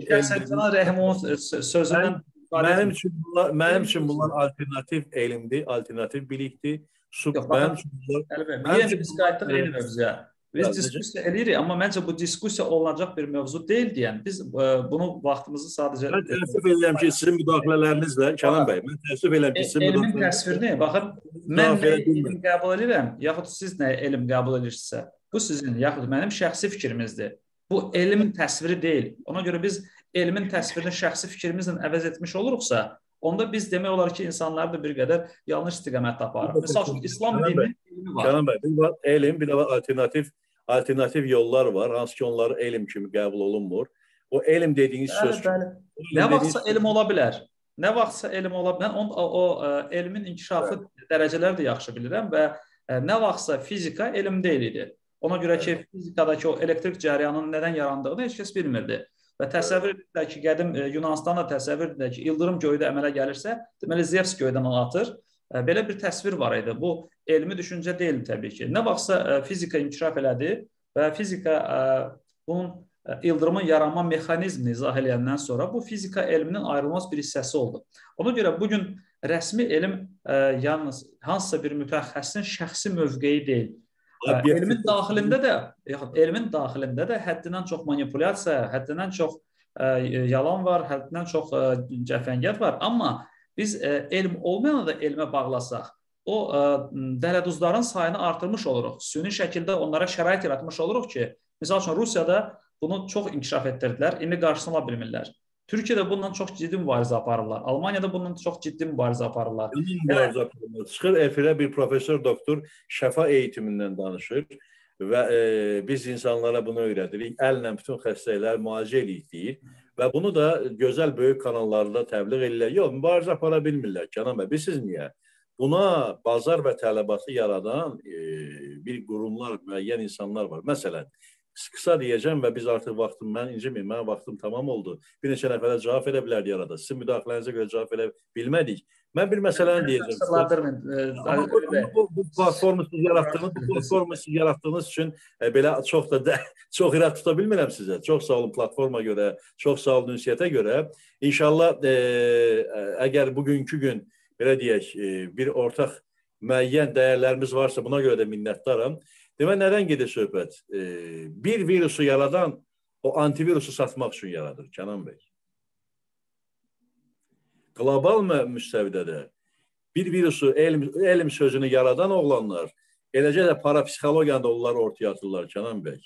şəxsən Canan Rəhimovun sözündən mənim üçün bunlar mənim üçün bunlar alternativ elmdir, alternativ bilikdir. Sub Yox, mənim üçün bunlar mənim yenə biz qayıtdıq eyni mövzuya. Biz diskussiya eləyirik, amma məncə bu diskussiya olunacaq bir mövzu deyil deyən. Biz ə, bunu vaxtımızı sadəcə Mən təəssüf edirəm ki, sizin müdaxilələrinizlə Kənan bəy, mən təəssüf edirəm ki, sizin elmin müdaxilələriniz təsvirini, baxın, mən nə elm qəbul edirəm, yaxud siz nə elm qəbul edirsinizsə, bu sizin yaxud mənim şəxsi fikrimizdir. Bu elm təsviri deyil. Ona görə biz elmin təsvirini şəxsi fikrimizlə əvəz etmiş oluruqsa, onda biz demək olar ki, insanları da bir qədər yanlış istiqamətdə aparırıq. Məsəl üçün İslam dininin elmi var. Kənan bəy, bir var elm, bir də var alternativ alternativ yollar var, hansı ki onları elm kimi qəbul olunmur. O elm dediyiniz Bəli, söz bəli. elm Nə dediyiniz vaxtsa elm ola bilər. Nə vaxtsa elm ola bilər. Mən o, o ə, elmin inkişafı dərəcələri də yaxşı bilirəm və ə, nə vaxtsa fizika elm deyil idi. Ona görə ki, fizikadakı o elektrik cərəyanının nədən yarandığını heç kəs bilmirdi. Və təsəvvür edək ki, qədim ə, Yunanıstanda təsəvvür edək ki, ildırım göydə əmələ gəlirsə, deməli Zevs göydən onu atır. Ə, Belə bir təsvir var idi. Bu elmi düşüncə deyil təbii ki. Nə vaxtsa ə, fizika inkişaf elədi və fizika ə, bunun ildırımın yaranma mexanizmini izah edəndən sonra bu fizika elminin ayrılmaz bir hissəsi oldu. Ona görə bu gün rəsmi elm ə, yalnız hansısa bir mütəxəssisin şəxsi mövqeyi deyil. Ə, Elmin daxilində də, yaxud elmin daxilində də həddindən çox manipulyasiya, həddindən çox ə, yalan var, həddindən çox ə, cəfəngiyat var. Amma biz ə, elm olmayanı da elmə bağlasaq, o ə, dələduzların sayını artırmış oluruq. Süni şəkildə onlara şərait yaratmış oluruq ki, məsəl üçün Rusiyada bunu çox inkişaf etdirdilər, indi qarşısını ala bilmirlər. Türkiyədə bundan çox ciddi mübarizə aparırlar. Almaniyada bundan çox ciddi mübarizə aparırlar. Bunun mübarizə aparılır. Çıxır efirə bir professor doktor şəfa eğitimindən danışır və e, biz insanlara bunu öyrədirik. Əllə bütün xəstəlikləri müalicə eləyirik deyir və bunu da gözəl böyük kanallarda təbliğ edirlər. Yox, mübarizə apara bilmirlər. Kənan bəy, bilirsiniz niyə? Buna bazar və tələbatı yaradan e, bir qurumlar, müəyyən insanlar var. Məsələn, qısa deyəcəm və biz artıq vaxtım mən inciməyin, mənim vaxtım tamam oldu. Bir neçə nəfərə cavab verə bilərdi yarada. Sizin müdaxilənizə görə cavab verə bilmədik. Mən bir məsələni deyəcəm. Sırlandırmayın. Bu, bu, bu platformu siz yaratdığınız, bu platformu siz yaratdığınız üçün e, belə çox da də, çox irad tuta bilmirəm sizə. Çox sağ olun platforma görə, çox sağ olun ünsiyyətə görə. İnşallah e, əgər bugünkü gün belə deyək, e, bir ortaq müəyyən dəyərlərimiz varsa buna görə də minnətdaram. Demə nədən gedir söhbət? E, bir virusu yaradan o antivirusu satmaq üçün yaradır Kənan bəy. Qlobal mü- müstəvidədə bir virusu elm, elm sözünü yaradan oğlanlar eləcə də parapsixologiyanı da onlar ortaya atırlar Kənan bəy.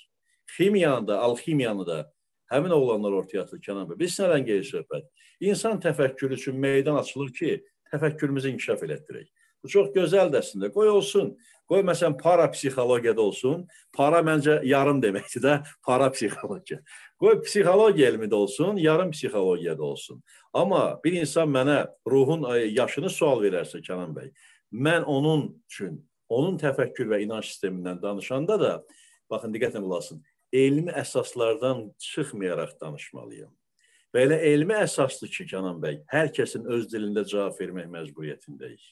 Ximiyanı da, alximiyanı da həmin oğlanlar ortaya atır Kənan bəy. Biz nədən gedir söhbət? İnsan təfəkkürü üçün meydan açılır ki, təfəkkürümüzü inkişaf elətdirək. Bu çox gözəldir əslində. Qoy olsun. Qoy məsələn parapsixologiyada olsun. Para məncə yarım deməkdir də, parapsixologiya. Qoy psixologiya elmi də olsun, yarım psixologiyada olsun. Amma bir insan mənə ruhun yaşını sual verərsə Kənan bəy, mən onun üçün, onun təfəkkür və inanc sistemindən danışanda da baxın diqqətlə qulaq asın. Elmi əsaslardan çıxmayaraq danışmalıyam. Və elə elmi əsaslı ki, Kənan bəy, hər kəsin öz dilində cavab vermək məcburiyyətindəyik.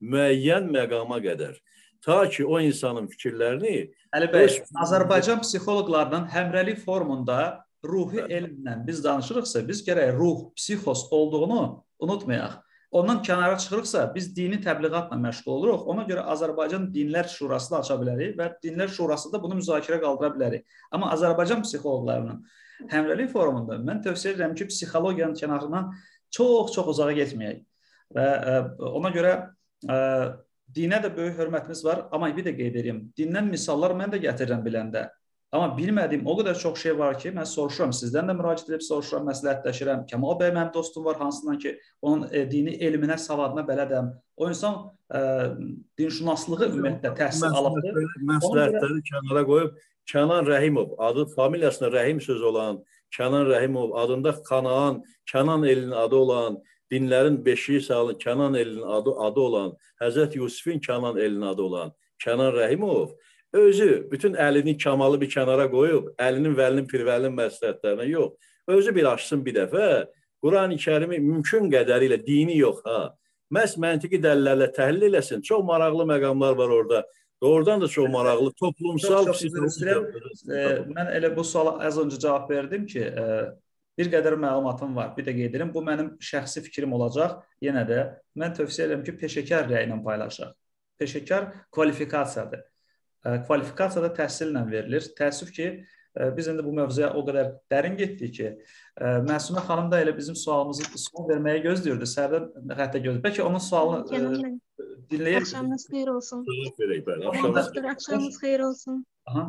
Müəyyən məqama qədər ta ki o insanın fikirlərini Əli bəy, öz- Azərbaycan psixoloqlarının həmrəlik formunda ruhi elmlə biz danışırıqsa, biz gərək ruh, psixos olduğunu unutmayaq. Ondan kənara çıxırıqsa, biz dini təbliğatla məşğul oluruq. Ona görə Azərbaycan Dinlər Şurası da aça bilərik və Dinlər Şurası da bunu müzakirə qaldıra bilərik. Amma Azərbaycan psixoloqlarının həmrəlik forumunda mən tövsiyə edirəm ki, psixologiyanın kənarından çox-çox uzağa getməyək. Və ə, ona görə ə, dinə də böyük hörmətimiz var, amma bir də qeyd edirəm, dindən misallar mən də gətirirəm biləndə. Amma bilmədiyim o qədər çox şey var ki, mən soruşuram, sizdən də müraciət edib soruşuram, məsləhətləşirəm. Kəmal bəy mənim dostum var, hansından ki, onun e, dini elminə, savadına bələdəm. O insan e, dinşünaslığı ümumiyyətlə təhsil alıbdı. Məsləhətləri kənara qoyub Kənan Rəhimov adı familiyasında Rəhim sözü olan Kənan Rəhimov adında Kanaan, Kənan elinin adı olan dinlərin beşiyi sayılan Kənan elinin adı adı olan Həzrət Yusifin Kənan elinin adı olan Kənan Rəhimov özü bütün əlini kamalı bir kənara qoyub, əlinin vəlinin pirvəlinin məsləhətlərinə yox, özü bir açsın bir dəfə Qurani Kərimi mümkün qədərilə dini yox ha. Məhz məntiqi dəlillərlə təhlil eləsin. Çox maraqlı məqamlar var orada. Doğrudan da çox maraqlı toplumsal Çox, çox. E, mən elə bu suala az öncə cavab verdim ki, e, bir qədər məlumatım var. Bir də qeyd edirəm, bu mənim şəxsi fikrim olacaq. Yenə də mən tövsiyə edirəm ki, peşəkar rəyi ilə paylaşaq. Peşəkar kvalifikasiyadır. Kvalifikasiya da təhsillə verilir. Təəssüf ki, biz indi bu mövzuya o qədər dərin getdik ki, Məsumə xanım da elə bizim sualımızı sual verməyə gözləyirdi. Sərdən hətta gözləyir. Bəlkə onun sualını dinləyək. Axşamınız xeyir olsun. Verək, bəli. Axşamınız xeyir. Axşamınız xeyir olsun. Aha.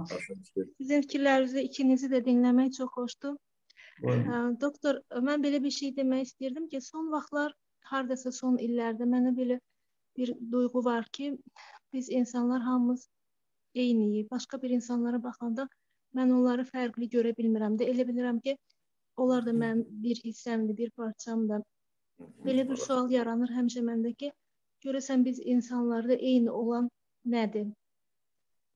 Sizin fikirlərinizi ikinizi də dinləmək çox xoşdur. Buyurun. Doktor, mən belə bir şey demək istirdim ki, son vaxtlar hardasa son illərdə mənə belə bir duyğu var ki, biz insanlar hamımız eyniyik. Başqa bir insanlara baxanda mən onları fərqli görə bilmirəm də. Elə bilirəm ki, onlar da mənim bir hissəmdir, bir parçamdır. Belə bir sual yaranır həmişə məndə ki, görəsən biz insanlarda eyni olan nədir?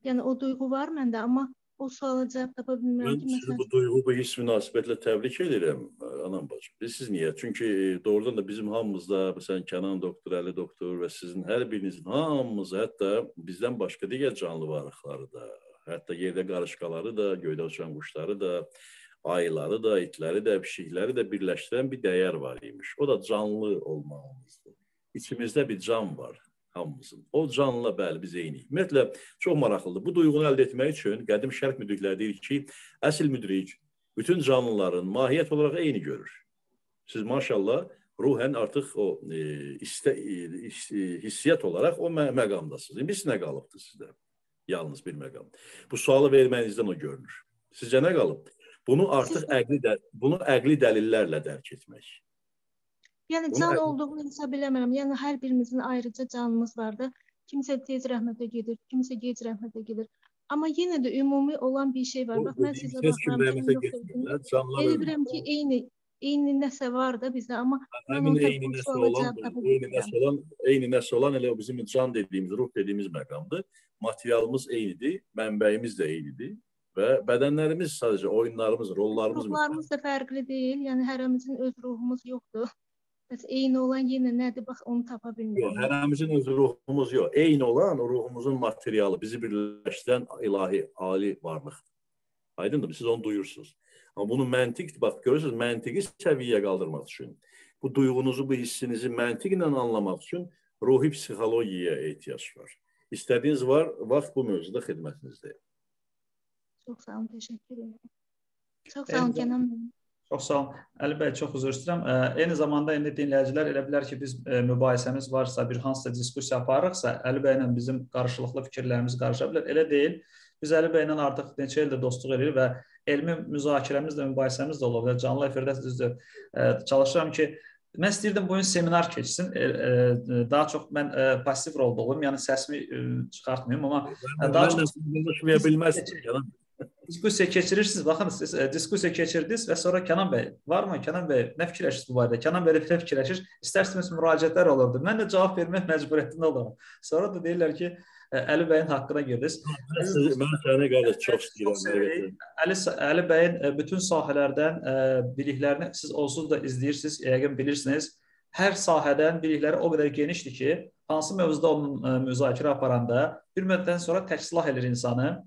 Yəni o duyğu var məndə, amma o suala cavab tapa bilmirəm ki, məsələn. Bu duyğu, bu hiss münasibətlə təbrik edirəm, anam bacım. Bilirsiniz niyə? Çünki doğrudan da bizim hamımızda, məsələn, Kənan doktor, Əli doktor və sizin hər birinizin hamımız, hətta bizdən başqa digər canlı varlıqları da, hətta yerdə qarışqaları da, göydə uçan quşları da, ayıları da, itləri də, pişikləri də birləşdirən bir dəyər var imiş. O da canlı olmağımızdır. İçimizdə bir can var hamımızın. O canlıla bəli biz eynik. Ümumiyyətlə çox maraqlıdır. Bu duyğunu əldə etmək üçün qədim şərq müdrikləri deyir ki, əsl müdrik bütün canlıların mahiyyət olaraq eyni görür. Siz maşallah ruhən artıq o e, istə e, hissiyyat olaraq o mə məqamdasınız. İndi nə qalıbdı sizdə? Yalnız bir məqam. Bu sualı vermənizdən o görünür. Sizcə nə qalıb? Bunu artıq əqli də, bunu əqli dəlillərlə dərk etmək. Yəni can olduğunu hesab eləmirəm. Yəni hər birimizin ayrıca canımız vardı. Kimsə tez rəhmətə gedir, kimsə gec rəhmətə gedir. Amma yenə də ümumi olan bir şey var. Bax mən sizə baxıram. Elə bilirəm ki, eyni eyni nəsə var da bizdə, amma həmin eyni nəsə olan, eyni nəsə olan, eyni nəsə olan elə bizim can dediyimiz, ruh dediyimiz məqamdır. Materialımız eynidir, mənbəyimiz də eynidir və bədənlərimiz sadəcə oyunlarımız, rollarımız ruhlarımız da fərqli deyil. Yəni hərəmizin öz ruhumuz yoxdur. Bəs eyni olan yenə nədir? Bax onu tapa bilmirəm. Yox, hərəmizin öz ruhumuz yox. Eyni olan ruhumuzun materialı, bizi birləşdirən ilahi, ali varlıqdır. Aydındır? Siz onu duyursunuz. Amma bunu məntiq, bax görürsünüz, məntiqi səviyyəyə qaldırmaq üçün, bu duyğunuzu, bu hissinizi məntiqlə anlamaq üçün ruhi psixologiyaya ehtiyac var. İstədiyiniz var, vaxt bu mövzuda xidmətinizdəyim. Çox sağ olun, təşəkkür edirəm. Çox sağ olun Kənan bəy. Çox sağ olun. Əli bəy, çox üzr istəyirəm. Eyni zamanda indi dinləyicilər elə bilər ki, biz mübahisəmiz varsa, bir hansısa diskussiya aparırıqsa, Əli bəylə bizim qarşılıqlı fikirlərimiz qarışa bilər. Elə deyil. Biz Əli bəylə artıq neçə ildir dostluq edirik və elmi müzakirəmiz də, mübahisəmiz də olub və canlı efirdə düzdür. Çalışıram ki, Mən istəyirdim bu gün seminar keçsin. Daha çox mən passiv rolda olum, yəni səsimi çıxartmayım, amma daha çox danışmaya bilməzsiniz diskussiya keçirirsiniz. Baxın, siz e, diskussiya keçirdiniz və sonra Kənan bəy, varmı Kənan bəy, nə fikirləşirsiniz bu barədə? Kənan bəy də fikirləşir. İstərsiniz müraciətlər olurdu. Mən də cavab vermək məcburiyyətində oluram. Sonra da deyirlər ki, e, Əli bəyin haqqına girdiniz. Mən səni qardaş çox istəyirəm. Əli Əli bəyin e, bütün sahələrdən e, biliklərini siz onsuz da izləyirsiniz, yəqin bilirsiniz. Hər sahədən bilikləri o qədər genişdir ki, hansı mövzuda onun müzakirə aparanda bir müddətdən sonra təhsilah edir insanı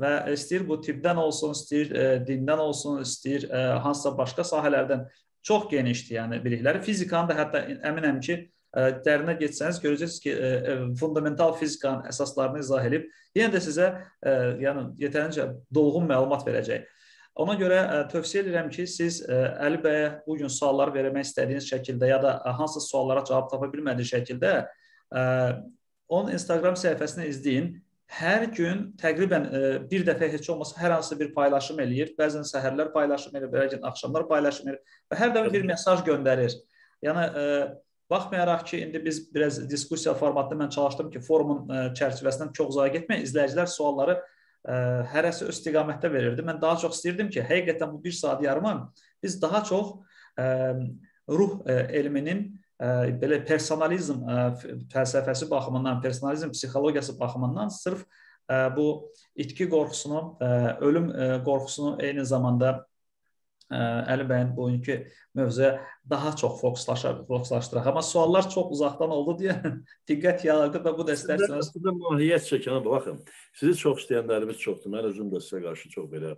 və istəyir bu tibbdən olsun, istəyir e, dindən olsun, istəyir e, hansısa başqa sahələrdən çox genişdir, yəni bilikləri. Fizikanı da hətta əminəm ki, e, dərinə getsəniz görəcəksiniz ki, e, e, fundamental fizikanın əsaslarını izah edib, yenə də sizə e, yəni yetərincə dolğun məlumat verəcək. Ona görə ə, tövsiyə edirəm ki, siz ə, Əli bəyə bu gün suallar vermək istədiyiniz şəkildə ya da ə, hansı suallara cavab tapa bilmədiyi şəkildə ə, onun Instagram səhifəsini izləyin hər gün təqribən e, bir dəfə heç olmasa hər hansı bir paylaşım eləyir. Bəzən səhərlər paylaşım eləyir, bəzən axşamlar paylaşım eləyir və hər dəfə bir mesaj göndərir. Yəni e, baxmayaraq ki, indi biz biraz diskussiya formatında mən çalışdım ki, forumun e, çərçivəsindən çox uzağa getmək, izləyicilər sualları ə, hərəsi öz istiqamətdə verirdi. Mən daha çox istəyirdim ki, həqiqətən bu 1 saat yarımı biz daha çox ə, ruh ə, elminin belə personalizm fəlsəfəsi baxımından, personalizm psixologiyası baxımından sırf bu itki qorxusunu, ölüm qorxusunu eyni zamanda Əli bəyin bugünkü mövzuya daha çox fokuslaşar, fokuslaşdıraq. Amma suallar çox uzaqdan oldu deyə diqqət yağırdı və bu da istərsiniz. Sizdə mahiyyət çəkənə baxın. Sizi çox istəyənlərimiz çoxdur. Mən özüm də sizə qarşı çox belə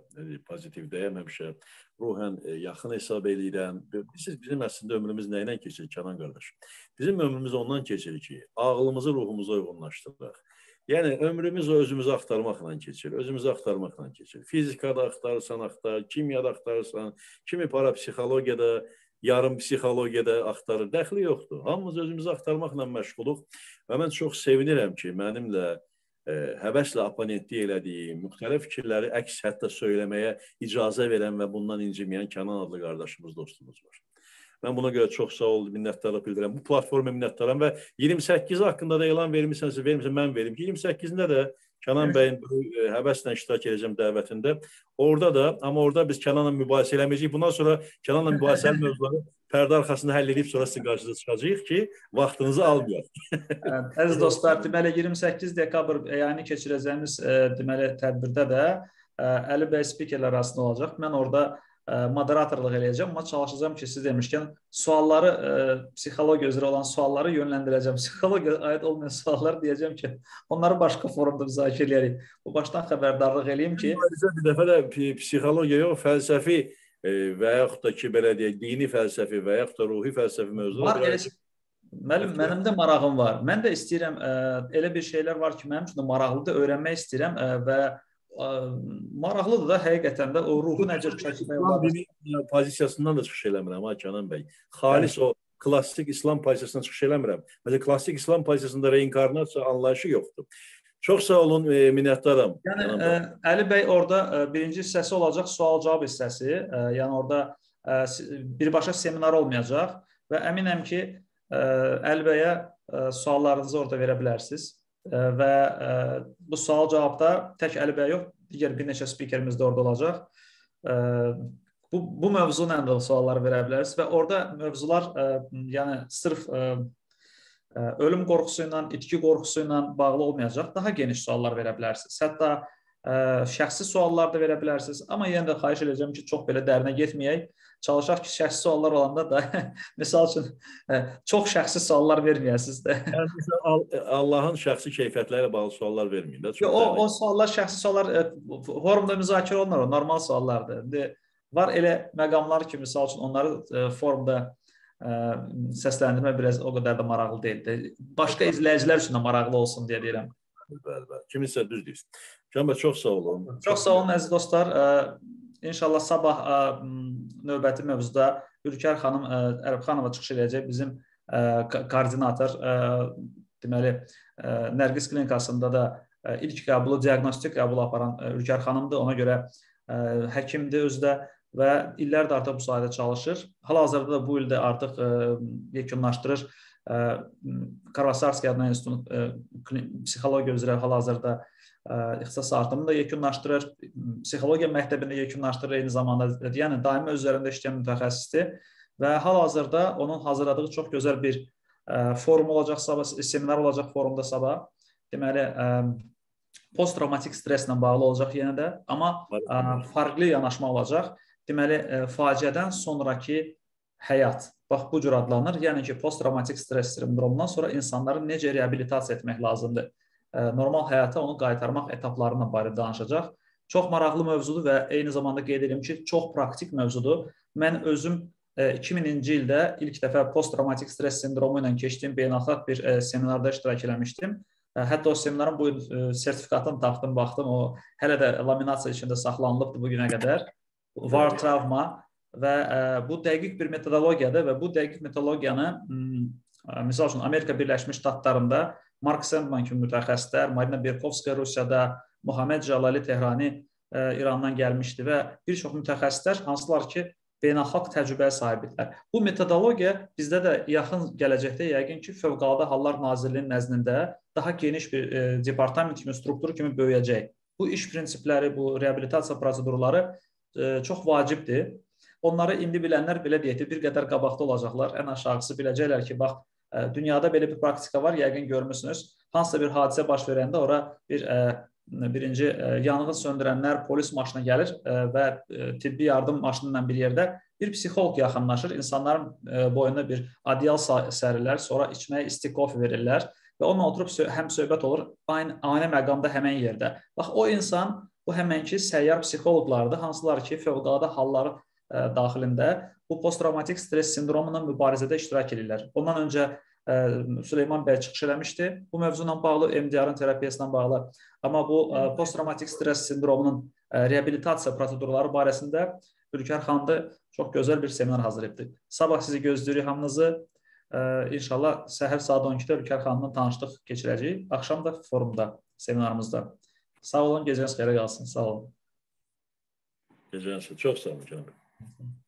pozitivdəyəm həmişə. Ruhən e, yaxın hesab eləyirəm. Siz bizim əslində ömrümüz nə ilə keçir Kənan qardaş? Bizim ömrümüz ondan keçir ki, ağlımızı ruhumuza uyğunlaşdırırıq. Yəni ömrümüz özümüzü axtarmaqla keçir, özümüzü axtarmaqla keçir. Fizikada axtarırsan, axtar, kimyada axtarırsan, kimi parapsixologiyada, yarım psixologiyada axtarır. Dəxli yoxdur. Hamımız özümüzü axtarmaqla məşğuluq və mən çox sevinirəm ki, mənimlə ə, e, həvəslə oponentlik elədiyim, müxtəlif fikirləri əks hətta söyləməyə icazə verən və bundan inciməyən Kənan adlı qardaşımız, dostumuz var. Mən buna görə çox sağ ol, minnətdarlıq bildirirəm. Bu platforma minnətdaram və 28 haqqında da elan vermisənsə, vermisən mən verim ki, 28-də də Kənan bəyin e, həvəslə iştirak edəcəm dəvətində. Orada da, amma orada biz Kənanla mübahisə eləməyəcəyik. Bundan sonra Kənanla mübahisəli mövzuları pərdə arxasında həll edib sonra sizin qarşınıza çıxacağıq ki, vaxtınızı almayaq. Əziz dostlar, deməli 28 dekabr yəni keçirəcəyimiz e, deməli tədbirdə də e, Əli bəy spikerlər arasında olacaq. Mən orada moderatorluq eləyəcəm, amma çalışacağam ki, siz demişkən sualları ə, psixologiya üzrə olan sualları yönləndirəcəm. Psixologiyaya aid olmayan suallar deyəcəm ki, onları başqa forumda müzakirə eləyərik. Bu başdan xəbərdarlıq eləyim ki, bir dəfə də psixologiya yox, fəlsəfi e, və yaxud da ki, belə deyək, dini fəlsəfi və yaxud da ruhi fəlsəfi mövzular. Var, elə, Müəllim, mənim də marağım var. Mən də istəyirəm, ə, elə bir şeylər var ki, mənim üçün də maraqlıdır, öyrənmək istəyirəm ə, və maraqlıdır da həqiqətən də o ruhu necə çəkmək olar. Dini pozisiyasından da çıxış eləmirəm ha Kənan bəy. Xalis o klassik İslam pozisiyasından çıxış eləmirəm. Məsələn, klassik İslam pozisiyasında reinkarnasiya anlayışı yoxdur. Çox sağ olun, e, minnətdaram. Yəni ə, Əli bəy orada ə, birinci hissəsi olacaq sual-cavab hissəsi. Ə, yəni orada ə, birbaşa seminar olmayacaq və əminəm ki, ə, Əli bəyə ə, suallarınızı orada verə bilərsiniz və bu sual-cavabda tək Əli bəy yox, digər bir neçə spikerimiz də orada olacaq. Bu bu mövzu ilə də suallar verə bilərsiniz və orada mövzular yəni sırf ölüm qorxusu ilə, itki qorxusu ilə bağlı olmayacaq, daha geniş suallar verə bilərsiniz. Hətta ə, şəxsi suallar da verə bilərsiniz. Amma yenə də xahiş edəcəm ki, çox belə dərinə getməyək. Çalışaq ki, şəxsi suallar olanda da məsəl üçün ə, çox şəxsi suallar verməyəsiniz də. Yəni Allahın şəxsi keyfiyyətləri ilə bağlı suallar verməyin də. O o suallar şəxsi suallar ə, forumda müzakirə olunur, o normal suallardır. İndi var elə məqamlar ki, məsəl üçün onları ə, forumda ə, səsləndirmə biraz o qədər də maraqlı deyildi. Başqa izləyicilər üçün də maraqlı olsun deyə deyirəm. Bəli, bəli. Kiminsə düz deyirsən. Canbə çox sağ olun. Çox sağ olun əziz dostlar. İnşallah sabah növbəti mövzuda Ülkər xanım Ərəbxanova çıxış edəcək. Bizim koordinator deməli Nərgiz klinikasında da ilk qəbulu, diaqnostik qəbulu aparan Ülkər xanımdır. Ona görə həkimdir özü də və illərdir artıq bu sahədə çalışır. Hal-hazırda da bu ildə artıq yekunlaşdırır. Karvasarski adına institutun psixologiya üzrə hal-hazırda ixtisas artımını da yekunlaşdırır, psixologiya məktəbində yekunlaşdırır eyni zamanda. Yəni daimi öz üzərində işləyən mütəxəssisdir və hal-hazırda onun hazırladığı çox gözəl bir forum olacaq sabah, seminar olacaq forumda sabah. Deməli, posttraumatik stresslə bağlı olacaq yenə də, amma fərqli yanaşma olacaq. Deməli, faciədən sonrakı həyat. Bax bu cür adlanır. Yəni ki, posttraumatik stress sindromundan sonra insanları necə reabilitasiya etmək lazımdır normal həyata onu qaytarmaq etaplarına barədə danışacaq. Çox maraqlı mövzudur və eyni zamanda qeyd edirəm ki, çox praktik mövzudur. Mən özüm 2000-ci ildə ilk dəfə posttraumatik stress sindromu ilə keçdiyim beynəlxalq bir seminarda iştirak eləmişdim. Hətta o seminarın bu il sertifikatını tapdım, baxdım. O hələ də laminasiya içində saxlanılıbdır bu günə qədər. Var travma və bu dəqiq bir metodologiyadır və bu dəqiq metodologiyanı misal üçün Amerika Birləşmiş Ştatlarında Mark Sandman kimi mütəxəssislər, Marina Berkovska Rusiyada, Muhammed Jalali Tehrani ə, e, İrandan gəlmişdi və bir çox mütəxəssislər hansılar ki, beynəlxalq təcrübəyə sahibdirlər. Bu metodologiya bizdə də yaxın gələcəkdə yəqin ki, Fövqəladə Hallar Nazirliyinin nəzdində daha geniş bir e, departament kimi, struktur kimi böyüyəcək. Bu iş prinsipləri, bu reabilitasiya prosedurları e, çox vacibdir. Onları indi bilənlər belə deyək, bir qədər qabaqda olacaqlar. Ən aşağısı biləcəklər ki, bax Dünyada belə bir praktika var, yəqin görmüsünüz. Hansısa bir hadisə baş verəndə ora bir ə, birinci yanğın söndürənlər polis maşını gəlir və tibbi yardım maşını ilə bir yerdə bir psixoloq yaxınlaşır, insanların boynuna bir adyal sərirlər, sonra içməyə isti kofe verirlər və onunla oturub həm söhbət olur, aynı, aynı məqamda həmən yerdə. Bax, o insan bu həmənki səyyar psixoloqlardır, hansılar ki, fövqəladə hallar daxilində bu posttravmatik stres sindromundan mübarizədə iştirak edirlər. Ondan öncə ə, Süleyman bəy çıxış eləmişdi. Bu mövzu ilə bağlı, MDR-ın terapiyası ilə bağlı. Amma bu ə, posttravmatik stres sindromunun ə, reabilitasiya prosedurları barəsində Ülkər xanım da çox gözəl bir seminar hazırlayıbdı. Sabah sizi gözləyirik hamınızı. İnşallah səhər saat 12-də Ülkər xanımla tanışlıq keçirəcəyik. Axşam da forumda, seminarımızda. Sağ olun, gecəniz xeyrə qalsın. Sağ olun. Gecəniz çox sağ olun canım.